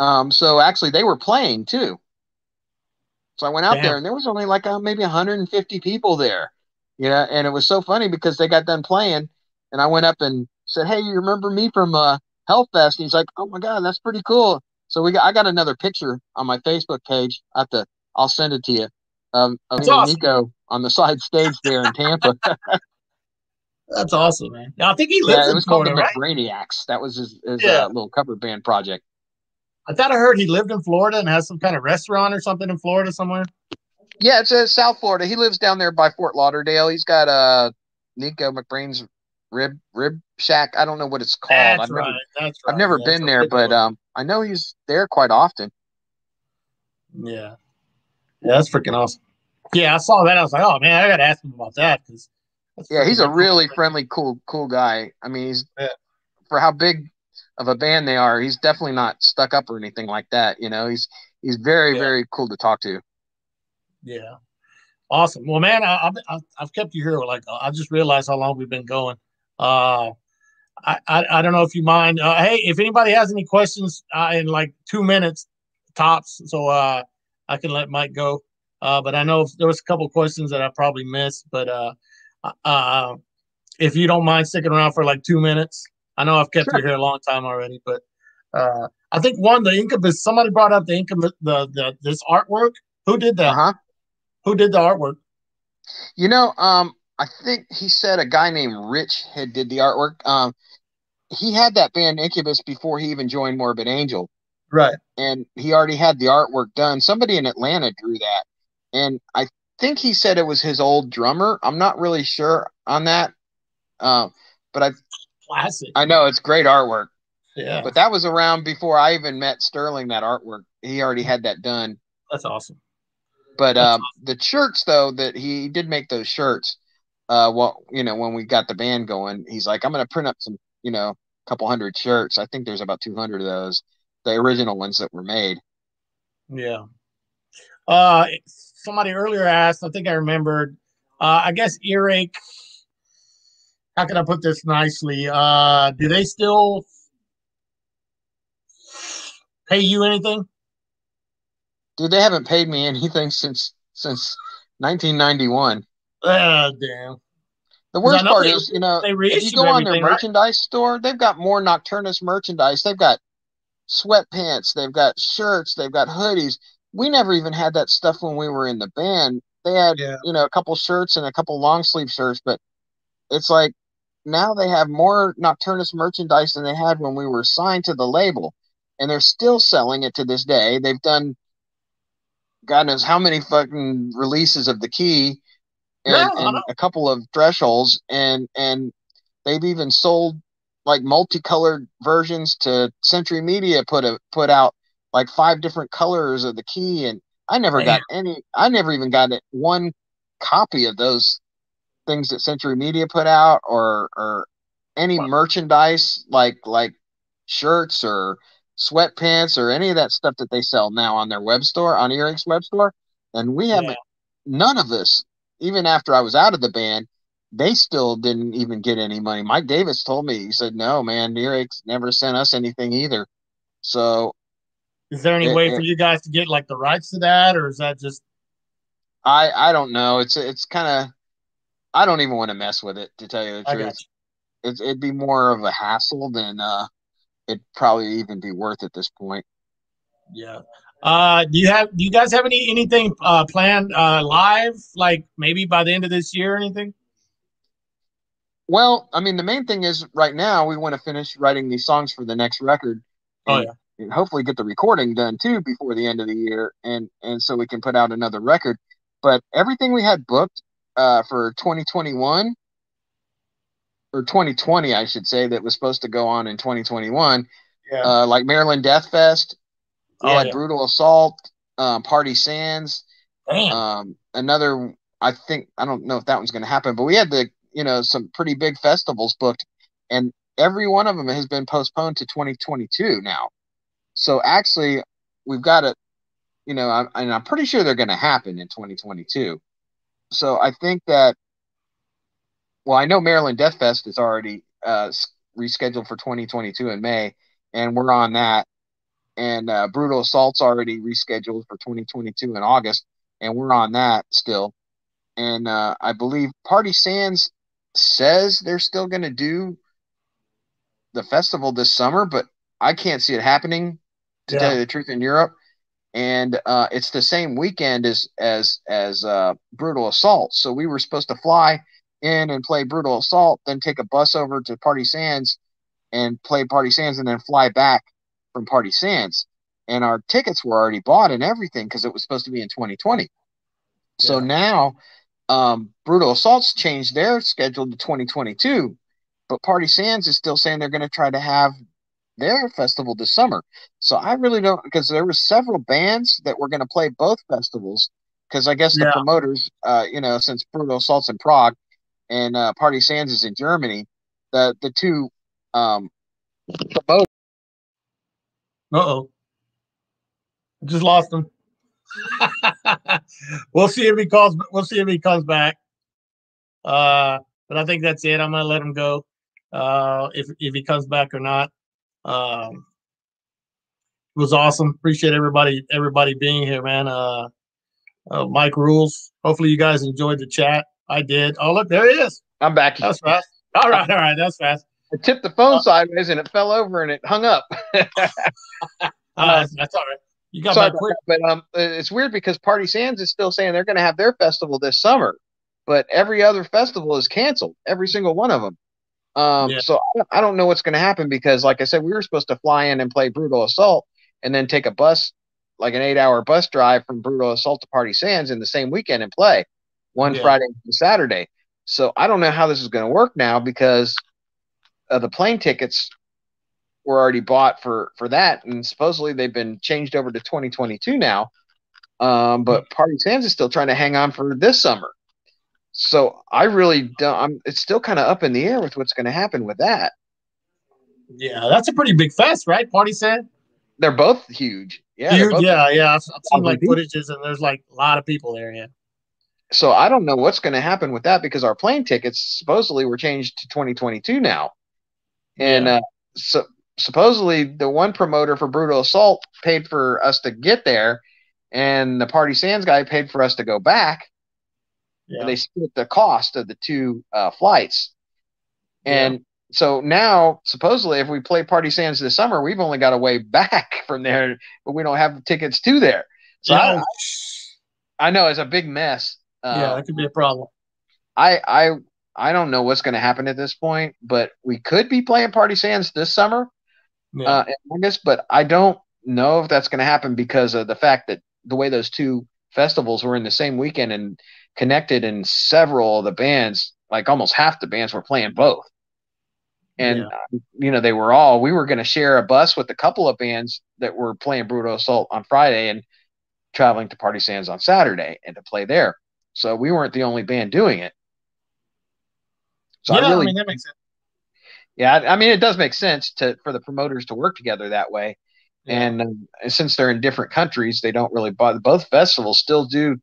Um, so actually they were playing too. So I went out Damn. there and there was only like uh, maybe 150 people there, you know, and it was so funny because they got done playing and I went up and said, Hey, you remember me from uh Hellfest? And he's like, Oh my God, that's pretty cool. So we got, I got another picture on my Facebook page. I have to, I'll send it to you. Um, of That's me and awesome. Nicko on the side stage there in Tampa. That's awesome, man. Now, I think he lives yeah, it was Florida, called the right? McBrainiacs. That was his, his Yeah. uh, little cover band project. I thought I heard he lived in Florida and has some kind of restaurant or something in Florida somewhere. Yeah, it's uh, South Florida. He lives down there by Fort Lauderdale. He's got uh Nicko McBrain's rib rib shack. I don't know what it's called. That's I've right. never That's right. I've never been there, but um I know he's there quite often. yeah, yeah, that's freaking awesome. Yeah, I saw that. I was like, oh man, I gotta ask him about that because. Yeah, he's a really friendly, cool, cool guy. I mean, he's Yeah. for how big of a band they are. He's definitely not stuck up or anything like that. You know, he's he's very, Yeah. very cool to talk to. Yeah. Awesome. Well, man, I, I've, I've- I've kept you here. Like, I just realized how long we've been going. Uh, I, I, I don't know if you mind. Uh, hey, if anybody has any questions uh, in like two minutes tops, so uh, I can let Mike go. Uh, but I know there was a couple questions that I probably missed. But uh, uh, if you don't mind sticking around for like two minutes, I know I've kept Sure. you here a long time already. But uh, I think one, the incubus. Somebody brought up the incubus, the, the this artwork. Who did that? Uh huh. Who did the artwork? You know, um, I think he said a guy named Rich had did the artwork. Um, he had that band Incubus before he even joined Morbid Angel. Right. and he already had the artwork done. Somebody in Atlanta drew that, and I think he said it was his old drummer. I'm not really sure on that, uh, but I Classic. I know it's great artwork. Yeah. But that was around before I even met Sterling. That artwork he already had that done. That's awesome. But That's um, the shirts though that he did make those shirts. Uh, well, you know when we got the band going, he's like, I'm gonna print up some, you know, a couple hundred shirts. I think there's about 200 of those, the original ones that were made. Yeah. Uh, somebody earlier asked. I think I remembered. Uh, I guess earache. How can I put this nicely? Uh, do they still pay you anything? Dude, they haven't paid me anything since since 1991. Uh, damn. The worst part they- is, you know, if you go on their everything, right? merchandise store, they've got more Nocturnus merchandise. They've got sweatpants, they've got shirts, they've got hoodies. We never even had that stuff when we were in the band. They had, Yeah. you know, a couple shirts and a couple long sleeve shirts, but it's like now they have more Nocturnus merchandise than they had when we were signed to the label. And they're still selling it to this day. They've done God knows how many fucking releases of the key and, and a couple of thresholds and and they've even sold like multicolored versions to Century Media put a put out like five different colors of the key and I never got any I never even got it one copy of those things that Century Media put out or or any Wow. merchandise like like shirts or sweatpants or any of that stuff that they sell now on their web store on Earache's web store and we haven't Yeah. none of us even after I was out of the band they still didn't even get any money. Mike Davis told me he said no man Earache's never sent us anything either. So Is there any It- way it- for you guys to get like the rights to that, or is that just I I don't know. It's it's kind of I don't even want to mess with it to tell you the I truth. you. It's it'd be more of a hassle than uh it'd probably even be worth at this point. Yeah. Uh, do you have do you guys have any anything uh planned uh live like maybe by the end of this year or anything? Well, I mean the main thing is right now we want to finish writing these songs for the next record. Oh, and, and hopefully get the recording done too before the end of the year and and so we can put out another record. But everything we had booked uh, for 2021 or 2020, I should say, that was supposed to go on in 2021. Yeah. Uh, like Maryland Death Fest, Yeah, uh, yeah. Brutal Assault, um, Party Sands, um, another. I think I don't know if that one's going to happen, but we had the you know some pretty big festivals booked, and every one of them has been postponed to 2022 now. So actually, we've got it. You know, I'm, and I'm pretty sure they're going to happen in 2022. So I think that. Well, I know Maryland Death Fest is already uh, rescheduled for 2022 in May, and we're on that. And uh, Brutal Assault's already rescheduled for 2022 in August, and we're on that still. And uh, I believe Party Sands says they're still going to do the festival this summer, but I can't see it happening. To Yeah. tell you the truth, in Europe, and uh, it's the same weekend as as as uh, Brutal Assault. So we were supposed to fly in and play Brutal Assault, then take a bus over to Party Sands and play Party Sands, and then fly back from Party Sands. And our tickets were already bought and everything because it was supposed to be in 2020. So Yeah. now, um, Brutal Assaults changed their schedule to 2022, but Party Sands is still saying they're going to try to have their festival this summer. So I really don't because there were several bands that were going to play both festivals because I guess the Yeah. promoters, uh, you know, since Brutal Assaults in Prague and uh, Party Sands is in Germany, the the two um, promoters. Uh oh. Just lost him. we'll see if he calls. We'll see if he comes back. Uh, but I think that's it. I'm gonna let him go. Uh, if if he comes back or not. Um, it was awesome. Appreciate everybody everybody being here, man. Uh, uh, Mike rules. Hopefully you guys enjoyed the chat. I did. Oh look, there he is. I'm back. That's fast. All right, all right, that's fast. I tipped the phone sideways and it fell over and it hung up. Uh, that's all right. You got Sorry that, but um, it's weird because Party Sands is still saying they're going to have their festival this summer, but every other festival is canceled. Every single one of them. Um, Yeah. so I don't- I don't know what's going to happen because, like I said, we were supposed to fly in and play Brutal Assault and then take a bus, like an eight-hour bus drive from Brutal Assault to Party Sands in the same weekend and play one Yeah. Friday and Saturday. So I don't know how this is going to work now because uh, the plane tickets were already bought for for that, and supposedly they've been changed over to 2022 now. Um, but Party Sands is still trying to hang on for this summer. So I really don't. I'm. It's still kind of up in the air with what's going to happen with that. Yeah, that's a pretty big fest, right? Party said. They're both huge. Yeah. Huge, both- yeah, yeah. I've, I've seen like footages, and there's like a lot of people there. Yeah, So I don't know what's going to happen with that because our plane tickets supposedly were changed to 2022 now, and Yeah. uh, so supposedly the one promoter for Brutal Assault paid for us to get there, and the Party Sands guy paid for us to go back. yeah. and they split the cost of the two uh, flights. And so now, supposedly, if we play Party Sands this summer, we've only got a way back from there, but we don't have tickets to there. So yeah, I, I know it's a big mess. Uh, yeah, that could be a problem. I I I don't know what's going to happen at this point, but we could be playing Party Sands this summer Yeah, uh, in August, but I don't know if that's going to happen because of the fact that the way those two festivals were in the same weekend and connected, and several of the bands, like almost half the bands, were playing both. And Yeah. uh, you know, they were all. We were going to share a bus with a couple of bands that were playing Brutal Assault on Friday and traveling to Party Sands on Saturday and to play there. So we weren't the only band doing it. So yeah. I really mean, that makes sense. yeah, I I mean, it does make sense to for the promoters to work together that way. Yeah. And um, since they're in different countries, they don't really bother. Both festivals still do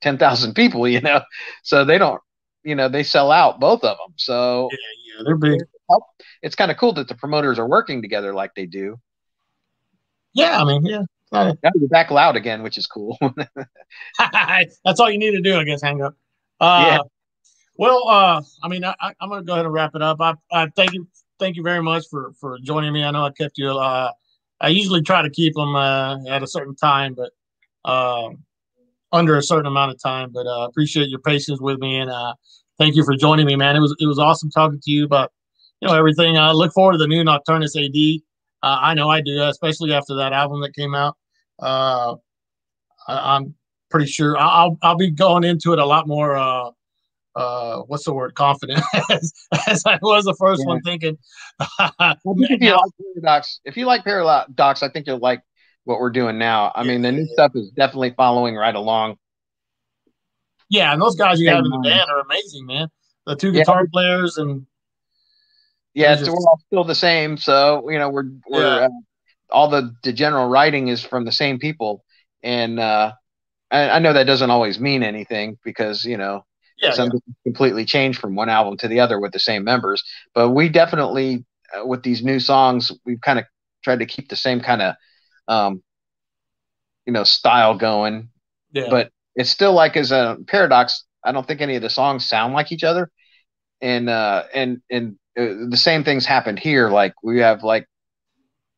ten thousand people, you know, so they don't, you know, they sell out both of them. So yeah, yeah, they're big. it's kind of cool that the promoters are working together like they do. Yeah, I mean, yeah. Uh, Now you're back loud again, which is cool. That's all you need to do, I guess. Hang up. Uh, Yeah. Well, uh, I mean, I, I, I'm going to go ahead and wrap it up. I, I thank you, thank you very much for for joining me. I know I kept you. Uh, I usually try to keep them uh, at a certain time, but um, under a certain amount of time. But uh, appreciate your patience with me and uh, thank you for joining me, man. It was it was awesome talking to you about you know everything. I look forward to the new Nocturnus AD. Uh, I know I do, especially after that album that came out. Uh, I, I'm pretty sure I'll I'll be going into it a lot more uh, uh, what's the word, confident as, as I was the first Yeah. one thinking. Well, if you like Paradox, if you like Paradox, I think you'll like what we're doing now. I mean, the new stuff is definitely following right along. yeah, and those guys you have in the band are amazing, man. The two Yeah. guitar players and Yeah, so just- we're all still the same. So you know, we're we're Yeah. uh, all the the general writing is from the same people, and uh, I, I know that doesn't always mean anything because you know yeah, some things completely changed from one album to the other with the same members. But we definitely, uh, with these new songs, we've kind of tried to keep the same kind of, um, you know, style going. yeah, But it's still like as a paradox. I don't think any of the songs sound like each other, and uh, and and uh, the same things happened here. Like we have like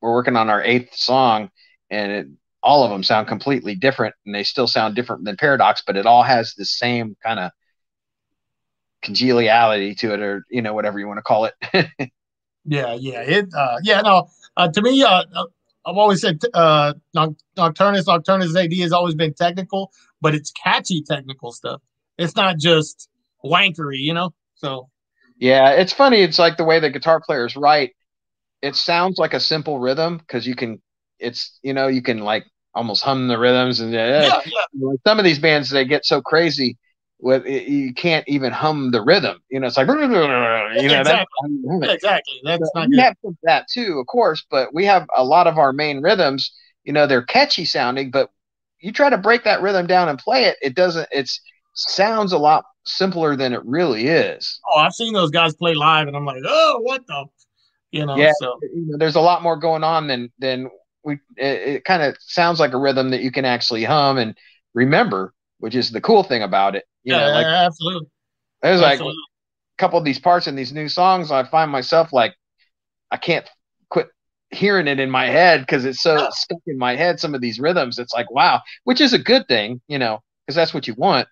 we're working on our eighth song, and it, all of them sound completely different, and they still sound different than Paradox, but it all has the same kind of congeniality to it, or you know whatever you want to call it. yeah, yeah. It, uh, yeah, no. Uh, to me, uh, uh, I've always said uh, Noc- Nocturnus, Nocturnus AD has always been technical, but it's catchy technical stuff. It's not just wankery, you know. So yeah, it's funny. It's like the way the guitar players write. It sounds like a simple rhythm because you can. It's you know you can like almost hum the rhythms and uh, yeah, yeah, some of these bands they get so crazy with you can't even hum the rhythm. You know, it's like you know Exactly. how you hum it. yeah, exactly. That's not good. that too, of course, but we have a lot of our main rhythms. You know, they're catchy sounding, but you try to break that rhythm down and play it, it doesn't. It's sounds a lot simpler than it really is. Oh, I've seen those guys play live, and I'm like, oh, what the, you know. Yeah. So You know, there's a lot more going on than than we. It, it kind of sounds like a rhythm that you can actually hum and remember, which is the cool thing about it. You yeah, know, like absolutely. there's like absolutely. a couple of these parts in these new songs, I find myself like I can't quit hearing it in my head because it's so stuck in my head. Some of these rhythms, it's like wow, which is a good thing, you know, because that's what you want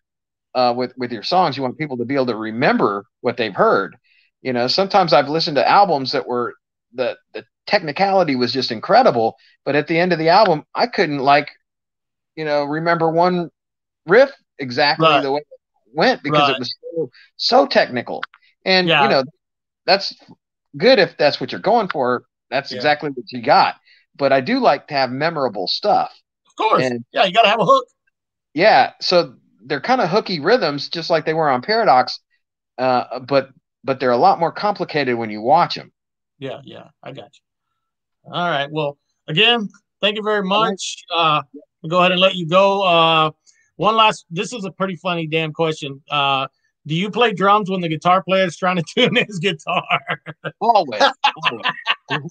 uh, with with your songs. You want people to be able to remember what they've heard. You know, sometimes I've listened to albums that were the the technicality was just incredible, but at the end of the album, I couldn't like, you know, remember one riff exactly Right. the way it went because Right. it was so so technical. And Yeah. you know, that's good if that's what you're going for. That's Yeah. exactly what you got. But I do like to have memorable stuff. Of course. And yeah, you got to have a hook. yeah, so they're kind of hooky rhythms, just like they were on Paradox. Uh, but but they're a lot more complicated when you watch them. Yeah, yeah, I got you. All right. Well, again, thank you very much. Uh, we'll go ahead and let you go. Uh, one last. This is a pretty funny damn question. Uh, do you play drums when the guitar player is trying to tune his guitar? Always. always.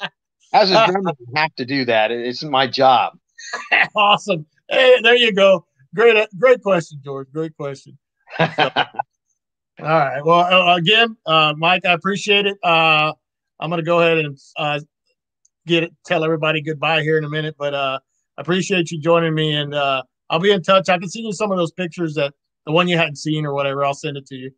As a drummer, you have to do that. It- It's my job. awesome. Hey, there you go. Great, great question, George. Great question. All right. Well, uh, again, uh, Mike, I appreciate it. Uh, I'm going to go ahead and uh, get it, tell everybody goodbye here in a minute, but uh, I appreciate you joining me, and uh, I'll be in touch. I can send you some of those pictures that the one you hadn't seen or whatever. I'll send it to you.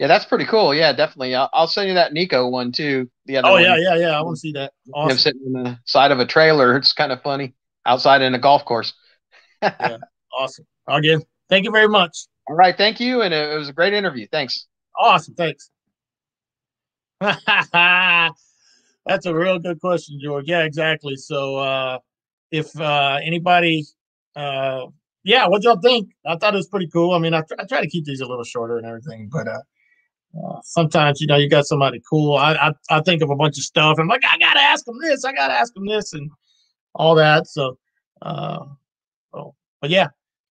yeah, that's pretty cool. Yeah, definitely. I'll, I'll send you that Nicko one too. The other Oh one. yeah, yeah, yeah. I want to see that. Him Awesome. sitting on the side of a trailer. It's kind of funny outside in a golf course. yeah, Awesome. Again, thank you very much. All right, thank you, and it, it was a great interview. Thanks. Awesome. Thanks. That's a real good question, George. Yeah, exactly. So, uh, if uh, anybody, uh, yeah, what y'all think? I thought it was pretty cool. I mean, I, I try to keep these a little shorter and everything, but uh, uh, sometimes you know you got somebody cool. I, I I think of a bunch of stuff. I'm like, I gotta ask them this. I gotta ask them this, and all that. So, uh, oh, but yeah.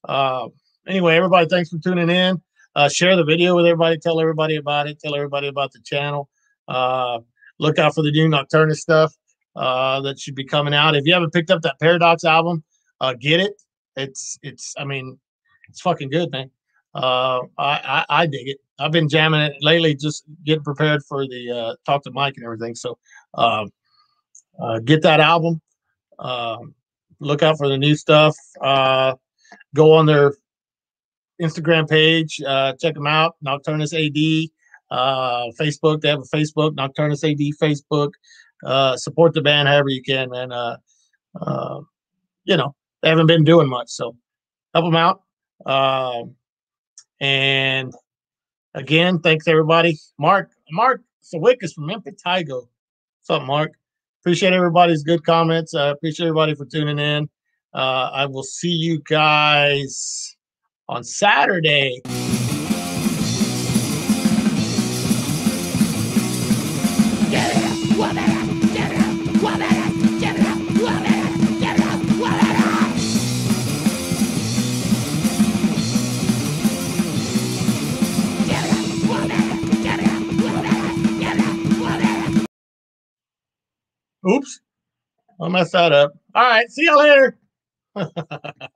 Uh, anyway, everybody, thanks for tuning in. Uh, share the video with everybody. Tell everybody about it. Tell everybody about the channel. Uh, look out for the new Nocturnus stuff uh, that should be coming out. If you haven't picked up that Paradox album, uh, get it. It's it's. I mean, it's fucking good, man. Uh, I, I I dig it. I've been jamming it lately, just getting prepared for the uh, talk to Mike and everything. So, um, uh, get that album. Um, look out for the new stuff. Uh, go on their Instagram page. Uh, check them out. Nocturnus AD. Uh, Facebook. They have a Facebook. Nocturnus AD Facebook. Uh, support the band however you can, man. Uh, you know they haven't been doing much, so help them out. Um, and again, thanks everybody. Mark Mark Sawickis from Impetigo. What's up, Mark? Appreciate everybody's good comments. I uh, appreciate everybody for tuning in. Uh, I will see you guys on Saturday. Oops. I messed that up. All right. See y'all later.